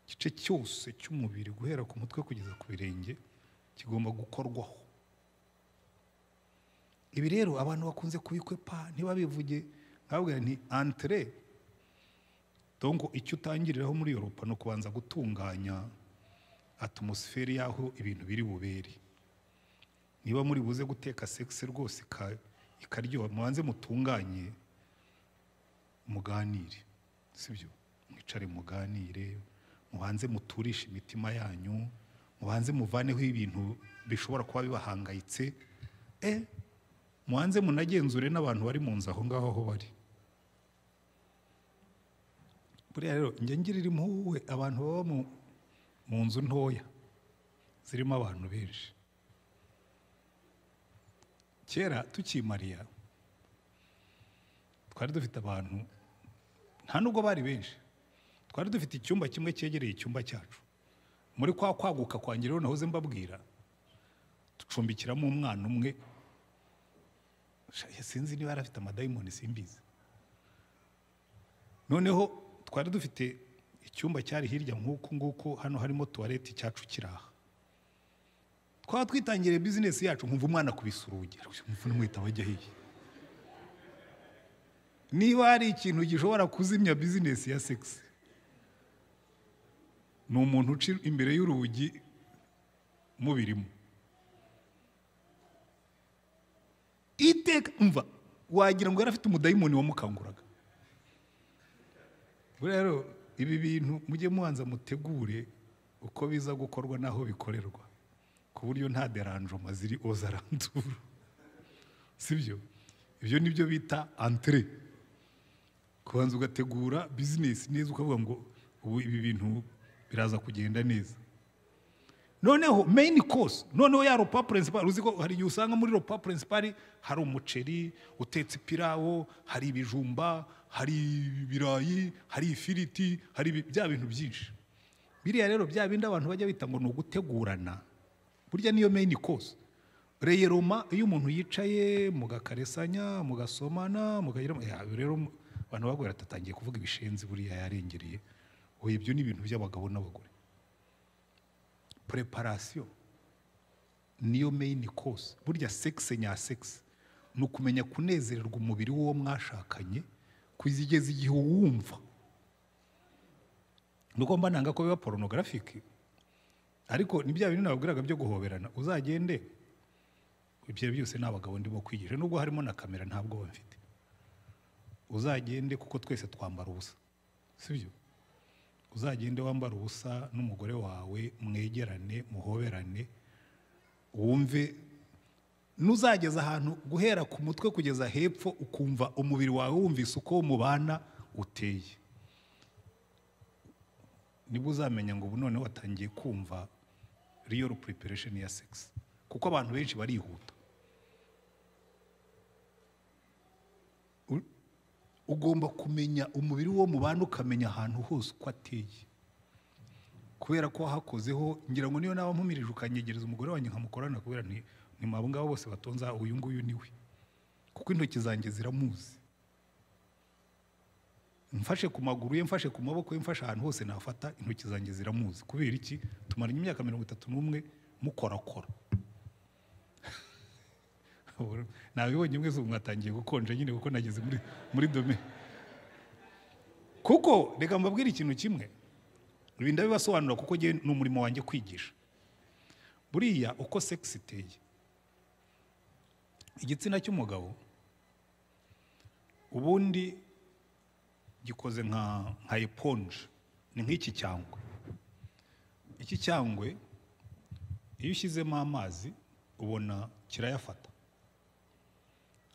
Igice cyose cy'umubiri guhera ku mutwe kugeza ku birenge kigomba gukorwaho. Ibi rero abantu bakunze kubikwepa ntibabivuge. Nkababwira nti antere donko icyo utangiriraho muri Europa ni ukubanza gutunganya atmosfere y'aho ibintu biri bubere. Niba muri buze guteka sekisi rwose ika- ikaryoha mubanze mutunganye muganire. Sibyo? Mwicare muganire mubanze muturishe imitima yanyu mubanze muvaneho ibintu bishobora kuba bibahangayitse. E mubanze munagenzure n'abantu bari mu nzu aho ngaho aho bari. Buriya rero njye ngirira impuhwe abantu baba mu, nzu ntoya zirimo abantu benshi. Kera tukimariya twari dufite abantu nta nubwo bari benshi twari dufite icyumba kimwe cyegereye icyumba cyacu. Muri kwa kwaguka kwanjye rero nahoze mbabwira ducumbikiramo umwana umwe. Sinzi niba yari afite amadayimoni simbizi. Noneho twari dufite icyumba cyari hirya nk'uku nguku hano harimo tuwarete cyacu kiri aha. Twaba twitangiriye bizinesi yacu nkumva umwana kubisa urugi. Nkumva n'umwita wajya hehe niba hari ikintu gishobora kuzimya bizinesi ya segisi ni umuntu uca imbere y'urugi mubirimo. Iteka mva wagira ngo yari afite umudayimoni wamukanguraga. Rero ibi bintu mujye mubanza mutegure uko biza gukorwa n'aho bikorerwa ku buryo nta deranjoma ziri ozaranduru sibyo? Ibyo ni byo bita antere kubanza ugategura bizinesi neza ukavuga ngo ubu ibi bintu biraza kugenda neza. Noneho meyini kosi noneho ya ropa purinsipari uzi ko hari igihe usanga muri ropa purinsipari hari umuceri utetse ipirawo hari ibijumba hari ibirayi hari ifiriti hari bya bintu byinshi. Biriya rero bya bindi abantu bajya bita ngo ni ugutegurana. Burya niyo meyini kosi reyeroma iyo umuntu yicaye mugakaresanya mugasomana Ya, rero abantu bagwira atatangiye kuvuga ibishenzi buriya yarengereye oya ibyo ni ibintu by'abagabo n'abagore. Preparation. Niyo main course. Burya sexe nya sexe. Ni ukumenya kunezererwa umubiri w'uwo mwashakanye kuzigeza igihe uwumva. Nuko mba nanga ko biba porunogarafique ariko ni bya bintu nababwiraga byo guhoberana. Uzagende ibyo byose ni abagabo ndimo kwigisha. Nubwo harimo na kamera ntabwo mfite. Uzagende kuko twese twambara ubusa. Sibyo uzagende wambara ubusa n'umugore wawe mwegerane muhoberane wumve nuzageza ahantu guhera ku mutwe kugeza hepfo ukumva umubiri wawe wumvise uko mubana uteye. Nibwo uzamenya ngo ubu noneho watangiye kumva real preparation ya sex kuko abantu benshi barihuta. Ugomba kumenya umubiri wo mubana ukamenya ahantu hose uko ateye. Kubera ko wahakozeho ngira ngo niyo naba mpumirije ukanyegereza umugore wanjye nkamukorana kubera ni abo ngabo bose batonze aha, uyu nguyu ni we. Kuko intoki zanjye ziramuzi. Mfashe ku maguru ye mfashe ku maboko ye mfashe ahantu hose nafata intoki zanjye ziramuzi. Kubera iki? Tumaranye imyaka mirongo itatu n'umwe mukorakora. Nabibonye mwese ubu mwatangiye gukonja nyine kuko nageze muri muri dome. Kuko reka mbabwire ikintu kimwe. Ibi ndabibasobanura kuko ni umurimo wanjye kwigisha. Buriya uko sex iteye igitsina cy'umugabo ubundi gikoze nka nka eponge. Ni nk'iki cyangwe. Iki cyangwe iyo ushyizemo amazi ubona kirayafata.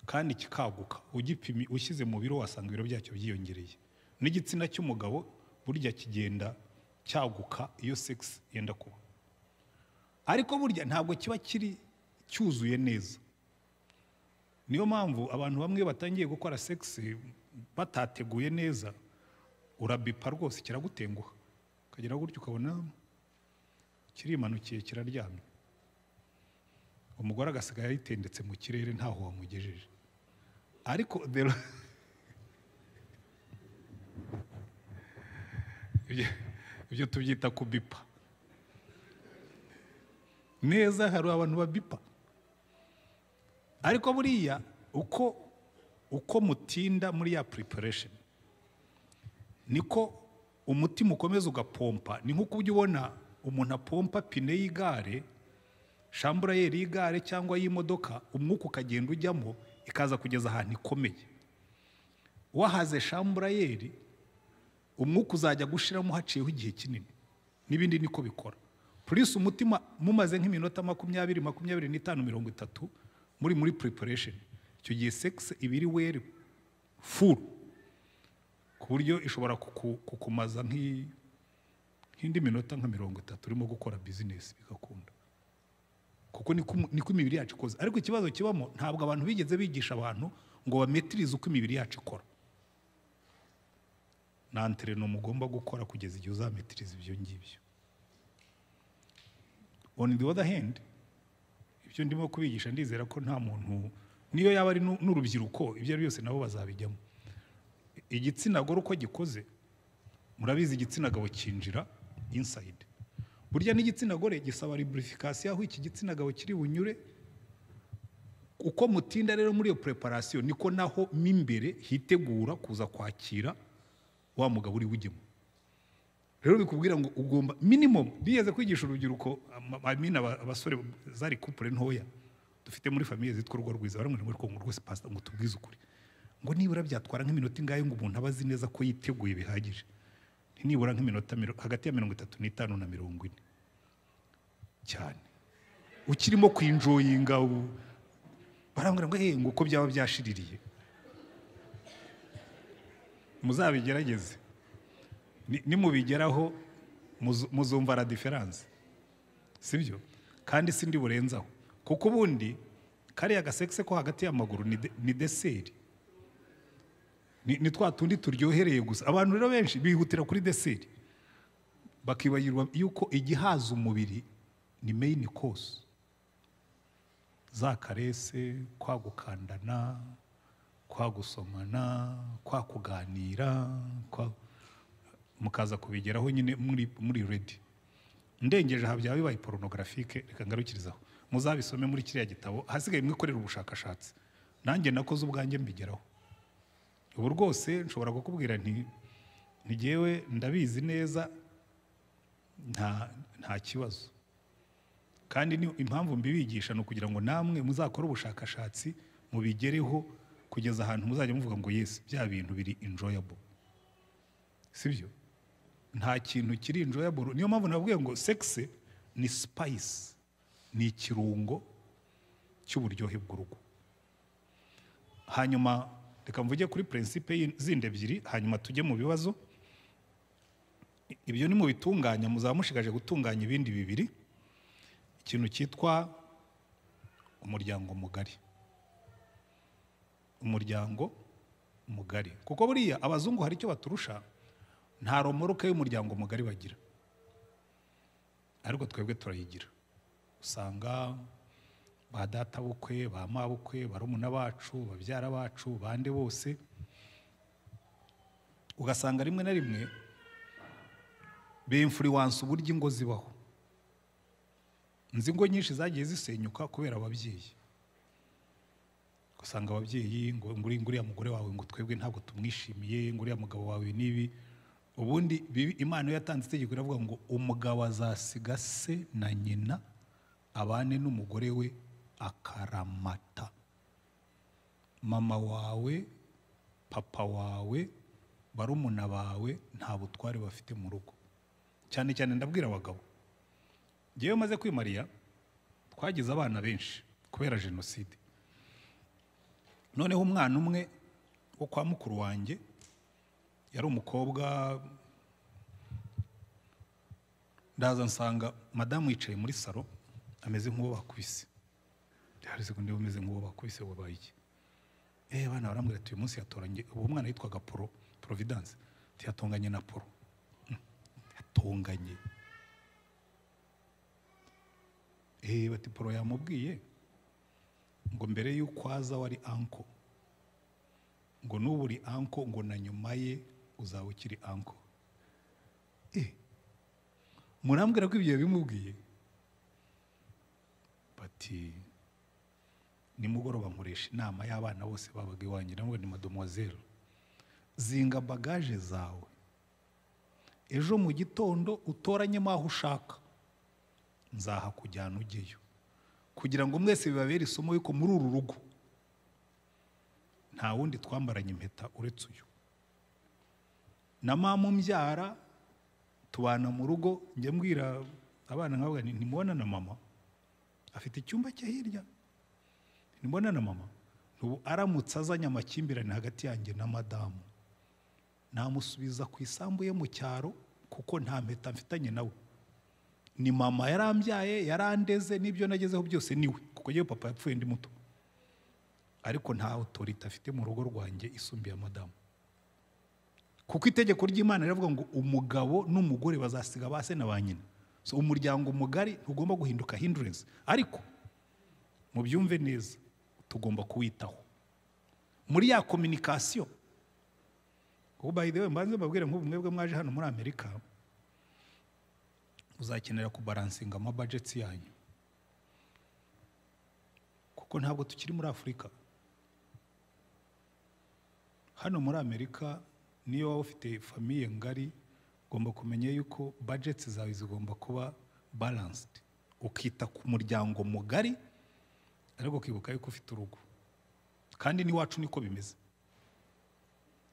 Kandi kikaguka ugipimi ushyize mu biro wasanga ibiro byacyo byiyongereye n'igitsina cy'umugabo burya kigenda cyaguka iyo sex yenda kuba. Ariko burya ntabwo kiba kiri cyuzuye neza. Niyo mpamvu abantu bamwe batangiye gukora sex batateguye neza urabipa rwose kiragutenguha. Ukagera gutyo ukabona kirimanukiye kiraryamye. Umugore agasigaye yitendetse mu kirere ntaho wamugejeje. Ariko ibyo tubyita kubipa. Neza hari abantu babipa. Ariko buriya uko uko mutinda muri ya preparation niko umutima ukomeza ugapompa ni nk'uko ujya ubona umuntu apompa pine y'igare shamburayeri y'igare cyangwa y'imodoka umwuka ukagenda ujyamo ikaza kugeza ahantu ikomeye. Wahaze shamburayeri umwuka uzajya gushiramo haciyeho igihe kinini. N'ibindi niko bikora. Purisi umutima mumaze nk'iminota makumyabiri makumyabiri n'itanu mirongo itatu muri muri preparation. Icyo gihe sex iba iri weri full. Ku buryo ishobora kuku- kukumaza nk'i- nk'indi minota nka mirongo itatu urimo gukora bizinesi bigakunda. Kuko niko imibiri yacu ikoze. Ariko ikibazo kibamo ntabwo abantu bigeze bigisha abantu ngo bametirize uko imibiri yacu ikora. Na antrenoma mugomba gukora kugeza igihe uzametiriza ibyo ngibyo. On the other hand ibyo ndimo kubigisha ndizera ko nta muntu niyo yaba ari nu- n'urubyiruko ibyo ari byose nabo bazabijyamo. Igitsina gore uko gikoze murabizi igitsina gabo cyinjira inside. Burya n'igitsina gore gisaba lubrification aho iki gitsina gabo kiri bunyure uko mutinda rero muri iyo preparation niko naho mo imbere hitegura kuza kwakira wa mugabo uri bujyemo rero bikubwira ngo ugomba minimum bigeze kwigisha urubyiruko aba- abasore zari couple ntoya dufite muri famiye zitwa urugo rwiza baramubwira ngo ngo rwose pastor ngo tubwize ukuri. Ngo nibura byatwara nk'iminota ingahe ngo umuntu aba azi neza ko yiteguye bihagije? Nibura nk'iminota hagati ya mirongo itatu n'itanu na mirongo ine. Cyane. Ukirimo kwinjoyinga u- barambwira ngo hey, ngo uko byaba byashiririye. Muzabigerageze. Nimubigeraho muzu- muzumva la diferanse sibyo? Kandi sindi burenzaho kuko ubundi kariya gasekise ko hagati y'amaguru ni de- ni deseri ni twa tundi turyohereye gusa. Abantu rero benshi bihutira kuri deseri bakibagirwa yuko igihaza umubiri ni meyini kosi za karese kwa gukandana kwa gusomana kwa kuganira kwa mukaza kubigeraho nyine muri muri redi ndengeje aha byaba bibaye porunogarafique reka ngarukirizaho muzabisome muri kiriya gitabo hasigaye mwikorera ubushakashatsi. Nanjye nakoze ubwanjye mbigeraho. Ubu rwose nshobora kukubwira nti ntigewe ndabizi neza nta nta kibazo. Kandi ni impamvu mbibigisha ni ukugira ngo namwe muzakore ubushakashatsi mubigereho kugeza ahantu muzajya muvuga ngo yesi bya bintu biri enjoyable. Sibyo? Nta kintu kiri enjoyable. Niyo mpamvu navuga ngo sexe ni spice ni ikirungo cy'uburyohe bw'urugo. Hanyuma reka mvuge kuri prinsipe yi- zindi ebyiri hanyuma tujye mu bibazo. Ibyo ni mu bitunganya muzaba mushigaje gutunganya ibindi bibiri. Ikintu cyitwa umuryango mugari. Umuryango mugari. Kuko buriya abazungu hari icyo baturusha nta romoroke y'umuryango mugari bagira. Ariko twebwe turayigira. Usanga ba databukwe ba mabukwe barumuna bacu babyara bacu bande bose ugasanga rimwe na rimwe bimfuriwansa uburyo ingo zibaho. Nzi ingo nyinshi zagiye zisenyuka kubera ababyeyi. Ugasanga ababyeyi ngo ngo uri- ngo uriya mugore wawe ngo twebwe ntabwo tumwishimiye ngo uriya mugabo wawe nibi ubundi imana iyo yatanze itegeko iravuga ngo umugabo azasiga se na nyina abane n'umugore we akaramata. Mama wawe papa wawe barumuna bawe nta butware bafite mu rugo. Cyane cyane ndabwira abagabo ngewe maze kwimariya twagize abana benshi kubera jenoside. Noneho umwana umwe wo kwa mukuru wanjye yari umukobwa ndaza nsanga madamu yicaye muri salo ameze nk'uwo bakubise yarize ngo niba umeze nk'uwo bakubise wabaye iki? Eh bana barambwira ati uyu munsi yatoranye uwo mwana yitwaga poro providence. Yatonganye na poro Mm, yatonganye. Eh bati poro yamubwiye ngo mbere y'uko aza wari anko ngo n'ubu uri anko ngo na nyuma ye uzaba ukiri anko. Eh murambwira ko ibyo bimubwiye bati nimugoroba nkoresha inama y'abana bose babaga iwanjye namwe ni mademoiselle. Zinga bagaje zawe. Ejo mu gitondo utoranyemo aho ushaka. Nzahakujyana ujyeyo. Kugira ngo mwese bibabere isomo yuko muri uru rugo. Nta wundi twambaranye impeta uretse uyu. Na mama umbyara tubana mu rugo njya mbwira abana nti ntimubona na mama. Afite icyumba cye hirya. Ntimubona na mama. Ubu aramutse azanye amakimbirane hagati yanjye na madamu. Namusubiza ku isambu ye mu cyaro kuko nta mpeta mfitanye nawe ni mama yarambyaye yarandeze n'ibyo nagezeho byose ni we kuko yewe papa yapfuye ndi muto. Ariko nta otorite afite mu rugo rwanjye isumbiye madamu. Kuko itegeko ry'imana riravuga ngo umugabo n'umugore bazasiga ba se na ba nyina. So umuryango mugari ntugomba guhinduka hindurance ariko mubyumve neza tugomba kuwitaho. Muri ya kominikasiyo ubu way mbanze mbabwire nk'ubu mwebwe mwaje hano muri amerika uzakenera kubaransinga amabajeti yanyu. Kuko ntabwo tukiri muri afurika hano muri amerika niyo waba ufite famiye ngari ugomba kumenya yuko bajeti zawe zigomba kuba balanced. Ukita ku muryango mugari ariko ukibuka yuko ufite urugo. Kandi n'iwacu niko bimeze.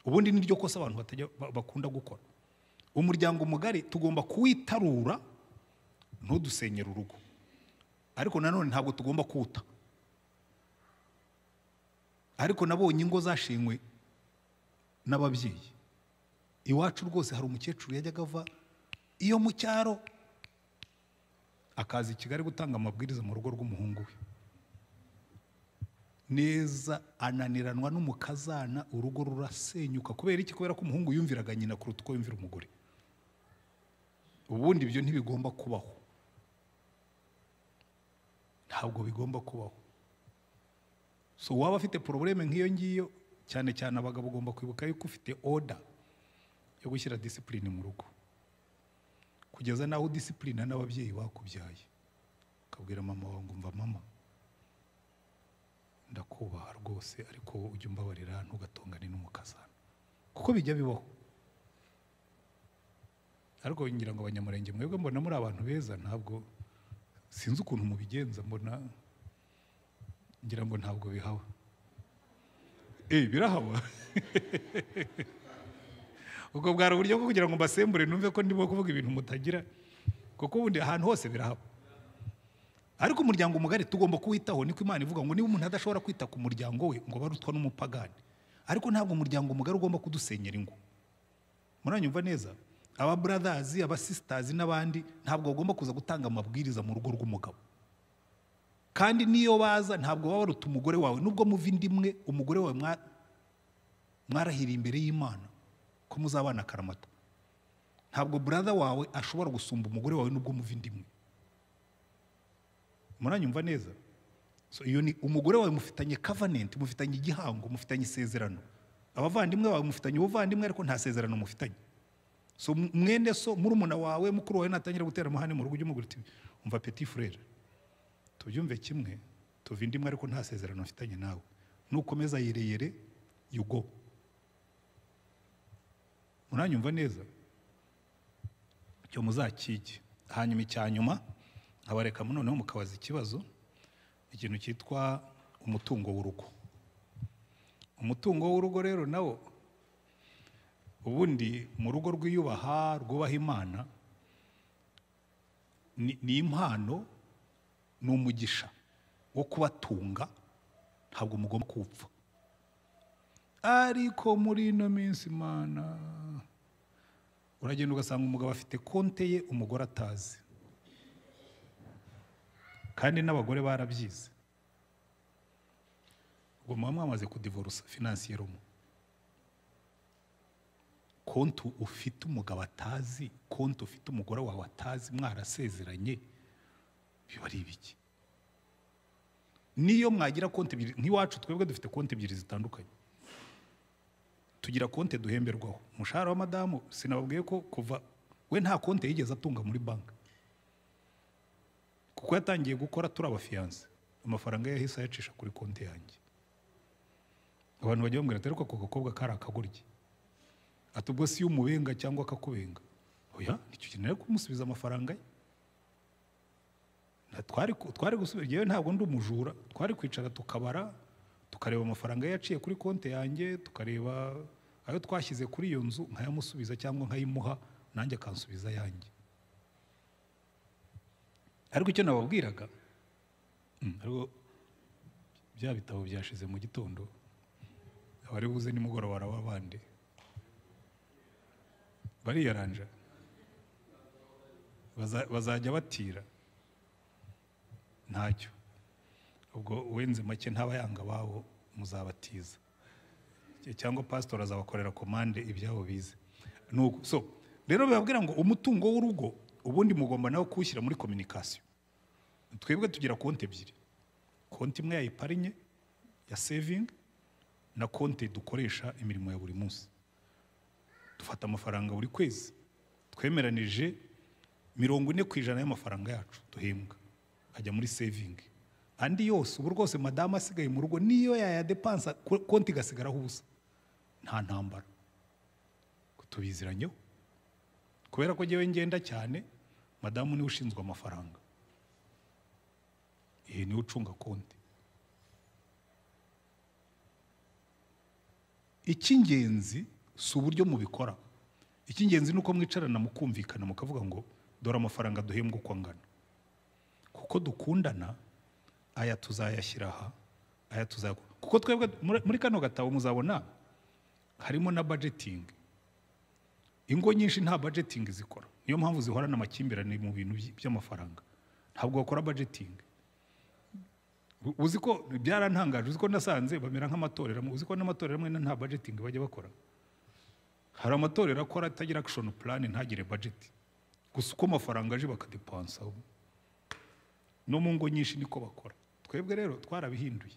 Ubundi niryo kosa abantu batajya ba- bakunda gukora. Umuryango mugari tugomba kuwitarura ntudusenyere urugo. Ariko nanone ntabwo tugomba kuwuta. Ariko nabonye ingo zashenywe n'ababyeyi. Iwacu rwose hari umukecuru yajyaga ava iyo mu cyaro akaza i kigali gutanga amabwiriza mu rugo rw'umuhungu we. Neza ananiranwa n'umukazana urugo rurasenyuka kubera iki? Kubera ko umuhungu yumviraga nyina kuruta uko yumvira umugore. Ubundi ibyo ntibigomba kubaho. Ntabwo bigomba kubaho. So waba afite porobuleme nk'iyo ngiyo cyane cyane abagabo ugomba kwibuka yuko ufite oda yo gushyira disipurine mu rugo. Kugeza n'aho udisipurina n'ababyeyi bakubyaye. Ukabwira mama wawe ngo umva mama. Ndakubaha rwose ariko ujye umbabarira ntugatongane n'umukazana. Kuko bijya bibaho. Ariko ngira ngo abanyamurenge mwebwe mbona muri abantu beza ntabwo sinzi ukuntu mubigenza mbona ngira ngo ntabwo bihaba. Eh birahaba. ubwo bwari uburyo bwo kugira ngo mbasembure numve ko ndimo kuvuga ibintu mutagira kuko ubundi ahantu hose birahaba. Ariko umuryango mugari tugomba kuwitaho niko imana ivuga ngo niba umuntu adashobora kwita ku muryango we ngo barutwa n'umupagani. Ariko ntabwo umuryango mugari ugomba kudusenyera ingo. Muranyumva neza? Aba brothers aba sisters n'abandi ntabwo bagomba kuza gutanga amabwiriza mu rugo rw'umugabo. Kandi niyo baza ntabwo baba baruta umugore wawe. Nubwo muva inda imwe umugore wawe mwa- mwarahiriye imbere y'imana. Ko muzabana akaramata ntabwo brother wawe ashobora gusumba umugore wawe nubwo muva inda imwe muranyumva neza? Iyo ni umugore wawe mufitanye covenant mufitanye igihango mufitanye isezerano. Abavandimwe bawe mufitanye ubuvandimwe ariko nta sezerano mufitanye. So mwene so murumuna wawe mukuru wawe natangira gutera amahane mu rugo ujye umubwira uti umva petit frere tubyumve kimwe tuva indi imwe ariko nta sezerano mfitanye nawe. Nukomeza yereyere you go. Muranyumva neza. Icyo muzakige hanyuma icya nyuma nkabareka noneho mukabaza ikibazo ikintu cyitwa umutungo w'urugo. Umutungo w'urugo rero nawo ubundi mu rugo rwiyubaha rwubaha imana ni impano ni umugisha wo kubatunga ntabwo mugomba kuwupfa ariko muri ino minsi mana uragenda ugasanga umugabo afite konte ye umugore atazi. Kandi n'abagore barabyize. Ubwo muba mwamaze kudivorusa finansiyeroma konti ufite umugabo atazi konti ufite umugore wawe atazi mwarasezeranye biba ari ibiki? Niyo mwagira konti ebyiri nk'iwacu twebwe dufite konti ebyiri zitandukanye. Tugira konti duhemberwaho. Umushahara wa madamu sinababwiye ko kuva we nta konti yigeze atunga muri banki. Kuko yatangiye gukora turi abafiyanse. Amafaranga yahise ayacisha kuri konti yanjye. Abantu bajya bambwira ati ariko ako gakobwa kari akagoryi ati ubwo si umubenga cyangwa akakubenga? Oya ni cyo kintu rero kumusubiza amafaranga ye. Twari gusubira yewe ntabwo ndi umujura. Twari kwicara tukabara tukareba amafaranga ye yaciye kuri konti yanjye tukareba ayo twashyize kuri iyo nzu nkayamusubiza cyangwa nkayimuha nanjye akansubiza ayanjye ariko icyo nababwiraga mm, ariko bya bitabo byashize mu gitondo abari buze nimugoroba baraba bande bariyaranja Baza- bazajya batira. Ntacyo. Ubwo wenze make ntaba yanga ababo muzabatiza. Cyangwa pasitori azabakorera komande ibyabo bize. So rero bibabwira ngo umutungo w'urugo ubundi mugomba nawe kuwushyira muri kominikasiyo twebwe tugira konti ebyiri. Konti imwe ya iparinye ya sevingi na konti dukoresha imirimo ya buri munsi. Dufata amafaranga buri kwezi. Twemeranije mirongo ine ku ijana y'amafaranga yacu duhembwa. Ajya muri sevingi andi yose ubu rwose madamu asigaye mu rugo niyo yayadepansa ko- konti igasigaraho ubusa. Nta ntambara. Tubiziranyeho kubera ko njyewe ngenda cyane madamu ni we ushinzwe amafaranga. Iyi ni we ucunga konti. Icy'ingenzi si uburyo mubikora. Icy'ingenzi ni uko mwicarana mukumvikana mukavuga ngo dore amafaranga duhembwa uko angana. Kuko dukundana aya tuzayashyira aha aya tuzayakora kuko twebwe muri- kano gatabo muzabona harimo na budgeting. Ingo nyinshi nta budgeting zikora. Niyo mpamvu zihorana amakimbirane mu bintu by- by'amafaranga. Ntabwo bakora budgeting. U- uzi ko byarantangaje? Uzi ko nasanze bamera nk'amatorero? Uzi ko n'amatorero amwe nta budgeting bajya bakora? Hari amatorero akora atagira action plan ntagire budget. Gusa uko amafaranga aje bakadepansa no mu ngo nyinshi niko bakora. Twebwe rero twarabihinduye.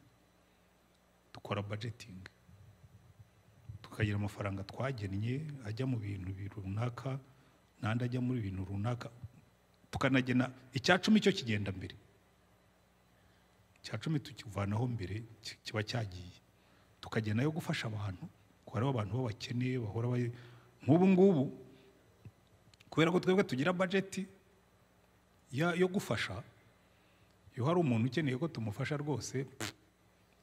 Dukora budgeting. Tukagira amafaranga twagennye ajya mu bintu bi- runaka n'andi ajya muri bintu runaka. Tukanagena icya cumi cyo kigenda mbere. Icya cumi tukivanaho mbere ki- kiba cyagiye. Tukagena yo gufasha abantu hariho abantu b'abakene bahora nk'ubu ngubu kubera ko twebwe tugira bajeti yo gufasha iyo hari umuntu ukeneye ko tumufasha rwose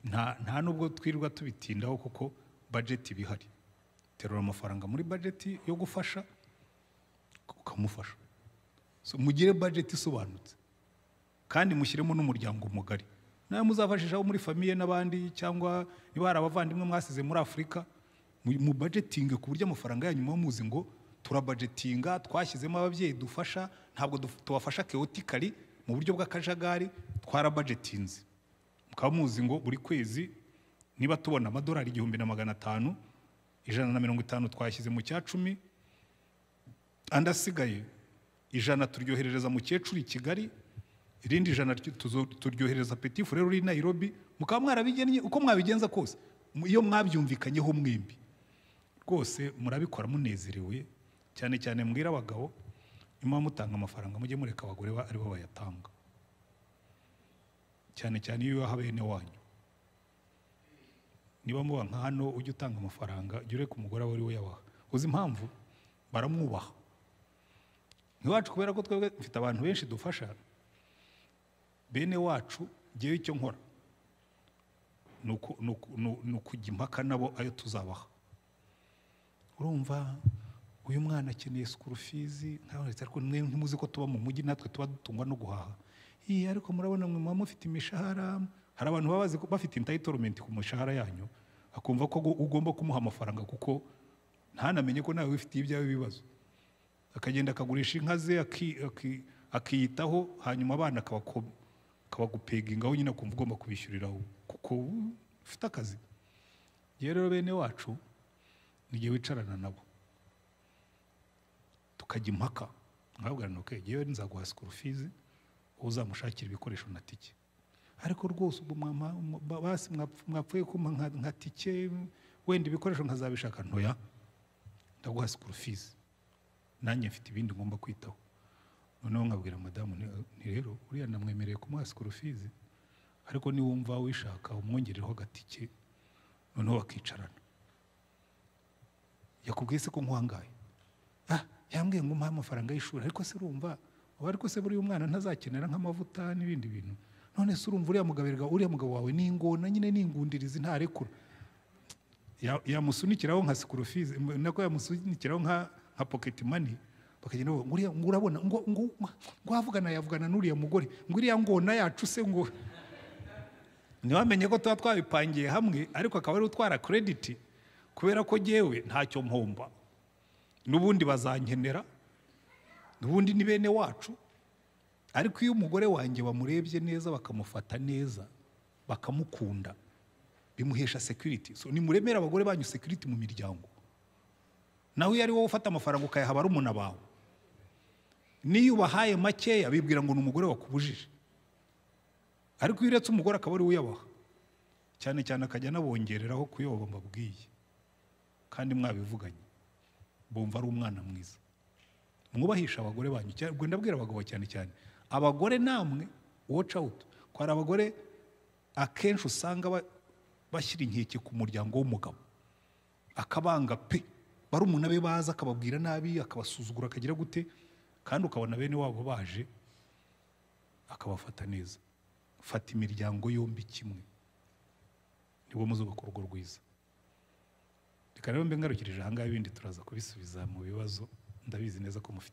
nta nubwo twirirwa tubitindaho kuko bajeti iba ihari terura amafaranga muri bajeti yo gufasha ukamufasha. Mugire bajeti isobanutse. Kandi mushyiremo n'umuryango mugari. Nawe muzafashishaho muri famiye n'abandi cyangwa niba hari abavandimwe mwasize muri afurika mu- bajetinge ku buryo amafaranga yanyu muba muzi ngo turabajetinga twashyizemo ababyeyi dufasha ntabwo tubafasha keotikari mu buryo bw'akajagari twarabajetinze. Mukaba muzi ngo buri kwezi niba tubona amadolari igihumbi na magana atanu ijana na mirongo itanu twashyize mu cya cumi andi asigaye ijana turyoherereza mukecuru i kigali irindi jana turyohereza petit frere uri nairobi. Mukaba mwarabigennye uko mwabigenza kose. Iyo mwabyumvikanyeho mwembi rwose murabikora munezerewe cyane cyane mbwira abagabo nimuba mutanga amafaranga mujye mureka abagore ba- ari bo bayatanga. Cyane cyane iyo uyaha bene wanyu. Niba muba nka hano ujye utanga amafaranga jya ureka umugore aba ari we yabaha. Uzi impamvu? Baramwubaha. Ntiwacu kubera ko twebwe dufite abantu benshi dufasha bene wacu ngewe icyo nkora ni ukujya impaka nabo ayo tuzabaha. Urumva? Uyu mwana akeneye sikuru fizi ariko ntimuzi ko tuba mu mujyi natwe tuba dutungwa no guhaha. Iyi ariko murabona mwe muba mufite imishahara hari abantu baba bafite entitlement ku mishahara yanyu akumva ko go- ugomba kumuha amafaranga kuko ntanamenye ko nawe wifitiye ibyawe bibazo akagenda akagurisha inka ze aki- aki- akiyitaho hanyuma abana akabako- akabagupegingaho nyine akumva ugomba kubishyuriraho. Kuko ufite akazi. Rero bene wacu nigihe wicarana nabo. Tukajya impaka. Nkabwira nti okay yewe nzaguha fees wowe uzamushakira ibikoresho na tike. Ariko rwose mwa- basi mwap- mwapfuye kumpa nka, tike wenda ibikoresho nkazabishaka ntoya ndaguha school fees. Nanjye mfite ibindi ngomba kwitaho. Noneho nkabwira madamu nti rero uriya namwemereye kumuha school fees ariko niwumva wishaka umwongereho agatike. Noneho bakicarana. Yakubwiye se ko nkwangaye ah yambwiye ngo umuhe amafaranga y'ishuri ariko se urumva ubu ariko se buriya umwana ntazakenera nk'amavuta n'ibindi bintu. None se urumva uriya mugabo uriya mugabo wawe ni ingona nyine ni ingundirizi ntarekura Ya- yamusunikiraho nka sikurufizi nako yamusunikiraho nka pocket money. Bakagenda bavuga ngo uriya ngo urabona ngo wavugana yavugana n'uriya mugore. Ngo iriya ngona yacu se ngo ntiwamenye ko tuba twabipangiye hamwe ariko akaba ari utwara krediti kubera ko jyewe ntacyo mpomba. N'ubundi bazankenera n'ubundi ni bene wacu. Ariko iyo umugore wanjye bamurebye neza bakamufata neza bakamukunda bimuhesha security. So nimuremere abagore banyu security mu miryango. Nawe iyo ari wowe ufata amafaranga ukayaha barumuna bawe. N'iyo ubahaye makeya bibwira ngo ni umugore wakubujije. Ariko iyo uretse umugore akaba ari we uyabaha cyane cyane akajya anabongereraho ku yo mbabwiye kandi mwabivuganye. Bumva ari umwana mwiza. Mwubahisha abagore banyu. Ndabwira abagabo cyane cyane. Abagore namwe watch out. Ko hari abagore akenshi usanga ba- bashyira inkeke ku muryango w'umugabo. Akabanga pe. Barumuna be baza akababwira nabi akabasuzugura akagira gute kandi ukabona bene wabo baje akabafata neza. Fata imiryango yombi kimwe. Nibwo muzubaka urugo rwiza. Reka rero mbe ngarukirije ahangaha ibindi turaza kubisubiza mu bibazo. Ndabizi neza ko mufite